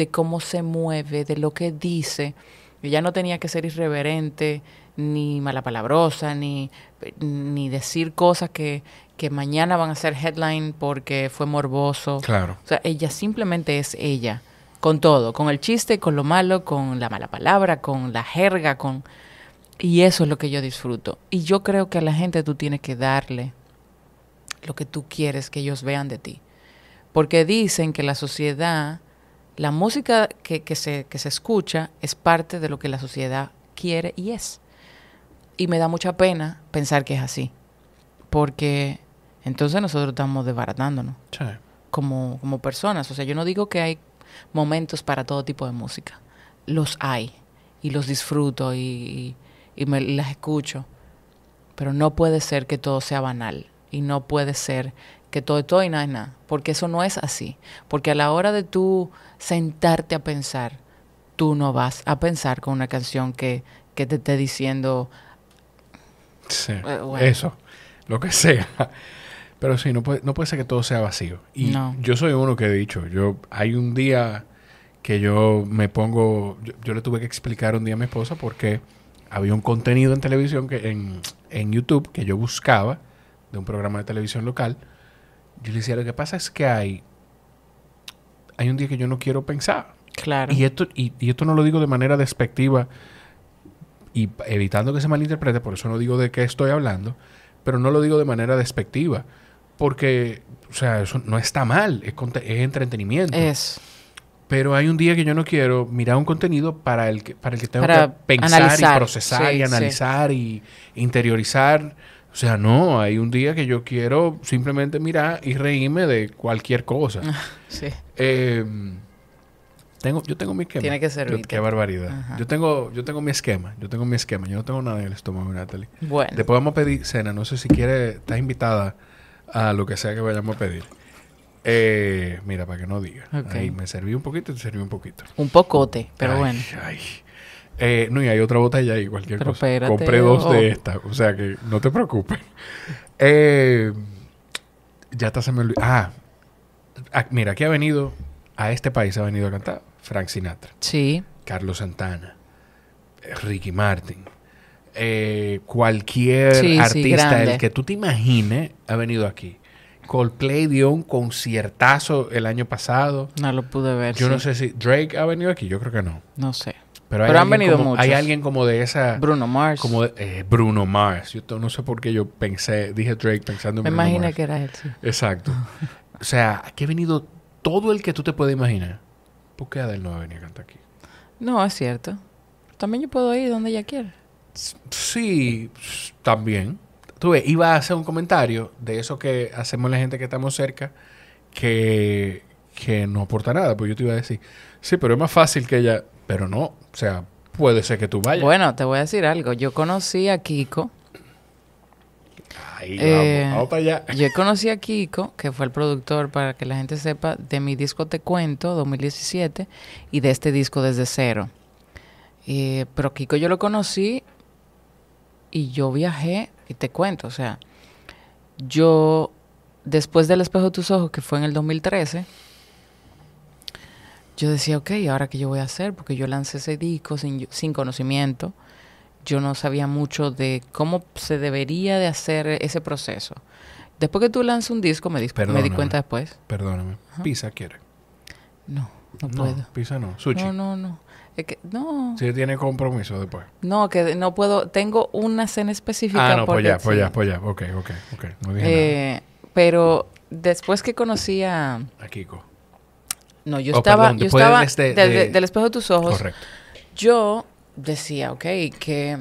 de cómo se mueve, de lo que dice. Ella no tenía que ser irreverente, ni malapalabrosa, ni, ni decir cosas que, que mañana van a ser headline porque fue morboso. Claro. O sea, ella simplemente es ella, con todo, con el chiste, con lo malo, con la mala palabra, con la jerga, con... Y eso es lo que yo disfruto. Y yo creo que a la gente tú tienes que darle lo que tú quieres que ellos vean de ti. Porque dicen que la sociedad, la música que, que se, que se escucha es parte de lo que la sociedad quiere y es. Y me da mucha pena pensar que es así. Porque entonces nosotros estamos desbaratándonos Sí. como, como personas. O sea, yo no digo que hay momentos para todo tipo de música. Los hay. Y los disfruto y, y, y me las escucho. Pero no puede ser que todo sea banal. Y no puede ser que todo es todo y nada es nada. Porque eso no es así. Porque a la hora de tú sentarte a pensar, tú no vas a pensar con una canción que, que te esté diciendo, Sí. Eh, bueno. Eso. Lo que sea. Pero sí, no puede, no puede ser que todo sea vacío. Y No. yo soy uno que he dicho, yo hay un día que yo me pongo, yo, yo le tuve que explicar un día a mi esposa porque había un contenido en televisión que en, en YouTube que yo buscaba de un programa de televisión local. Yo le decía, lo que pasa es que hay hay un día que yo no quiero pensar. claro. Y esto, y, y esto no lo digo de manera despectiva y evitando que se malinterprete, por eso no digo de qué estoy hablando, pero no lo digo de manera despectiva, porque, o sea, eso no está mal, es, es entretenimiento. es. Pero hay un día que yo no quiero mirar un contenido para el que, para el que tengo Para que pensar analizar, y procesar sí, y sí. analizar y interiorizar. O sea, no, hay un día que yo quiero simplemente mirar y reírme de cualquier cosa. Sí. Eh, tengo, yo tengo mi esquema. Tiene que Yo- servirte. Qué barbaridad. Ajá. Yo tengo, yo tengo mi esquema. Yo tengo mi esquema. Yo no tengo nada en el estómago, Natalie. Bueno. Después vamos a pedir cena. No sé si quiere, estás invitada a lo que sea que vayamos a pedir. Eh, mira, para que no diga. Ok. Ahí me serví un poquito y te serví un poquito. Un pocote, pero Ay, bueno. ay. Eh, no, y hay otra botella ahí, cualquier Pero cosa. espérate, Compré dos oh. de estas, o sea que no te preocupes. Eh, ya hasta se me olvidó. Ah, ah, mira, aquí ha venido, a este país ha venido a cantar Frank Sinatra, Sí. Carlos Santana, Ricky Martin. eh, cualquier Sí, artista, el que tú te imagines, ha venido aquí. Coldplay dio un conciertazo el año pasado. No lo pude ver. Yo no sé si Drake ha venido aquí, yo creo que no. No sé. Pero, hay Pero han alguien venido como, muchos. Hay alguien como de esa... Bruno Mars. Como de- eh, Bruno Mars. Yo no sé por qué yo pensé, dije Drake pensando en Me Bruno imaginé Mars. que era él, sí. Exacto. o sea, aquí ha venido todo el que tú te puedes imaginar. ¿Por qué Adele no va a venir a cantar aquí? No, es cierto. También yo puedo ir donde ella quiera. Sí, también. Tú ves, iba a hacer un comentario de eso que hacemos la gente que estamos cerca que, que no aporta nada. Pues yo te iba a decir, sí, pero es más fácil que ella... Pero no, o sea, puede ser que tú vayas. Bueno, te voy a decir algo. Yo conocí a Kiko Ahí Eh, vamos, vamos para allá. Yo conocí a Kiko, que fue el productor, para que la gente sepa, de mi disco Te Cuento 2017 y de este disco Desde Cero. Eh, pero Kiko yo lo conocí y yo viajé y te cuento, o sea, yo después del espejo de tus ojos, que fue en el 2013, yo decía, ok, ¿ahora qué yo voy a hacer? Porque yo lancé ese disco sin, sin conocimiento. Yo no sabía mucho de cómo se debería de hacer ese proceso. Después que tú lanzas un disco, me di, me di cuenta después. Perdóname. Pizza quiere. No, no, puedo. Pizza no. Sushi. No, no, no. Es que, no, Si tiene compromiso después. no, que no puedo. Tengo una cena específica. Ah, no, pues ya, pues sí. ya, pues ya. Ok, ok, ok. No dije Eh, pero después que conocí a... A Kiko. No, yo Oh, estaba... perdón, yo estaba este- del, de- del espejo de tus ojos. Correcto. Yo decía, ok, ¿qué,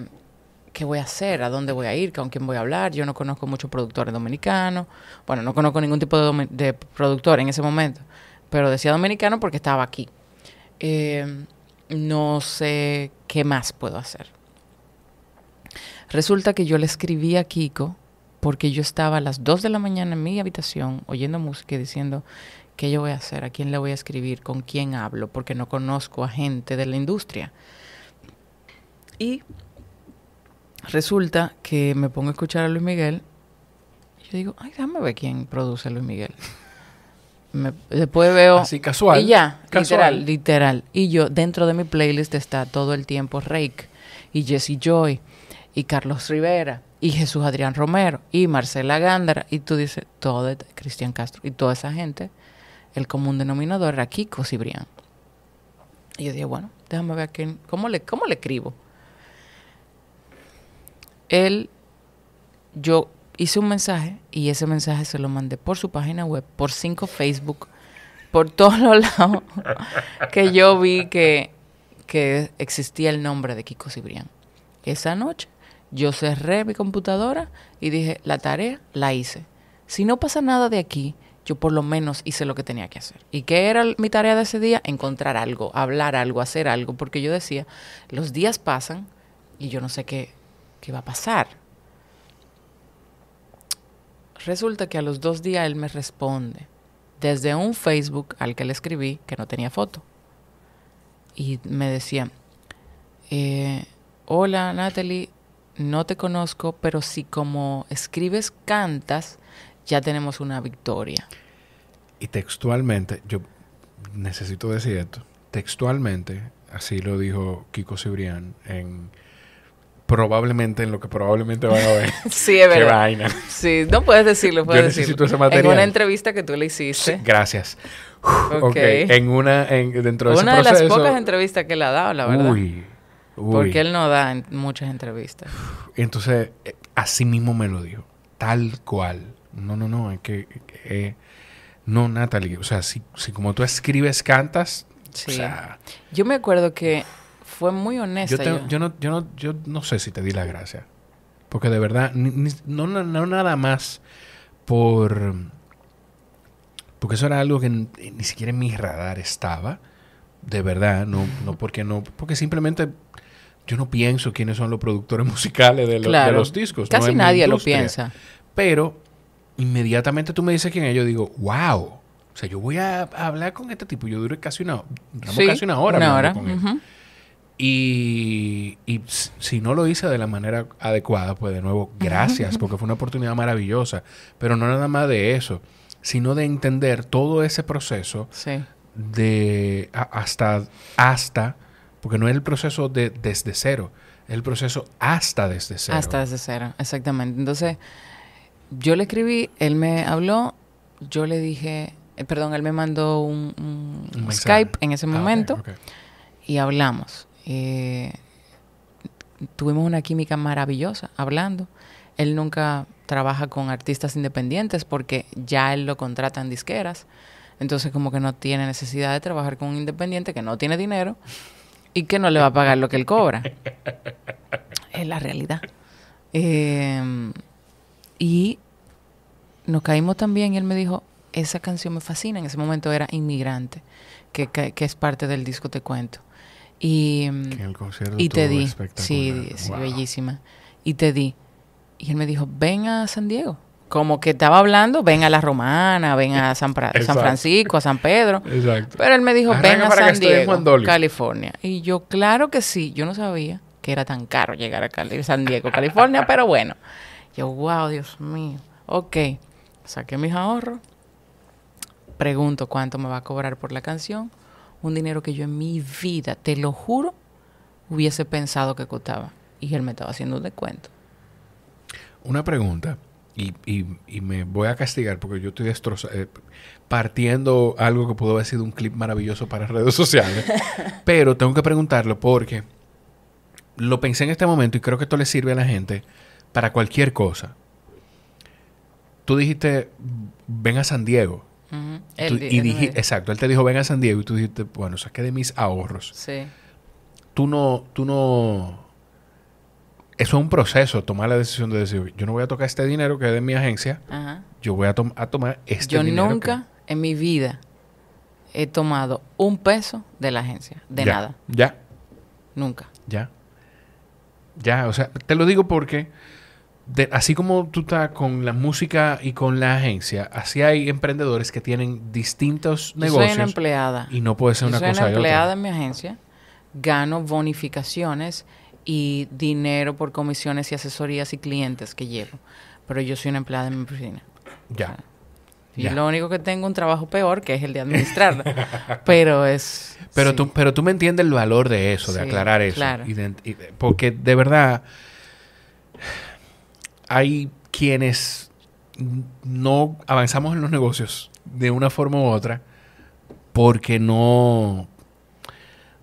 ¿qué voy a hacer? ¿A dónde voy a ir? ¿Con quién voy a hablar? Yo no conozco muchos productores dominicanos. Bueno, no conozco ningún tipo de productor en ese momento. Pero decía dominicano porque estaba aquí. Eh, no sé qué más puedo hacer. Resulta que yo le escribí a Kiko porque yo estaba a las 2 de la mañana en mi habitación oyendo música y diciendo, ¿qué yo voy a hacer? ¿A quién le voy a escribir? ¿Con quién hablo? Porque no conozco a gente de la industria. Y resulta que me pongo a escuchar a Luis Miguel y yo digo, ay, déjame ver quién produce a Luis Miguel. Me- después veo... Así casual. Y ya, Casual. literal, literal. Y yo, dentro de mi playlist está todo el tiempo Rake y Jesse Joy y Carlos Rivera y Jesús Adrián Romero y Marcela Gándara. Y tú dices, todo de Cristian Castro y toda esa gente, el común denominador era Kiko Cibrián. Y yo dije, bueno, déjame ver a quién, cómo le, cómo le escribo. Él, yo hice un mensaje y ese mensaje se lo mandé por su página web, por cinco Facebook, por todos los lados, que yo vi que, que existía el nombre de Kiko Cibrián. Esa noche yo cerré mi computadora y dije, la tarea la hice. Si no pasa nada de aquí, yo por lo menos hice lo que tenía que hacer. ¿Y qué era mi tarea de ese día? Encontrar algo, hablar algo, hacer algo, porque yo decía, los días pasan y yo no sé qué, qué va a pasar. Resulta que a los dos días él me responde desde un Facebook al que le escribí que no tenía foto. Y me decía, eh, hola Natalie, no te conozco, pero si como escribes cantas, ya tenemos una victoria. Y textualmente, yo necesito decir esto. Textualmente, así lo dijo Kiko Cibrián en probablemente en lo que probablemente van a ver. Sí, es Qué verdad. vaina. Sí, no puedes decirlo, puedes necesito decirlo. ese material. En una entrevista que tú le hiciste. Sí, gracias. Ok. ok. En una, en, dentro de Una ese de las pocas entrevistas que él ha dado, la verdad. Uy. Uy. Porque él no da en muchas entrevistas. Entonces, eh, así mismo me lo dijo. Tal cual. No, no, no. Es que. eh, no, Natalie. O sea, si, si como tú escribes, cantas. Sí. O sea, Yo me acuerdo que fue muy honesta. yo, te- yo- yo no, yo, no, yo no sé si te di la gracia. Porque de verdad, ni- ni- no, no, no nada más por. Porque eso era algo que ni, ni siquiera en mi radar estaba. De verdad, no, no porque no. Porque simplemente yo no pienso quiénes son los productores musicales de, lo- de los discos. Casi nadie lo piensa. Pero inmediatamente tú me dices quién es, yo digo, wow. O sea, yo voy a, hablar con este tipo. Yo duré casi una, Sí, casi una hora Una hora. con él. Y, y si no lo hice de la manera adecuada, pues de nuevo, gracias, porque fue una oportunidad maravillosa. Pero no nada más de eso, sino de entender todo ese proceso Sí. de a- hasta, hasta, porque no es el proceso de desde cero, es el proceso hasta desde cero. Hasta desde cero, exactamente. Entonces, yo le escribí, él me habló, yo le dije, eh, perdón, él me mandó un, un Un mensaje. Skype en ese Ah, momento y hablamos. Eh, tuvimos una química maravillosa hablando. Él nunca trabaja con artistas independientes porque ya él lo contrata en disqueras. Entonces como que no tiene necesidad de trabajar con un independiente que no tiene dinero y que no le va a pagar lo que él cobra. es la realidad. Eh, y nos caímos también y él me dijo, esa canción me fascina. En ese momento era Inmigrante, que, que, que es parte del disco Te Cuento. Y, Que en el concierto y te di, sí, sí, Wow. bellísima. Y te di. Y él me dijo, ven a San Diego. Como que estaba hablando, ven a La Romana, ven a San. Francisco, a San Pedro. Exacto. Pero él me dijo, Arranca ven a San Diego. California. Y yo, claro que sí. Yo no sabía que era tan caro llegar a Cali- San Diego, California, pero bueno. Yo, wow, Dios mío. Ok, saqué mis ahorros, pregunto cuánto me va a cobrar por la canción. Un dinero que yo en mi vida, te lo juro, hubiese pensado que costaba. Y él me estaba haciendo un descuento. Una pregunta, y, y- y me voy a castigar porque yo estoy destrozado, partiendo algo que pudo haber sido un clip maravilloso para redes sociales, pero tengo que preguntarlo porque lo pensé en este momento y creo que esto le sirve a la gente para cualquier cosa. Tú dijiste, ven a San Diego. Tú- Él y dije, exacto, él te dijo, ven a San Diego y tú dijiste, bueno, saqué de mis ahorros. Sí. Tú no, tú no... Eso es un proceso, tomar la decisión de decir, yo no voy a tocar este dinero que es de mi agencia, yo voy a, tom- a tomar este Yo dinero. nunca en mi vida he tomado un peso de la agencia. De Ya, nada. Ya, Nunca. ya. Ya, o sea, te lo digo porque de- así como tú estás con la música y con la agencia, así hay emprendedores que tienen distintos Yo soy negocios una empleada. y no puede ser Yo una soy cosa una empleada otra. en mi agencia. Gano bonificaciones y dinero por comisiones y asesorías y clientes que llevo. Pero yo soy una empleada en mi oficina. Ya. Y Ya. lo único que tengo un trabajo peor que es el de administrarla. Pero es. Pero, sí. tú, pero tú me entiendes el valor de eso, de Sí, aclarar eso. claro. Y de- y de- porque de verdad hay quienes no avanzamos en los negocios de una forma u otra porque no,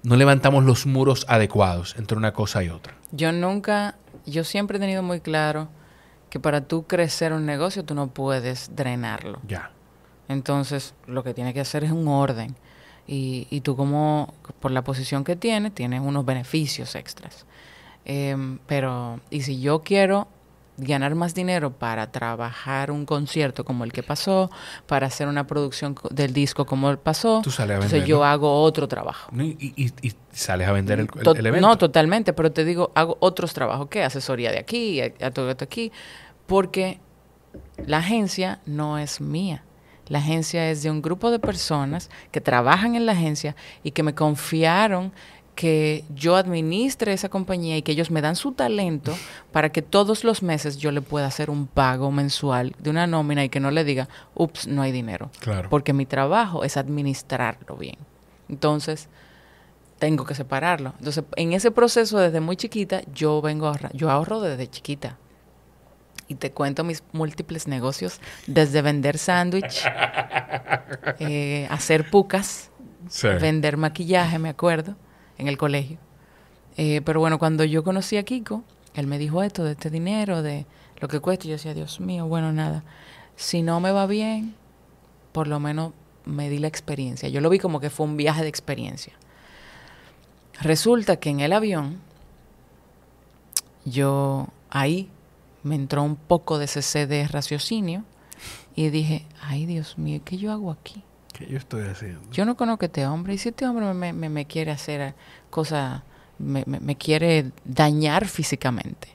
no levantamos los muros adecuados entre una cosa y otra. Yo nunca. Yo siempre he tenido muy claro que para tú crecer un negocio tú no puedes drenarlo. Ya. Entonces, lo que tienes que hacer es un orden. Y, y tú como, por la posición que tienes, tienes unos beneficios extras. Em, pero, y si yo quiero ganar más dinero para trabajar un concierto como el que pasó, para hacer una producción del disco como el pasó, Tú sales a entonces venderlo. yo hago otro trabajo. Y, y- sales a vender el, el- To- el evento. No, totalmente, pero te digo, hago otros trabajos, ¿qué? Asesoría de aquí, a, a todo esto aquí, porque la agencia no es mía. La agencia es de un grupo de personas que trabajan en la agencia y que me confiaron que yo administre esa compañía y que ellos me dan su talento para que todos los meses yo le pueda hacer un pago mensual de una nómina y que no le diga, ups, no hay dinero. Claro. Porque mi trabajo es administrarlo bien. Entonces, tengo que separarlo. Entonces, en ese proceso, desde muy chiquita, yo vengo a ahorrar. Yo ahorro desde chiquita. Y te cuento mis múltiples negocios, desde vender sándwich, eh, hacer pucas, Sí. vender maquillaje, me acuerdo, en el colegio. Eh, pero bueno, cuando yo conocí a Kiko, él me dijo esto de este dinero, de lo que cuesta. Y yo decía, Dios mío, bueno, nada. Si no me va bien, por lo menos me di la experiencia. Yo lo vi como que fue un viaje de experiencia. Resulta que en el avión, yo ahí me entró un poco de ese de raciocinio y dije, ay Dios mío, ¿qué yo hago aquí? ¿Qué yo estoy haciendo? Yo no conozco a este hombre y si este hombre me, me- me quiere hacer cosas, me, quiere dañar físicamente.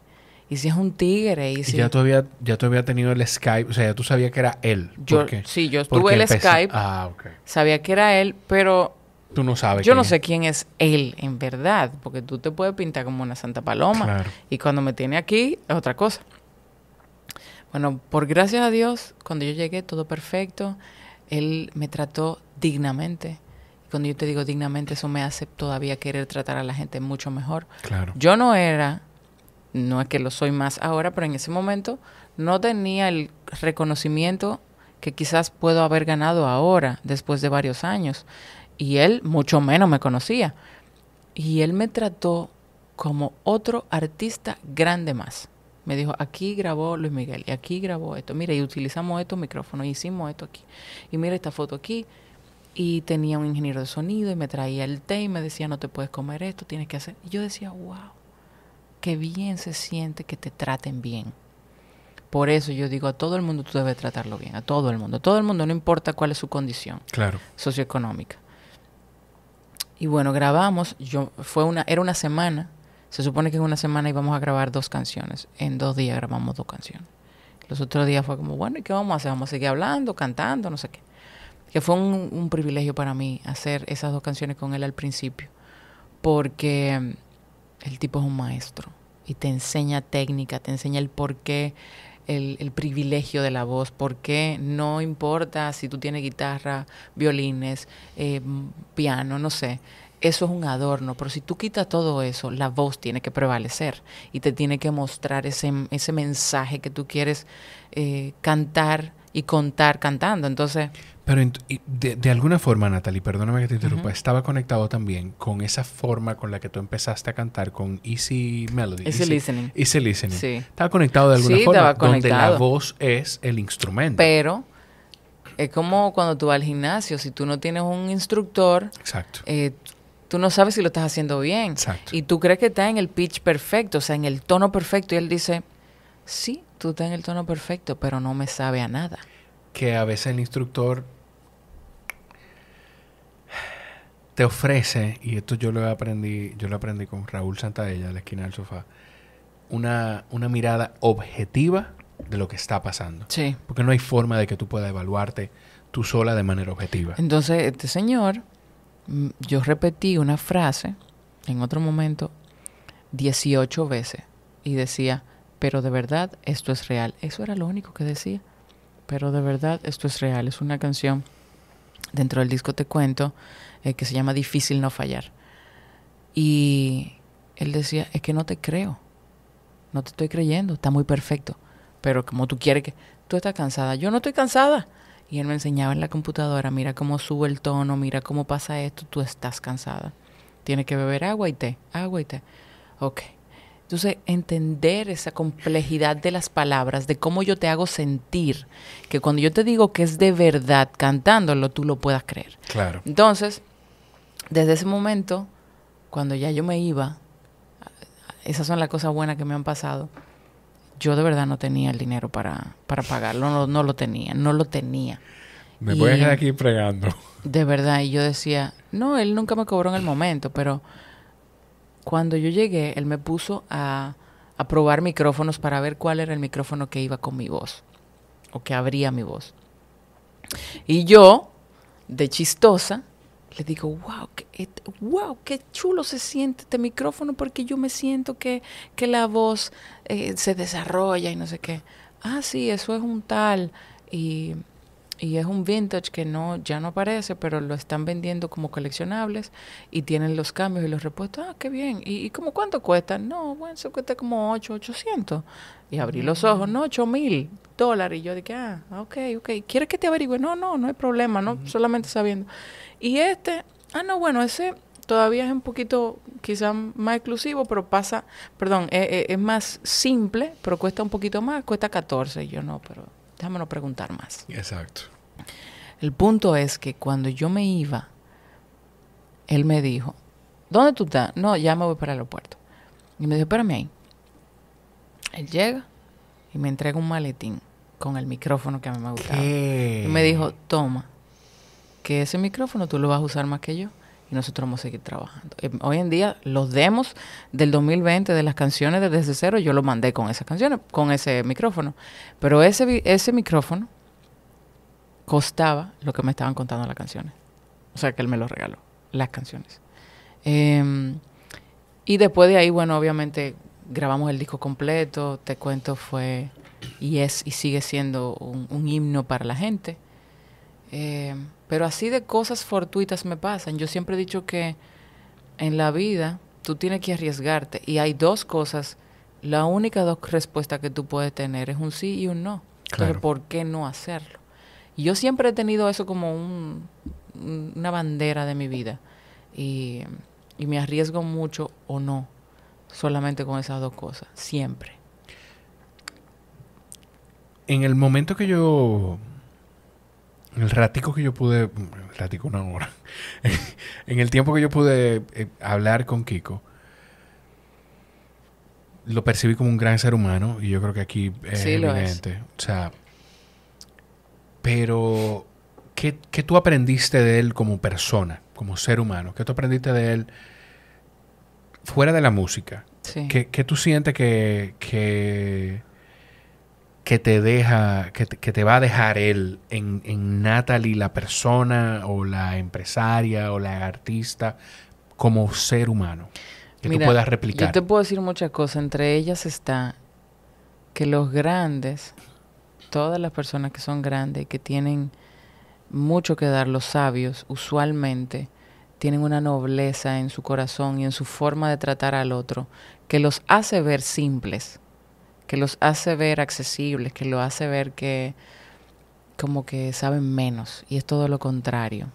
Y si es un tigre y Y si... ya tú, habías, ya tú habías tenido el Skype, o sea, ya tú sabías que era él. Yo- sí, yo tuve el Skype. Ah. Sabía que era él, pero Tú no sabes. yo no es. sé quién es él en verdad, porque tú te puedes pintar como una santa paloma. Claro. Y cuando me tiene aquí es otra cosa. Bueno, por gracias a Dios, cuando yo llegué todo perfecto, él me trató dignamente. Y cuando yo te digo dignamente, eso me hace todavía querer tratar a la gente mucho mejor. Claro. Yo no era, no es que lo soy más ahora, pero en ese momento no tenía el reconocimiento que quizás puedo haber ganado ahora, después de varios años. Y él mucho menos me conocía. Y él me trató como otro artista grande más. Me dijo, aquí grabó Luis Miguel y aquí grabó esto. Mira, y utilizamos estos micrófonos, y hicimos esto aquí. Y mira esta foto aquí. Y tenía un ingeniero de sonido y me traía el té y me decía, no te puedes comer esto, tienes que hacer. Y yo decía, wow, qué bien se siente que te traten bien. Por eso yo digo, a todo el mundo tú debes tratarlo bien, a todo el mundo. A todo el mundo, no importa cuál es su condición Claro. socioeconómica. Y bueno, grabamos, yo fue una era una semana Se supone que en una semana íbamos a grabar dos canciones. En dos días grabamos dos canciones. Los otros días fue como, bueno, ¿y qué vamos a hacer? Vamos a seguir hablando, cantando, no sé qué. Que fue un, privilegio para mí hacer esas dos canciones con él al principio. Porque mm, el tipo es un maestro y te enseña técnica, te enseña el porqué, el, el privilegio de la voz, por qué no importa si tú tienes guitarra, violines, eh, piano, no sé. Eso es un adorno, pero si tú quitas todo eso, la voz tiene que prevalecer y te tiene que mostrar ese, ese mensaje que tú quieres eh, cantar y contar cantando. Entonces, Pero ent- de, de alguna forma, Natalie, perdóname que te interrumpa, estaba conectado también con esa forma con la que tú empezaste a cantar con Easy Melody. Easy listening. Easy Listening. Sí. Estaba conectado de alguna Sí, forma, estaba donde la voz es el instrumento. pero es como cuando tú vas al gimnasio, si tú no tienes un instructor, Exacto. eh, tú no sabes si lo estás haciendo bien. Exacto. Y tú crees que está en el pitch perfecto, o sea, en el tono perfecto. Y él dice, sí, tú estás en el tono perfecto, pero no me sabe a nada. que a veces el instructor te ofrece, y esto yo lo aprendí, yo lo aprendí con Raúl Santaella, la esquina del sofá, una, una mirada objetiva de lo que está pasando. Sí. Porque no hay forma de que tú puedas evaluarte tú sola de manera objetiva. Entonces, este señor, yo repetí una frase en otro momento 18 veces y decía, pero de verdad esto es real. Eso era lo único que decía. Pero de verdad esto es real. Es una canción dentro del disco Te Cuento eh, que se llama Difícil no fallar. Y él decía, es que no te creo. No te estoy creyendo. Está muy perfecto. Pero como tú quieres que... Tú estás cansada. Yo no estoy cansada. Y él me enseñaba en la computadora, mira cómo sube el tono, mira cómo pasa esto, tú estás cansada. Tienes que beber agua y té, agua y té. Ok. Entonces, entender esa complejidad de las palabras, de cómo yo te hago sentir, que cuando yo te digo que es de verdad cantándolo, tú lo puedas creer. Claro. Entonces, desde ese momento, cuando ya yo me iba, esas son las cosas buenas que me han pasado. Yo de verdad no tenía el dinero para, para pagarlo, no, no lo tenía, no lo tenía. Me voy a quedar aquí pregando. De verdad, y yo decía, no, él nunca me cobró en el momento, pero cuando yo llegué, él me puso a, a probar micrófonos para ver cuál era el micrófono que iba con mi voz, o que abría mi voz. Y yo, de chistosa, le digo, wow, qué, wow, qué chulo se siente este micrófono porque yo me siento que, que la voz eh, se desarrolla y no sé qué. Ah, sí, eso es un tal. Y, y es un vintage que no ya no aparece, pero lo están vendiendo como coleccionables y tienen los cambios y los repuestos. Ah, qué bien. ¿Y, y como cuánto cuesta? No, bueno, eso cuesta como 8, 800. Y abrí los ojos, no, 8 mil dólares. Y yo dije, ah, ok, ok. ¿Quieres que te averigüe? No, no, no hay problema, no, solamente sabiendo. Y este, ah, no, bueno, ese todavía es un poquito quizás más exclusivo, pero pasa, perdón, eh, eh, es más simple, pero cuesta un poquito más, cuesta 14. Y yo no, pero déjame no preguntar más. Exacto. El punto es que cuando yo me iba, él me dijo, ¿dónde tú estás? No, ya me voy para el aeropuerto. Y me dijo, espérame ahí. Él llega y me entrega un maletín con el micrófono que a mí me gustaba. ¿Qué? Y me dijo, toma, que ese micrófono tú lo vas a usar más que yo y nosotros vamos a seguir trabajando. Eh, hoy en día, los demos del 2020 de las canciones de Desde Cero, yo lo mandé con esas canciones, con ese micrófono. Pero ese, ese micrófono costaba lo que me estaban contando las canciones. O sea, que él me lo regaló, las canciones. Em, y después de ahí, bueno, obviamente grabamos el disco completo. Te cuento, fue y es y sigue siendo un himno para la gente. Eh, pero así de cosas fortuitas me pasan. Yo siempre he dicho que en la vida tú tienes que arriesgarte y hay dos cosas. La única dos respuestas que tú puedes tener es un sí y un no. Entonces, Claro. ¿por qué no hacerlo? Yo siempre he tenido eso como un- un- una bandera de mi vida. Y, y me arriesgo mucho o no, solamente con esas dos cosas, siempre. En el momento que yo. En el ratico que yo pude. El ratico, una hora. en el tiempo que yo pude eh, hablar con Kiko. Lo percibí como un gran ser humano. Y yo creo que aquí es Sí, lo es. evidente. O sea. Pero. ¿qué, ¿Qué tú aprendiste de él como persona? Como ser humano? ¿Qué tú aprendiste de él? Fuera de la música. Sí. ¿Qué, qué tú sientes que, que, que te deja, que te, que te va a dejar él en, en Natalie, la persona o la empresaria o la artista, como ser humano? Que Mira, tú puedas Yo replicar. te puedo decir muchas cosas. Entre ellas está que los grandes, todas las personas que son grandes y que tienen mucho que dar, los sabios, usualmente tienen una nobleza en su corazón y en su forma de tratar al otro que los hace ver simples, que los hace ver accesibles, que los hace ver que como que saben menos y es todo lo contrario.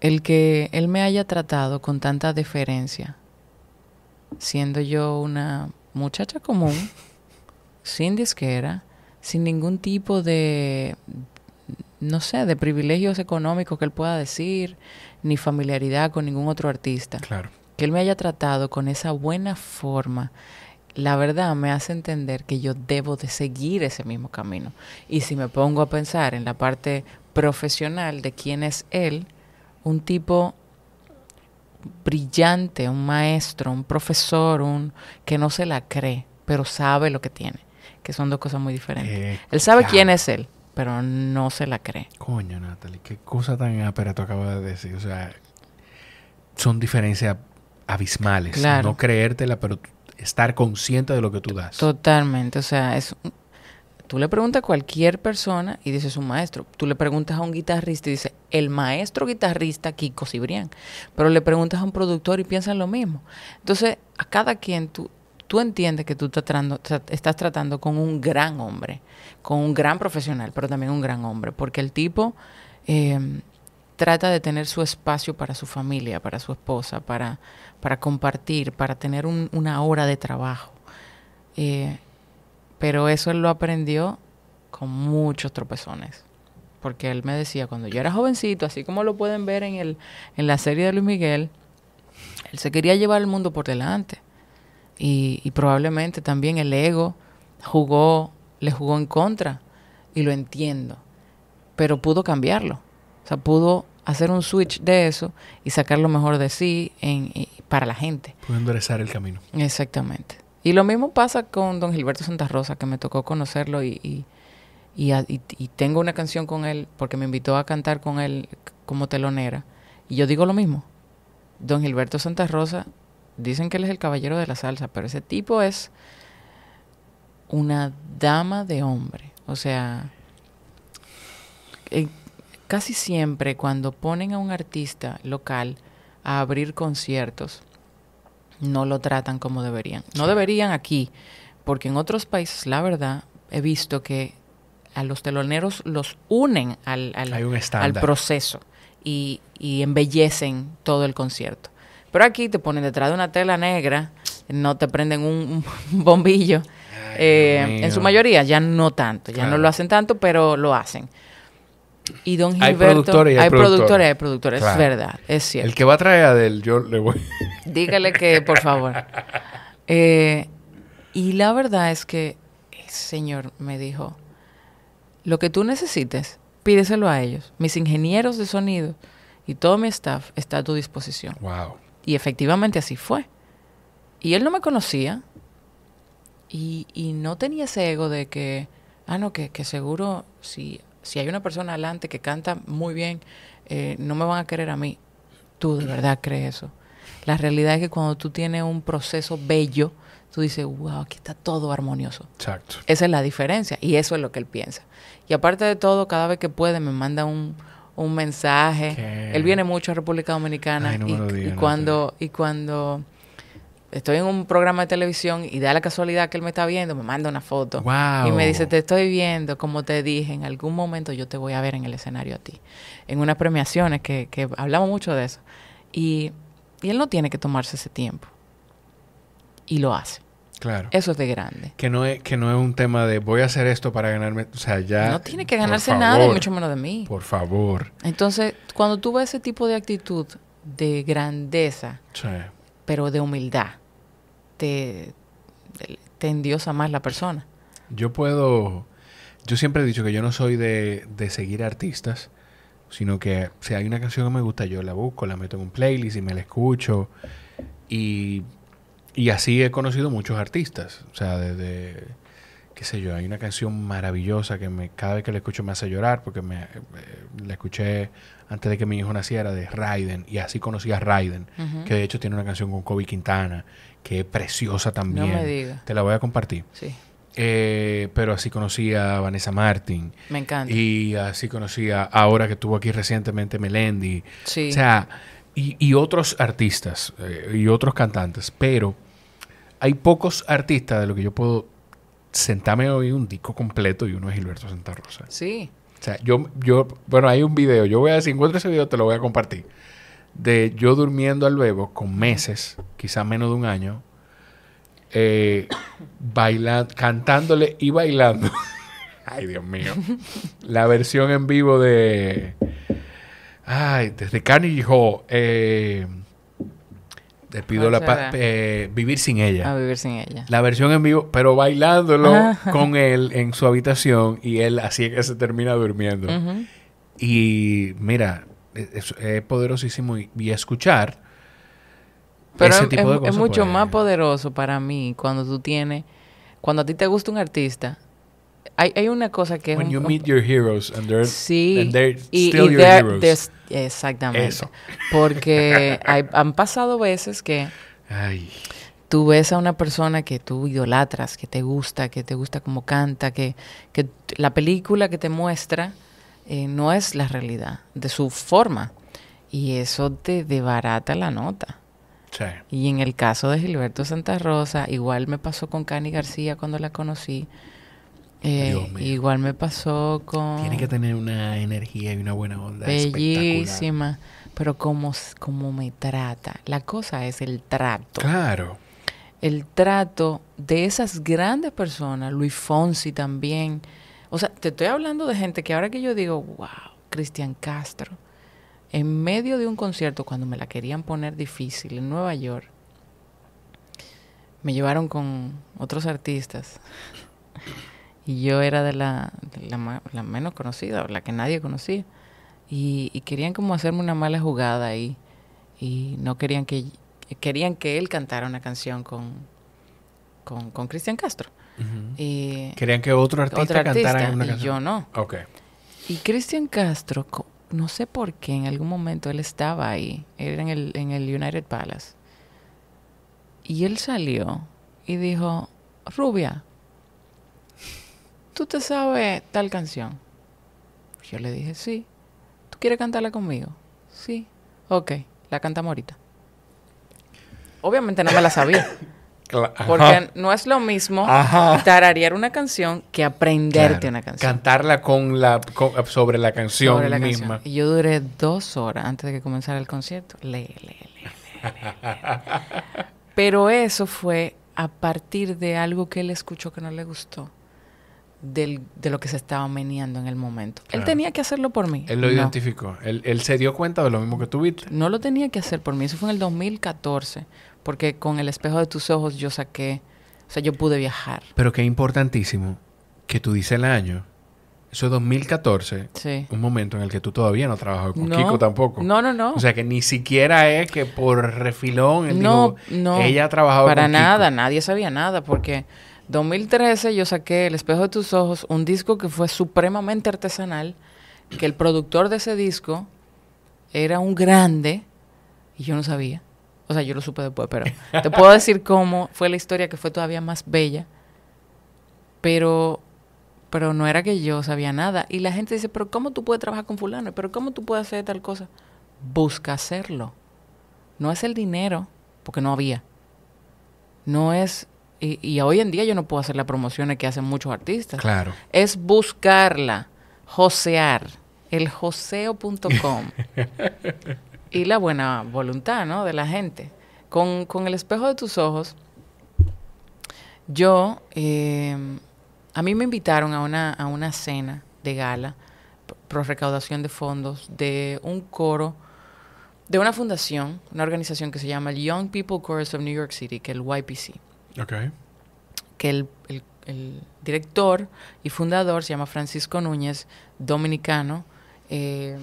El que él me haya tratado con tanta deferencia, siendo yo una muchacha común, sin disquera, sin ningún tipo de, no sé, de privilegios económicos que él pueda decir, ni familiaridad con ningún otro artista. Claro. Que él me haya tratado con esa buena forma, la verdad me hace entender que yo debo de seguir ese mismo camino. Y si me pongo a pensar en la parte profesional de quién es él, un tipo brillante, un maestro, un profesor, un que no se la cree, pero sabe lo que tiene, que son dos cosas muy diferentes. Eh, él sabe claro. quién es él, pero no se la cree. Coño, Natalie, qué cosa tan ápera tú acabas de decir. O sea, son diferencias abismales. Claro. No creértela, pero tú- estar consciente de lo que tú das. Totalmente, o sea, es tú le preguntas a cualquier persona y dices un maestro. Tú le preguntas a un guitarrista y dice el maestro guitarrista Kiko Cibrián. Pero le preguntas a un productor y piensan lo mismo. Entonces, a cada quien tú tú entiendes que tú estás tratando, tra- estás tratando con un gran hombre, con un gran profesional, pero también un gran hombre, porque el tipo eh, trata de tener su espacio para su familia, para su esposa, para, para compartir, para tener un- una hora de trabajo. Eh, pero eso él lo aprendió con muchos tropezones. Porque él me decía, cuando yo era jovencito, así como lo pueden ver en, el, en la serie de Luis Miguel, él se quería llevar el mundo por delante. Y, probablemente también el ego jugó, le jugó en contra. Y lo entiendo. Pero pudo cambiarlo. O sea, pudo hacer un switch de eso y sacar lo mejor de sí para la gente. Puedo enderezar el camino. Exactamente. Y lo mismo pasa con don Gilberto Santa Rosa, que me tocó conocerlo y, y, y tengo una canción con él porque me invitó a cantar con él como telonera. Y yo digo lo mismo. Don Gilberto Santa Rosa, dicen que él es el caballero de la salsa, pero ese tipo es una dama de hombre. O sea, eh, casi siempre cuando ponen a un artista local a abrir conciertos, no lo tratan como deberían. No deberían aquí, porque en otros países, la verdad, he visto que a los teloneros los unen al, al, al proceso y, y embellecen todo el concierto. Pero aquí te ponen detrás de una tela negra, no te prenden un, un bombillo. Ay, Eh, en su mayoría ya no tanto, ya Claro. no lo hacen tanto, pero lo hacen. Y don Hay Gilberto, productores y hay hay productores, productores. hay productores, Claro. es verdad, es cierto. El que va a traer a Adel, yo le voy. Dígale que, por favor. Eh, y la verdad es que el Señor me dijo, lo que tú necesites, pídeselo a ellos. Mis ingenieros de sonido y todo mi staff está a tu disposición. wow. Y efectivamente así fue. Y él no me conocía y, y no tenía ese ego de que, ah, no, que, que seguro si, si hay una persona adelante que canta muy bien, eh, no me van a querer a mí. Tú de verdad crees eso. La realidad es que cuando tú tienes un proceso bello, tú dices, wow, aquí está todo armonioso. Exacto. Esa es la diferencia y eso es lo que él piensa. Y aparte de todo, cada vez que puede me manda un, un mensaje. ¿Qué? Él viene mucho a República Dominicana Ay, no me y, no cuando y cuando estoy en un programa de televisión y da la casualidad que él me está viendo, me manda una foto Wow. y me dice, "Te estoy viendo, como te dije, en algún momento yo te voy a ver en el escenario a ti." En unas premiaciones que, que hablamos mucho de eso. Y, y él no tiene que tomarse ese tiempo. Y lo hace. Claro. Eso es de grande. Que no, es, que no es un tema de voy a hacer esto para ganarme. O sea, ya. no tiene que ganarse nada, y mucho menos de mí. Por favor. Entonces, cuando tú ves ese tipo de actitud de grandeza, Sí. pero de humildad, te, te endiosa más la persona. Yo puedo. Yo siempre he dicho que yo no soy de, de seguir artistas, sino que si hay una canción que me gusta, yo la busco, la meto en un playlist y me la escucho. Y y así he conocido muchos artistas. O sea, desde, qué sé yo, hay una canción maravillosa que me, cada vez que la escucho me hace llorar porque me, eh, la escuché antes de que mi hijo naciera de Raiden y así conocí a Raiden, que de hecho tiene una canción con Kobe Quintana que es preciosa también. me digas. Te la voy a compartir. Sí, Eh, pero así conocí a Vanessa Martin me encanta. y así conocí a ahora que estuvo aquí recientemente Melendi. sí. O sea, y, y otros artistas eh, y otros cantantes, pero hay pocos artistas de lo que yo puedo sentarme hoy un disco completo y uno es Gilberto Santa Rosa. sí. O sea, yo, yo, bueno, hay un video, yo voy a, si encuentro ese video te lo voy a compartir, de yo durmiendo al bebo con meses, quizás menos de un año, eh, bailando, cantándole y bailando. Ay, Dios mío. La versión en vivo de, ay, desde Carnegie Hall, eh, te pido ¿Cuál la pa- será? eh, vivir sin ella. A vivir sin ella. La versión en vivo, pero bailándolo Ajá. con él en su habitación y él así es que se termina durmiendo. Y mira, es, es poderosísimo y, y escuchar Pero ese es, tipo de es- es cosas. mucho pues, más poderoso para mí cuando tú tienes, cuando a ti te gusta un artista. Hay, hay una cosa que es When un- you un- meet your heroes and they're, Sí, and they're y, still y your heroes. exactamente. Eso. Porque hay- han pasado veces que Ay, tú ves a una persona que tú idolatras, que te gusta, que te gusta cómo canta, que, que la película que te muestra eh, no es la realidad de su forma. Y eso te debarata la nota. sí. Y en el caso de Gilberto Santa Rosa, igual me pasó con Cani García cuando la conocí. Eh, igual me pasó con... Tiene que tener una energía y una buena onda. Bellísima. Pero como, como me trata. La cosa es el trato. Claro. El trato de esas grandes personas. Luis Fonsi también. O sea, te estoy hablando de gente que ahora que yo digo, wow, Cristian Castro. En medio de un concierto, cuando me la querían poner difícil en Nueva York, me llevaron con otros artistas. Y yo era de la, la, menos conocida, la que nadie conocía. Y, y querían como hacerme una mala jugada ahí. Y no querían que... Querían que él cantara una canción con, con, con Cristian Castro. Y, Querían que otro artista otro cantara artista, una y canción. yo no. Ok. Y Cristian Castro, no sé por qué, en algún momento él estaba ahí, era en el, en el United Palace. Y él salió y dijo, Rubia, ¿tú te sabes tal canción? Yo le dije, sí. ¿Tú quieres cantarla conmigo? Sí. Ok, la cantamos ahorita. Obviamente no me la sabía. porque no es lo mismo Ajá. tararear una canción que aprenderte Claro. una canción. Cantarla con la, con- sobre la canción sobre la misma. canción. Y yo duré dos horas antes de que comenzara el concierto. Lee, lee, lee. Pero eso fue a partir de algo que él escuchó que no le gustó. Del, de lo que se estaba meneando en el momento. Él tenía que hacerlo por mí. Él lo no, identificó. Él, él se dio cuenta de lo mismo que tuviste. no lo tenía que hacer por mí. Eso fue en el 2014. Porque con el espejo de tus ojos yo saqué. O sea, yo pude viajar. Pero es importantísimo que tú dices el año. Eso es 2014. Sí. Un momento en el que tú todavía no trabajas con No, Kiko tampoco. No, no, no. O sea que ni siquiera es que por refilón él No, dijo, no. ella ha trabajado Para con Kiko". nada, nadie sabía nada, porque 2013 yo saqué El espejo de tus ojos, un disco que fue supremamente artesanal, que el productor de ese disco era un grande, y yo no sabía. O sea, yo lo supe después, pero te puedo decir cómo fue la historia que fue todavía más bella, pero, pero no era que yo sabía nada. Y la gente dice, pero ¿cómo tú puedes trabajar con fulano? ¿Pero cómo tú puedes hacer tal cosa? Busca hacerlo. No es el dinero, porque no había. No es... Y, y hoy en día yo no puedo hacer las promociones que hacen muchos artistas. Claro. Es buscarla, josear, el joseo.com. y la buena voluntad, ¿no? De la gente. Con, con el espejo de tus ojos, yo... eh, a mí me invitaron a una, a una cena de gala pro recaudación de fondos de un coro de una fundación, una organización que se llama el Young People Chorus of New York City, que es el YPC, Ok. que el, el- el director y fundador se llama Francisco Núñez, dominicano, eh,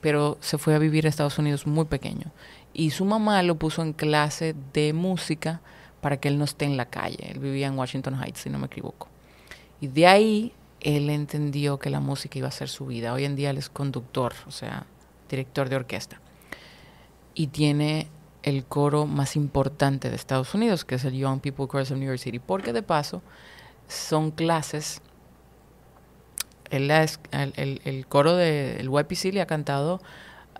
pero se fue a vivir a Estados Unidos muy pequeño. Y su mamá lo puso en clase de música para que él no esté en la calle. Él vivía en Washington Heights, si no me equivoco. Y de ahí él entendió que la música iba a ser su vida. Hoy en día él es conductor, o sea, director de orquesta. Y tiene el coro más importante de Estados Unidos, que es el Young People Chorus of New York City, porque de paso son clases. Él es- el, el- el coro del YPC le ha cantado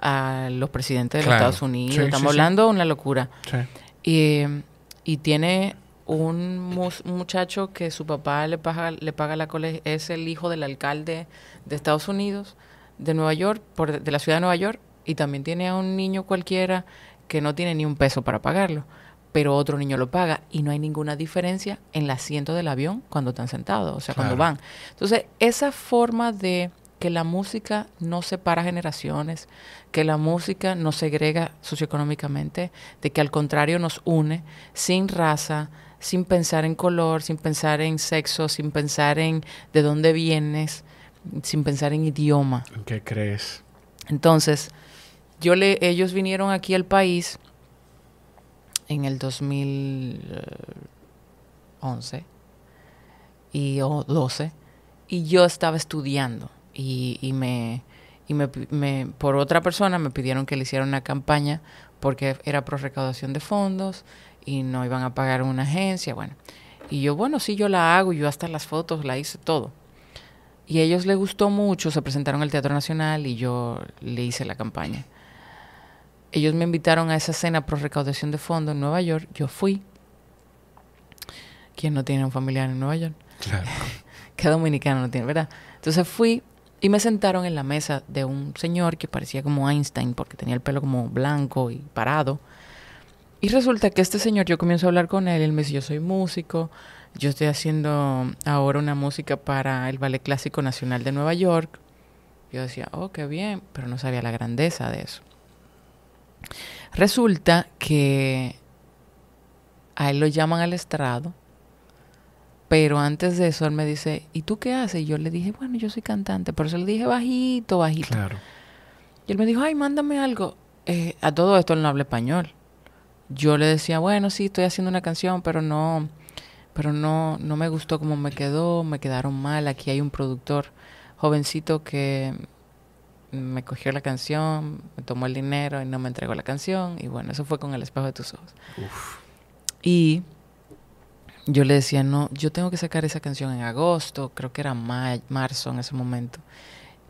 a los presidentes de Claro. los Estados Unidos. Sí, Estamos sí. hablando de una locura. Y, y tiene un, mus- un muchacho que su papá le paga, le paga la colegio, es el hijo del alcalde de Estados Unidos, de Nueva York, por, de la ciudad de Nueva York, y también tiene a un niño cualquiera que no tiene ni un peso para pagarlo, pero otro niño lo paga y no hay ninguna diferencia en el asiento del avión cuando están sentados, o sea, cuando van. Entonces, esa forma de que la música no separa generaciones, que la música no segrega socioeconómicamente, de que al contrario nos une sin raza, sin pensar en color, sin pensar en sexo, sin pensar en de dónde vienes, sin pensar en idioma. ¿En qué crees? Entonces, yo le, ellos vinieron aquí al país en el 2011 y o 12 y yo estaba estudiando y, y me y me, me- por otra persona me pidieron que le hiciera una campaña porque era por recaudación de fondos y no iban a pagar una agencia, bueno. Y yo, bueno, sí, yo la hago, yo hasta las fotos la hice todo. Y a ellos les gustó mucho, se presentaron al Teatro Nacional y yo le hice la campaña. Ellos me invitaron a esa cena por recaudación de fondos en Nueva York. Yo fui. ¿Quién no tiene un familiar en Nueva York? Claro. ¿Qué dominicano no tiene, verdad? Entonces fui y me sentaron en la mesa de un señor que parecía como Einstein porque tenía el pelo como blanco y parado. Y resulta que este señor, yo comienzo a hablar con él, él me dice, yo soy músico, yo estoy haciendo ahora una música para el Ballet Clásico Nacional de Nueva York. Yo decía, oh, qué bien, pero no sabía la grandeza de eso. Resulta que a él lo llaman al estrado, pero antes de eso él me dice, ¿y tú qué haces? Y yo le dije, bueno, yo soy cantante, por eso le dije bajito, bajito. Claro. Y él me dijo, ay, mándame algo. Eh, a todo esto él no habla español. Yo le decía, bueno, sí, estoy haciendo una canción, pero no, pero no, no me gustó cómo me quedó, me quedaron mal. Aquí hay un productor jovencito que me cogió la canción, me tomó el dinero y no me entregó la canción. Y bueno, eso fue con el espejo de tus ojos. Y yo le decía, no, yo tengo que sacar esa canción en agosto, creo que era ma- marzo en ese momento.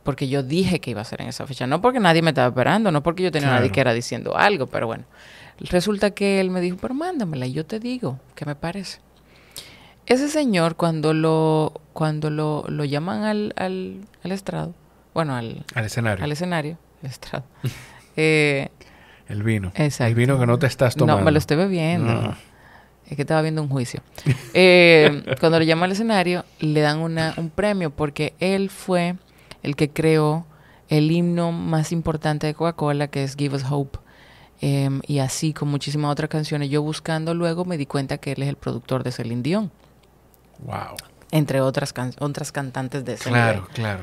Porque yo dije que iba a ser en esa fecha. No porque nadie me estaba esperando, no porque yo tenía Claro. nadie que era diciendo algo, pero bueno. Resulta que él me dijo, pero mándamela y yo te digo qué me parece. Ese señor, cuando lo, cuando lo, lo llaman al, al, al estrado, bueno, al, Al escenario. al escenario, el estrado, eh, El vino. Exacto. El vino que no te estás tomando. no, me lo estoy bebiendo. No. Es que estaba viendo un juicio. Eh, cuando lo llaman al escenario, le dan una, un premio porque él fue el que creó el himno más importante de Coca-Cola, que es Give Us Hope. Em, y así con muchísimas otras canciones. Yo buscando luego me di cuenta que él es el productor de Celine Dion, Wow. entre otras, can- otras cantantes de ese Claro, nivel. claro.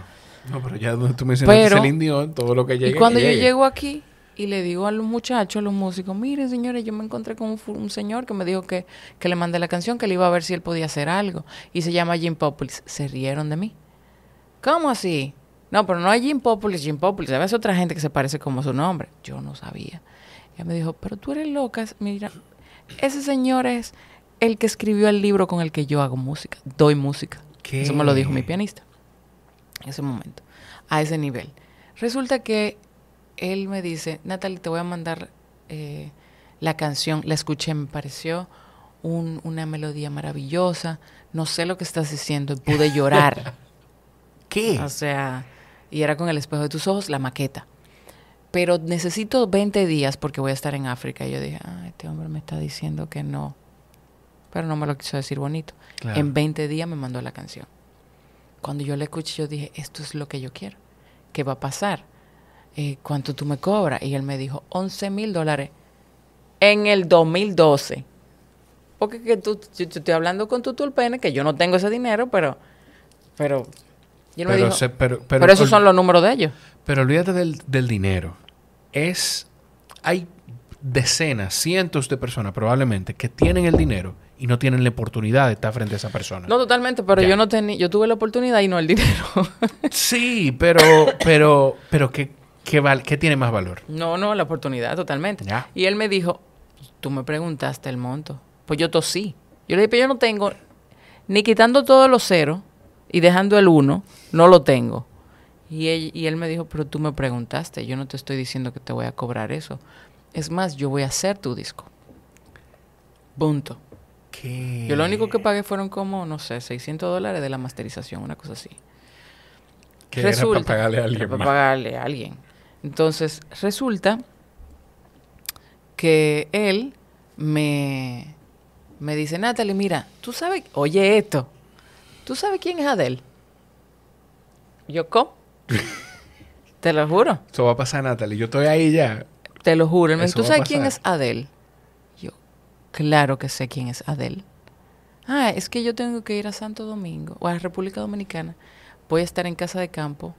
No, pero ya tú mencionaste Pero- Celine Dion, todo lo que llega. Y cuando yo llego aquí y le digo a los muchachos, a los músicos, miren señores, yo me encontré con un, señor que me dijo que, que le mandé la canción, que le iba a ver si él podía hacer algo. Y se llama Jim Populis. Se rieron de mí. ¿Cómo así? No, pero no es Jim Populis, Jim Populis. A veces otra gente que se parece como su nombre. Yo no sabía. Ella me dijo, pero tú eres loca. Mira, ese señor es el que escribió el libro con el que yo hago música. Doy música. ¿Qué? Eso me lo dijo mi pianista ese momento, a ese nivel. Resulta que él me dice, Natalie, te voy a mandar eh, la canción, la escuché, me pareció un- una melodía maravillosa, no sé lo que estás diciendo, y pude llorar. ¿Qué? o sea, y era con el espejo de tus ojos, la maqueta. Pero necesito 20 días porque voy a estar en África. Y yo dije, ah, este hombre me está diciendo que no. Pero no me lo quiso decir bonito. Claro. En 20 días me mandó la canción. Cuando yo la escuché, yo dije, esto es lo que yo quiero. ¿Qué va a pasar? Eh, ¿Cuánto tú me cobras? Y él me dijo, 11 mil dólares en el 2012. Porque que tú, yo, yo estoy hablando con tu tulpene, que yo no tengo ese dinero, pero... Pero... Y él me pero, dijo, se- pero, pero, pero, esos son los números de ellos. Pero olvídate del, del dinero. Es. Hay decenas, cientos de personas probablemente que tienen el dinero y no tienen la oportunidad de estar frente a esa persona. No, totalmente, pero Ya. yo no tenía, yo tuve la oportunidad y no el dinero. Sí, pero, pero, pero ¿qué, qué, val- qué tiene más valor? no, no, la oportunidad, totalmente. Ya. Y él me dijo, tú me preguntaste el monto. Pues yo tosí. Yo le dije, pero yo no tengo, ni quitando todos los ceros y dejando el uno, no lo tengo. Y él, y él me dijo, pero tú me preguntaste, yo no te estoy diciendo que te voy a cobrar eso. Es más, yo voy a hacer tu disco. Punto. ¿Qué? Yo lo único que pagué fueron como, no sé, 600 dólares de la masterización, una cosa así. Que era para pagarle a alguien para pagarle a alguien. Entonces, resulta que él me, me dice, Natalie, mira, tú sabes, oye esto, ¿tú sabes quién es Adele? Yo, ¿cómo? te lo juro, Eso va a pasar, Natalie. Yo estoy ahí ya. te lo juro. Eso ¿tú sabes quién es. Adele? Claro que sé quién es Adele. Ah, es que yo tengo que ir a Santo Domingo o a República Dominicana. Voy a estar en casa de campo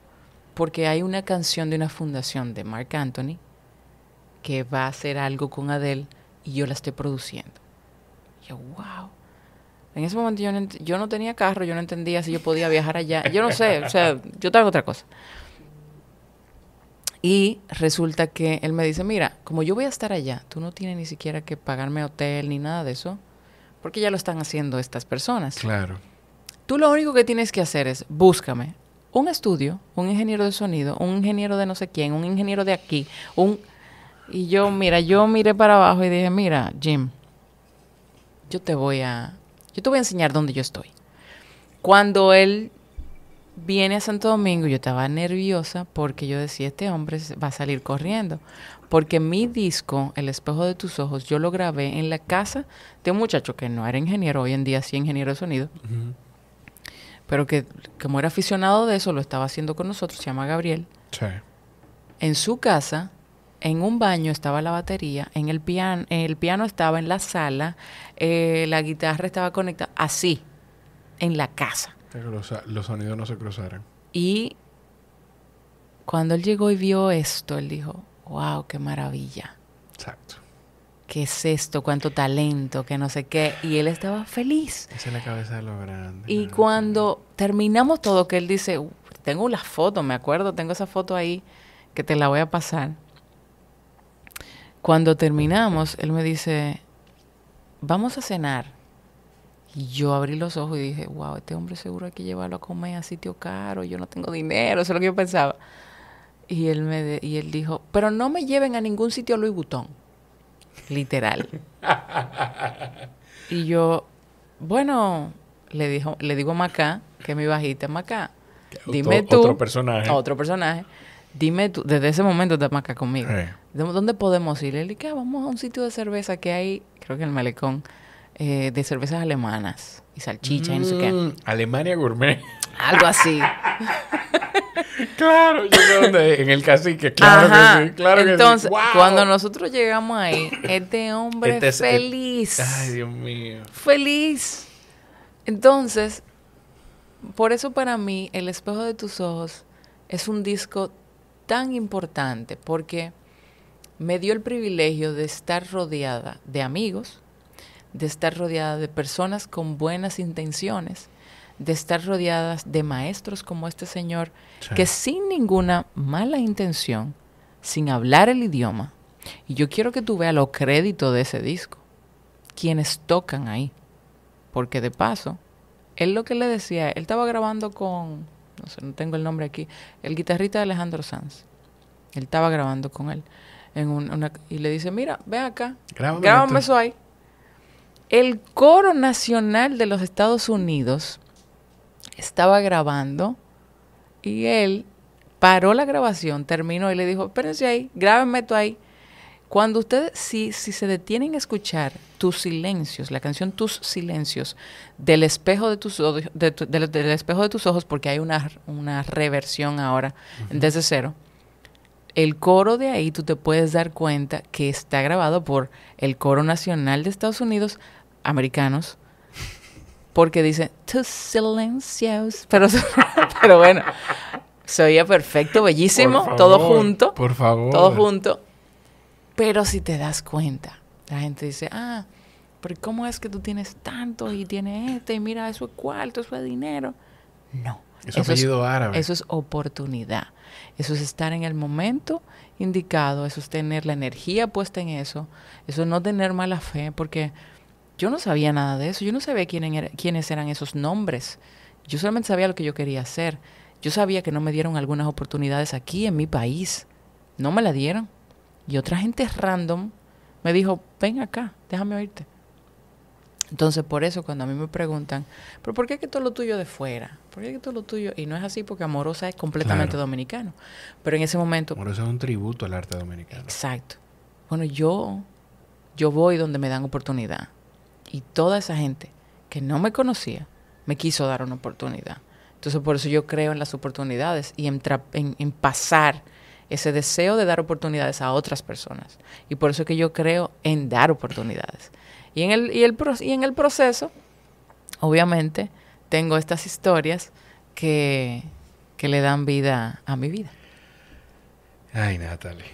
porque hay una canción de una fundación de Mark Anthony que va a hacer algo con Adele y yo la estoy produciendo. Yo, wow. En ese momento yo no, yo no tenía carro, yo no entendía si yo podía viajar allá. Yo no sé, o sea, yo en otra cosa. Y resulta que él me dice, mira, como yo voy a estar allá, tú no tienes ni siquiera que pagarme hotel ni nada de eso, porque ya lo están haciendo estas personas. Claro. Tú lo único que tienes que hacer es búscame un estudio, un ingeniero de sonido, un ingeniero de no sé quién, un ingeniero de aquí, un... Y yo, mira, yo miré para abajo y dije, mira, Jim, yo te voy a... Yo te voy a enseñar dónde yo estoy. Cuando él viene a Santo Domingo, yo estaba nerviosa porque yo decía, este hombre va a salir corriendo. Porque mi disco, El espejo de tus ojos, yo lo grabé en la casa de un muchacho que no era ingeniero, hoy en día sí ingeniero de sonido, pero que como era aficionado de eso, lo estaba haciendo con nosotros, se llama Gabriel. Sí. En su casa, en un baño estaba la batería, en el piano, el piano estaba en la sala, eh, la guitarra estaba conectada, así, en la casa. Pero los, los sonidos no se cruzaran. Y cuando él llegó y vio esto, él dijo, wow, qué maravilla. Exacto. ¿Qué es esto? ¿Cuánto talento? Que no sé qué. Y él estaba feliz. Esa es la cabeza de lo grande. Y ¿no? cuando terminamos todo, que él dice, "Uh, tengo las fotos, me acuerdo, tengo esa foto ahí que te la voy a pasar. Cuando terminamos, él me dice, vamos a cenar. Y yo abrí los ojos y dije, wow, este hombre seguro hay que llevarlo a comer a sitio caro, yo no tengo dinero, eso es lo que yo pensaba. Y él, me de- y él dijo, pero no me lleven a ningún sitio Louis Vuitton. Literal. y yo, bueno, le, dijo, le digo a Macá, que es mi bajita, Macá, dime tú, Otro personaje. otro personaje, dime tú, desde ese momento está Macá conmigo. Sí. ¿De- ¿Dónde podemos ir? Él dije, "Ah, vamos a un sitio de cerveza que hay, creo que en el malecón, eh, de cervezas alemanas y salchicha y no sé qué. Mm, Alemania Gourmet. Algo así. claro, yo sé dónde. En el cacique, claro Ajá. que sí. Claro Entonces, que sí. ¡Wow! cuando nosotros llegamos ahí, este hombre Este es- feliz. Ay, Dios mío. feliz. Entonces, por eso para mí El espejo de tus ojos es un disco tan importante porque me dio el privilegio de estar rodeada de amigos, de estar rodeada de personas con buenas intenciones, de estar rodeadas de maestros como este señor Sí. que sin ninguna mala intención, sin hablar el idioma, y yo quiero que tú veas los créditos de ese disco, quienes tocan ahí, porque de paso, él lo que le decía, él estaba grabando con, no sé, no tengo el nombre aquí, el guitarrista Alejandro Sanz, él estaba grabando con él, en un- una, y le dice, mira, ven acá, Grábame Grábame eso ahí. El coro nacional de los Estados Unidos estaba grabando y él paró la grabación, terminó y le dijo, espérense ahí, grábenme esto ahí. Cuando ustedes, si, si se detienen a escuchar tus silencios, la canción Tus silencios, del espejo de tus ojos, de del espejo de tus ojos, porque hay una, una reversión ahora desde cero, el coro de ahí tú te puedes dar cuenta que está grabado por el coro nacional de Estados Unidos, americanos, porque dice tus silencios, pero, pero bueno, se oía perfecto, bellísimo, todo junto, Por favor. todo junto. Pero si te das cuenta, la gente dice, ah, pero ¿cómo es que tú tienes tanto y tienes este y mira, eso es cuarto, eso es dinero? No. Eso, es apellido árabe. Eso es oportunidad. Eso es estar en el momento indicado, eso es tener la energía puesta en eso, eso es no tener mala fe, porque yo no sabía nada de eso, yo no sabía quién quiénes eran esos nombres, yo solamente sabía lo que yo quería hacer. Yo sabía que no me dieron algunas oportunidades aquí en mi país, no me la dieron. Y otra gente random me dijo, ven acá, déjame oírte. Entonces, por eso cuando a mí me preguntan, ¿pero por qué es que todo lo tuyo de fuera? ¿Por qué es que todo lo tuyo? Y no es así porque Amorosa es completamente dominicano. Pero en ese momento... Amorosa es un tributo al arte dominicano. Exacto. Bueno, yo, yo voy donde me dan oportunidad. Y toda esa gente que no me conocía, me quiso dar una oportunidad. Entonces, por eso yo creo en las oportunidades y en, en pasar ese deseo de dar oportunidades a otras personas. Y por eso es que yo creo en dar oportunidades. Y en el, y el, y en el proceso, obviamente, tengo estas historias que, que le dan vida a mi vida. Ay, Natalie.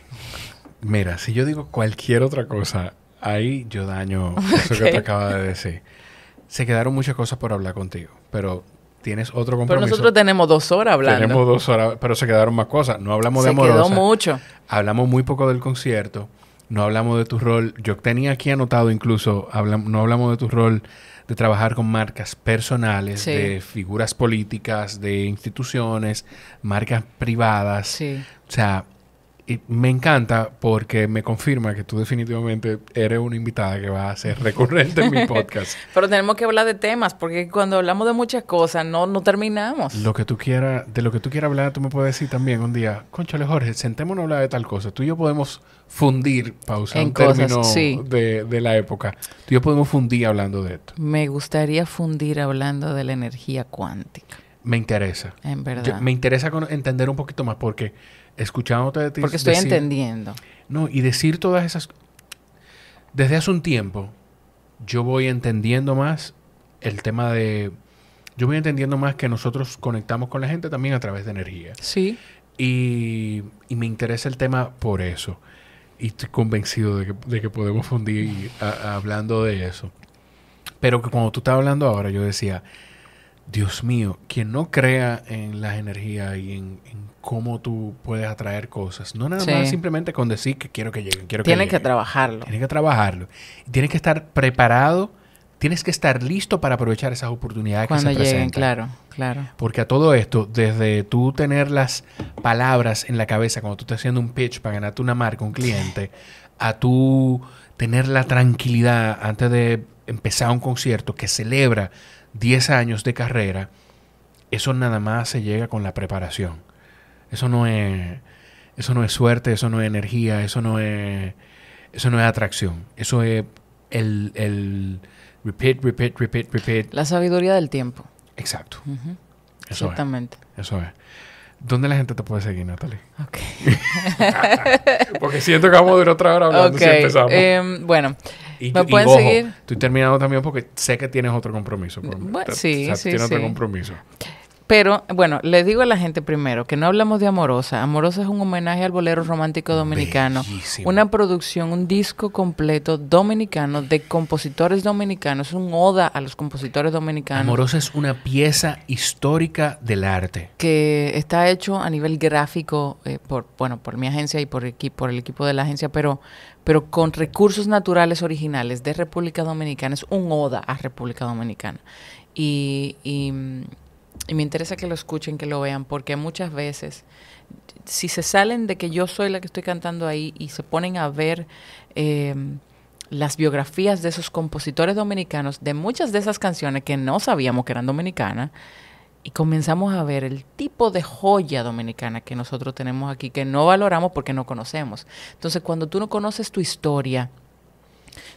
Mira, si yo digo cualquier otra cosa, ahí yo daño eso que te acaba de decir. Se quedaron muchas cosas por hablar contigo, pero tienes otro compromiso. Pero nosotros tenemos dos horas hablando. Tenemos dos horas, pero se quedaron más cosas. No hablamos de amorosa. Se quedó mucho. Hablamos muy poco del concierto no hablamos de tu rol. Yo tenía aquí anotado incluso, no hablamos de tu rol de trabajar con marcas personales, de figuras políticas, de instituciones, marcas privadas. Sí. O sea, y me encanta porque me confirma que tú definitivamente eres una invitada que va a ser recurrente en mi podcast. Pero tenemos que hablar de temas porque cuando hablamos de muchas cosas no, no terminamos. Lo que tú quieras, de lo que tú quieras hablar, tú me puedes decir también un día, conchale Jorge, sentémonos a hablar de tal cosa. Tú y yo podemos fundir, pausa un término de, de, la época. Tú y yo podemos fundir hablando de esto. Me gustaría fundir hablando de la energía cuántica. Me interesa. En verdad. me interesa entender un poquito más porque escuchándote de ti. Porque estoy entendiendo. No, y decir todas esas. Desde hace un tiempo, yo voy entendiendo más el tema de. Yo voy entendiendo más que nosotros conectamos con la gente también a través de energía. Sí. Y, y me interesa el tema por eso. Y estoy convencido de que, de que podemos fundir hablando de eso. Pero que cuando tú estás hablando ahora, yo decía, Dios mío, quien no crea en las energías y en, cómo tú puedes atraer cosas, no nada más simplemente con decir que quiero que lleguen, quiero que Tienes que trabajarlo. Tienes que trabajarlo. Tienes que estar preparado, tienes que estar listo para aprovechar esas oportunidades Cuando que se lleguen, claro, claro. Porque a todo esto, desde tú tener las palabras en la cabeza cuando tú estás haciendo un pitch para ganarte una marca, un cliente, a tú tener la tranquilidad antes de empezar un concierto que celebra 10 años de carrera, eso nada más se llega con la preparación. Eso no es, eso no es suerte, eso no es energía, eso no es, eso no es atracción. Eso es el, el repeat, repeat, repeat, repeat. La sabiduría del tiempo. Exacto. Exactamente. eso es. ¿Dónde la gente te puede seguir, Natalie? Ok. Porque siento que vamos a durar otra hora hablando si empezamos. Em, bueno, me pueden seguir. Estoy terminando también porque sé que tienes otro compromiso. Bueno, sí, sí, Tienes otro compromiso. Pero, bueno, le digo a la gente primero que no hablamos de Amorosa. Amorosa es un homenaje al bolero romántico dominicano. Una producción, un disco completo dominicano de compositores dominicanos. Es un oda a los compositores dominicanos. Amorosa es una pieza histórica del arte. Que está hecho a nivel gráfico eh, por, bueno, por mi agencia y por, por el equipo de la agencia, pero, pero con recursos naturales originales de República Dominicana. Es un oda a República Dominicana. y y me interesa que lo escuchen, que lo vean, porque muchas veces, si se salen de que yo soy la que estoy cantando ahí y se ponen a ver em, las biografías de esos compositores dominicanos, de muchas de esas canciones que no sabíamos que eran dominicanas, y comenzamos a ver el tipo de joya dominicana que nosotros tenemos aquí, que no valoramos porque no conocemos. Entonces, cuando tú no conoces tu historia,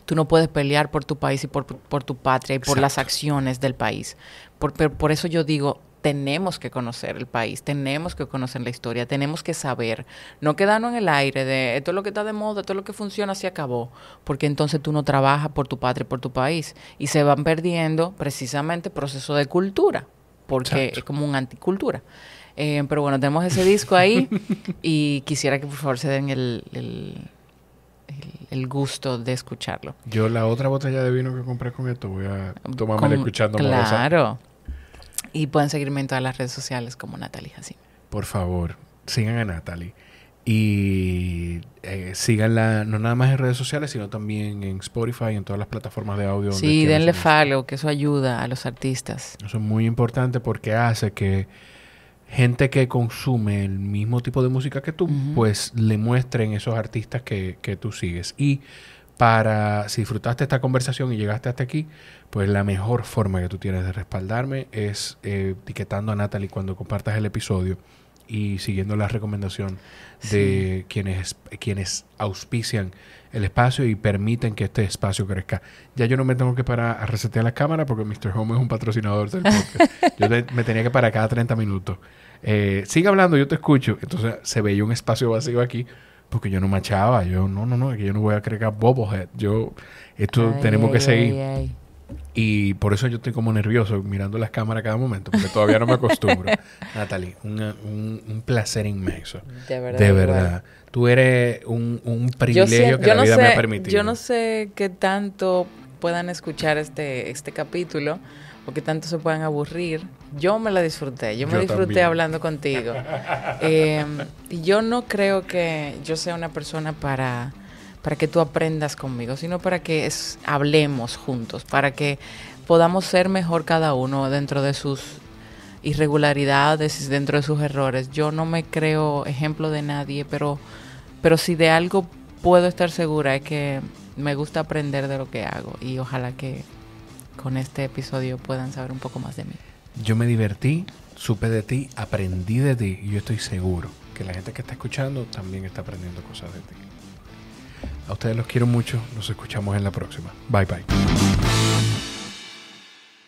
tú no puedes pelear por tu país y por, tu patria y por las acciones del país. Por, por, eso yo digo, tenemos que conocer el país, tenemos que conocer la historia, tenemos que saber, no quedarnos en el aire de esto es lo que está de moda, esto es lo que funciona, se acabó, porque entonces tú no trabajas por tu patria y por tu país y se van perdiendo precisamente proceso de cultura, porque es como una anticultura. Eh, pero bueno, tenemos ese disco ahí y quisiera que por favor se den el, el gusto de escucharlo. Yo la otra botella de vino que compré con esto voy a tomármela Con- escuchando Claro. Y pueden seguirme en todas las redes sociales como Natalie Jacín. Por favor, sigan a Natalie. Y eh, síganla no nada más en redes sociales, sino también en Spotify y en todas las plataformas de audio. donde Sí, denle follow, que eso ayuda a los artistas. Eso es muy importante porque hace que gente que consume el mismo tipo de música que tú, pues le muestren esos artistas que, que tú sigues. Y para, si disfrutaste esta conversación y llegaste hasta aquí, pues la mejor forma que tú tienes de respaldarme es eh, etiquetando a Natalie cuando compartas el episodio y siguiendo la recomendación de quienes, quienes auspician el espacio y permiten que este espacio crezca. Ya yo no me tengo que parar a resetear la cámara porque Mr. Home es un patrocinador del podcast. yo te- me tenía que parar cada 30 minutos. Eh, sigue hablando, yo te escucho. Entonces se veía un espacio vacío aquí porque yo no machaba. Yo, no, no, no, que yo no voy a crear bobohead. Yo, esto Ay, tenemos que seguir. ay. Y por eso yo estoy como nervioso mirando las cámaras cada momento, porque todavía no me acostumbro. Natalie, una- un, un placer inmenso. De verdad. De verdad. Tú eres un, un Yo, privilegio sé- que yo la no vida sé, me ha permitido. yo no sé qué tanto puedan escuchar este, este capítulo o qué tanto se puedan aburrir. Yo me la disfruté, yo me Yo disfruté también. hablando contigo. Eh, y yo no creo que yo sea una persona para, para que tú aprendas conmigo, sino para que es- hablemos juntos, para que podamos ser mejor cada uno dentro de sus irregularidades y dentro de sus errores. Yo no me creo ejemplo de nadie, pero, pero si de algo puedo estar segura es que me gusta aprender de lo que hago y ojalá que con este episodio puedan saber un poco más de mí. Yo me divertí, supe de ti, aprendí de ti y yo estoy seguro que la gente que está escuchando también está aprendiendo cosas de ti. A ustedes los quiero mucho. Nos escuchamos en la próxima. Bye bye.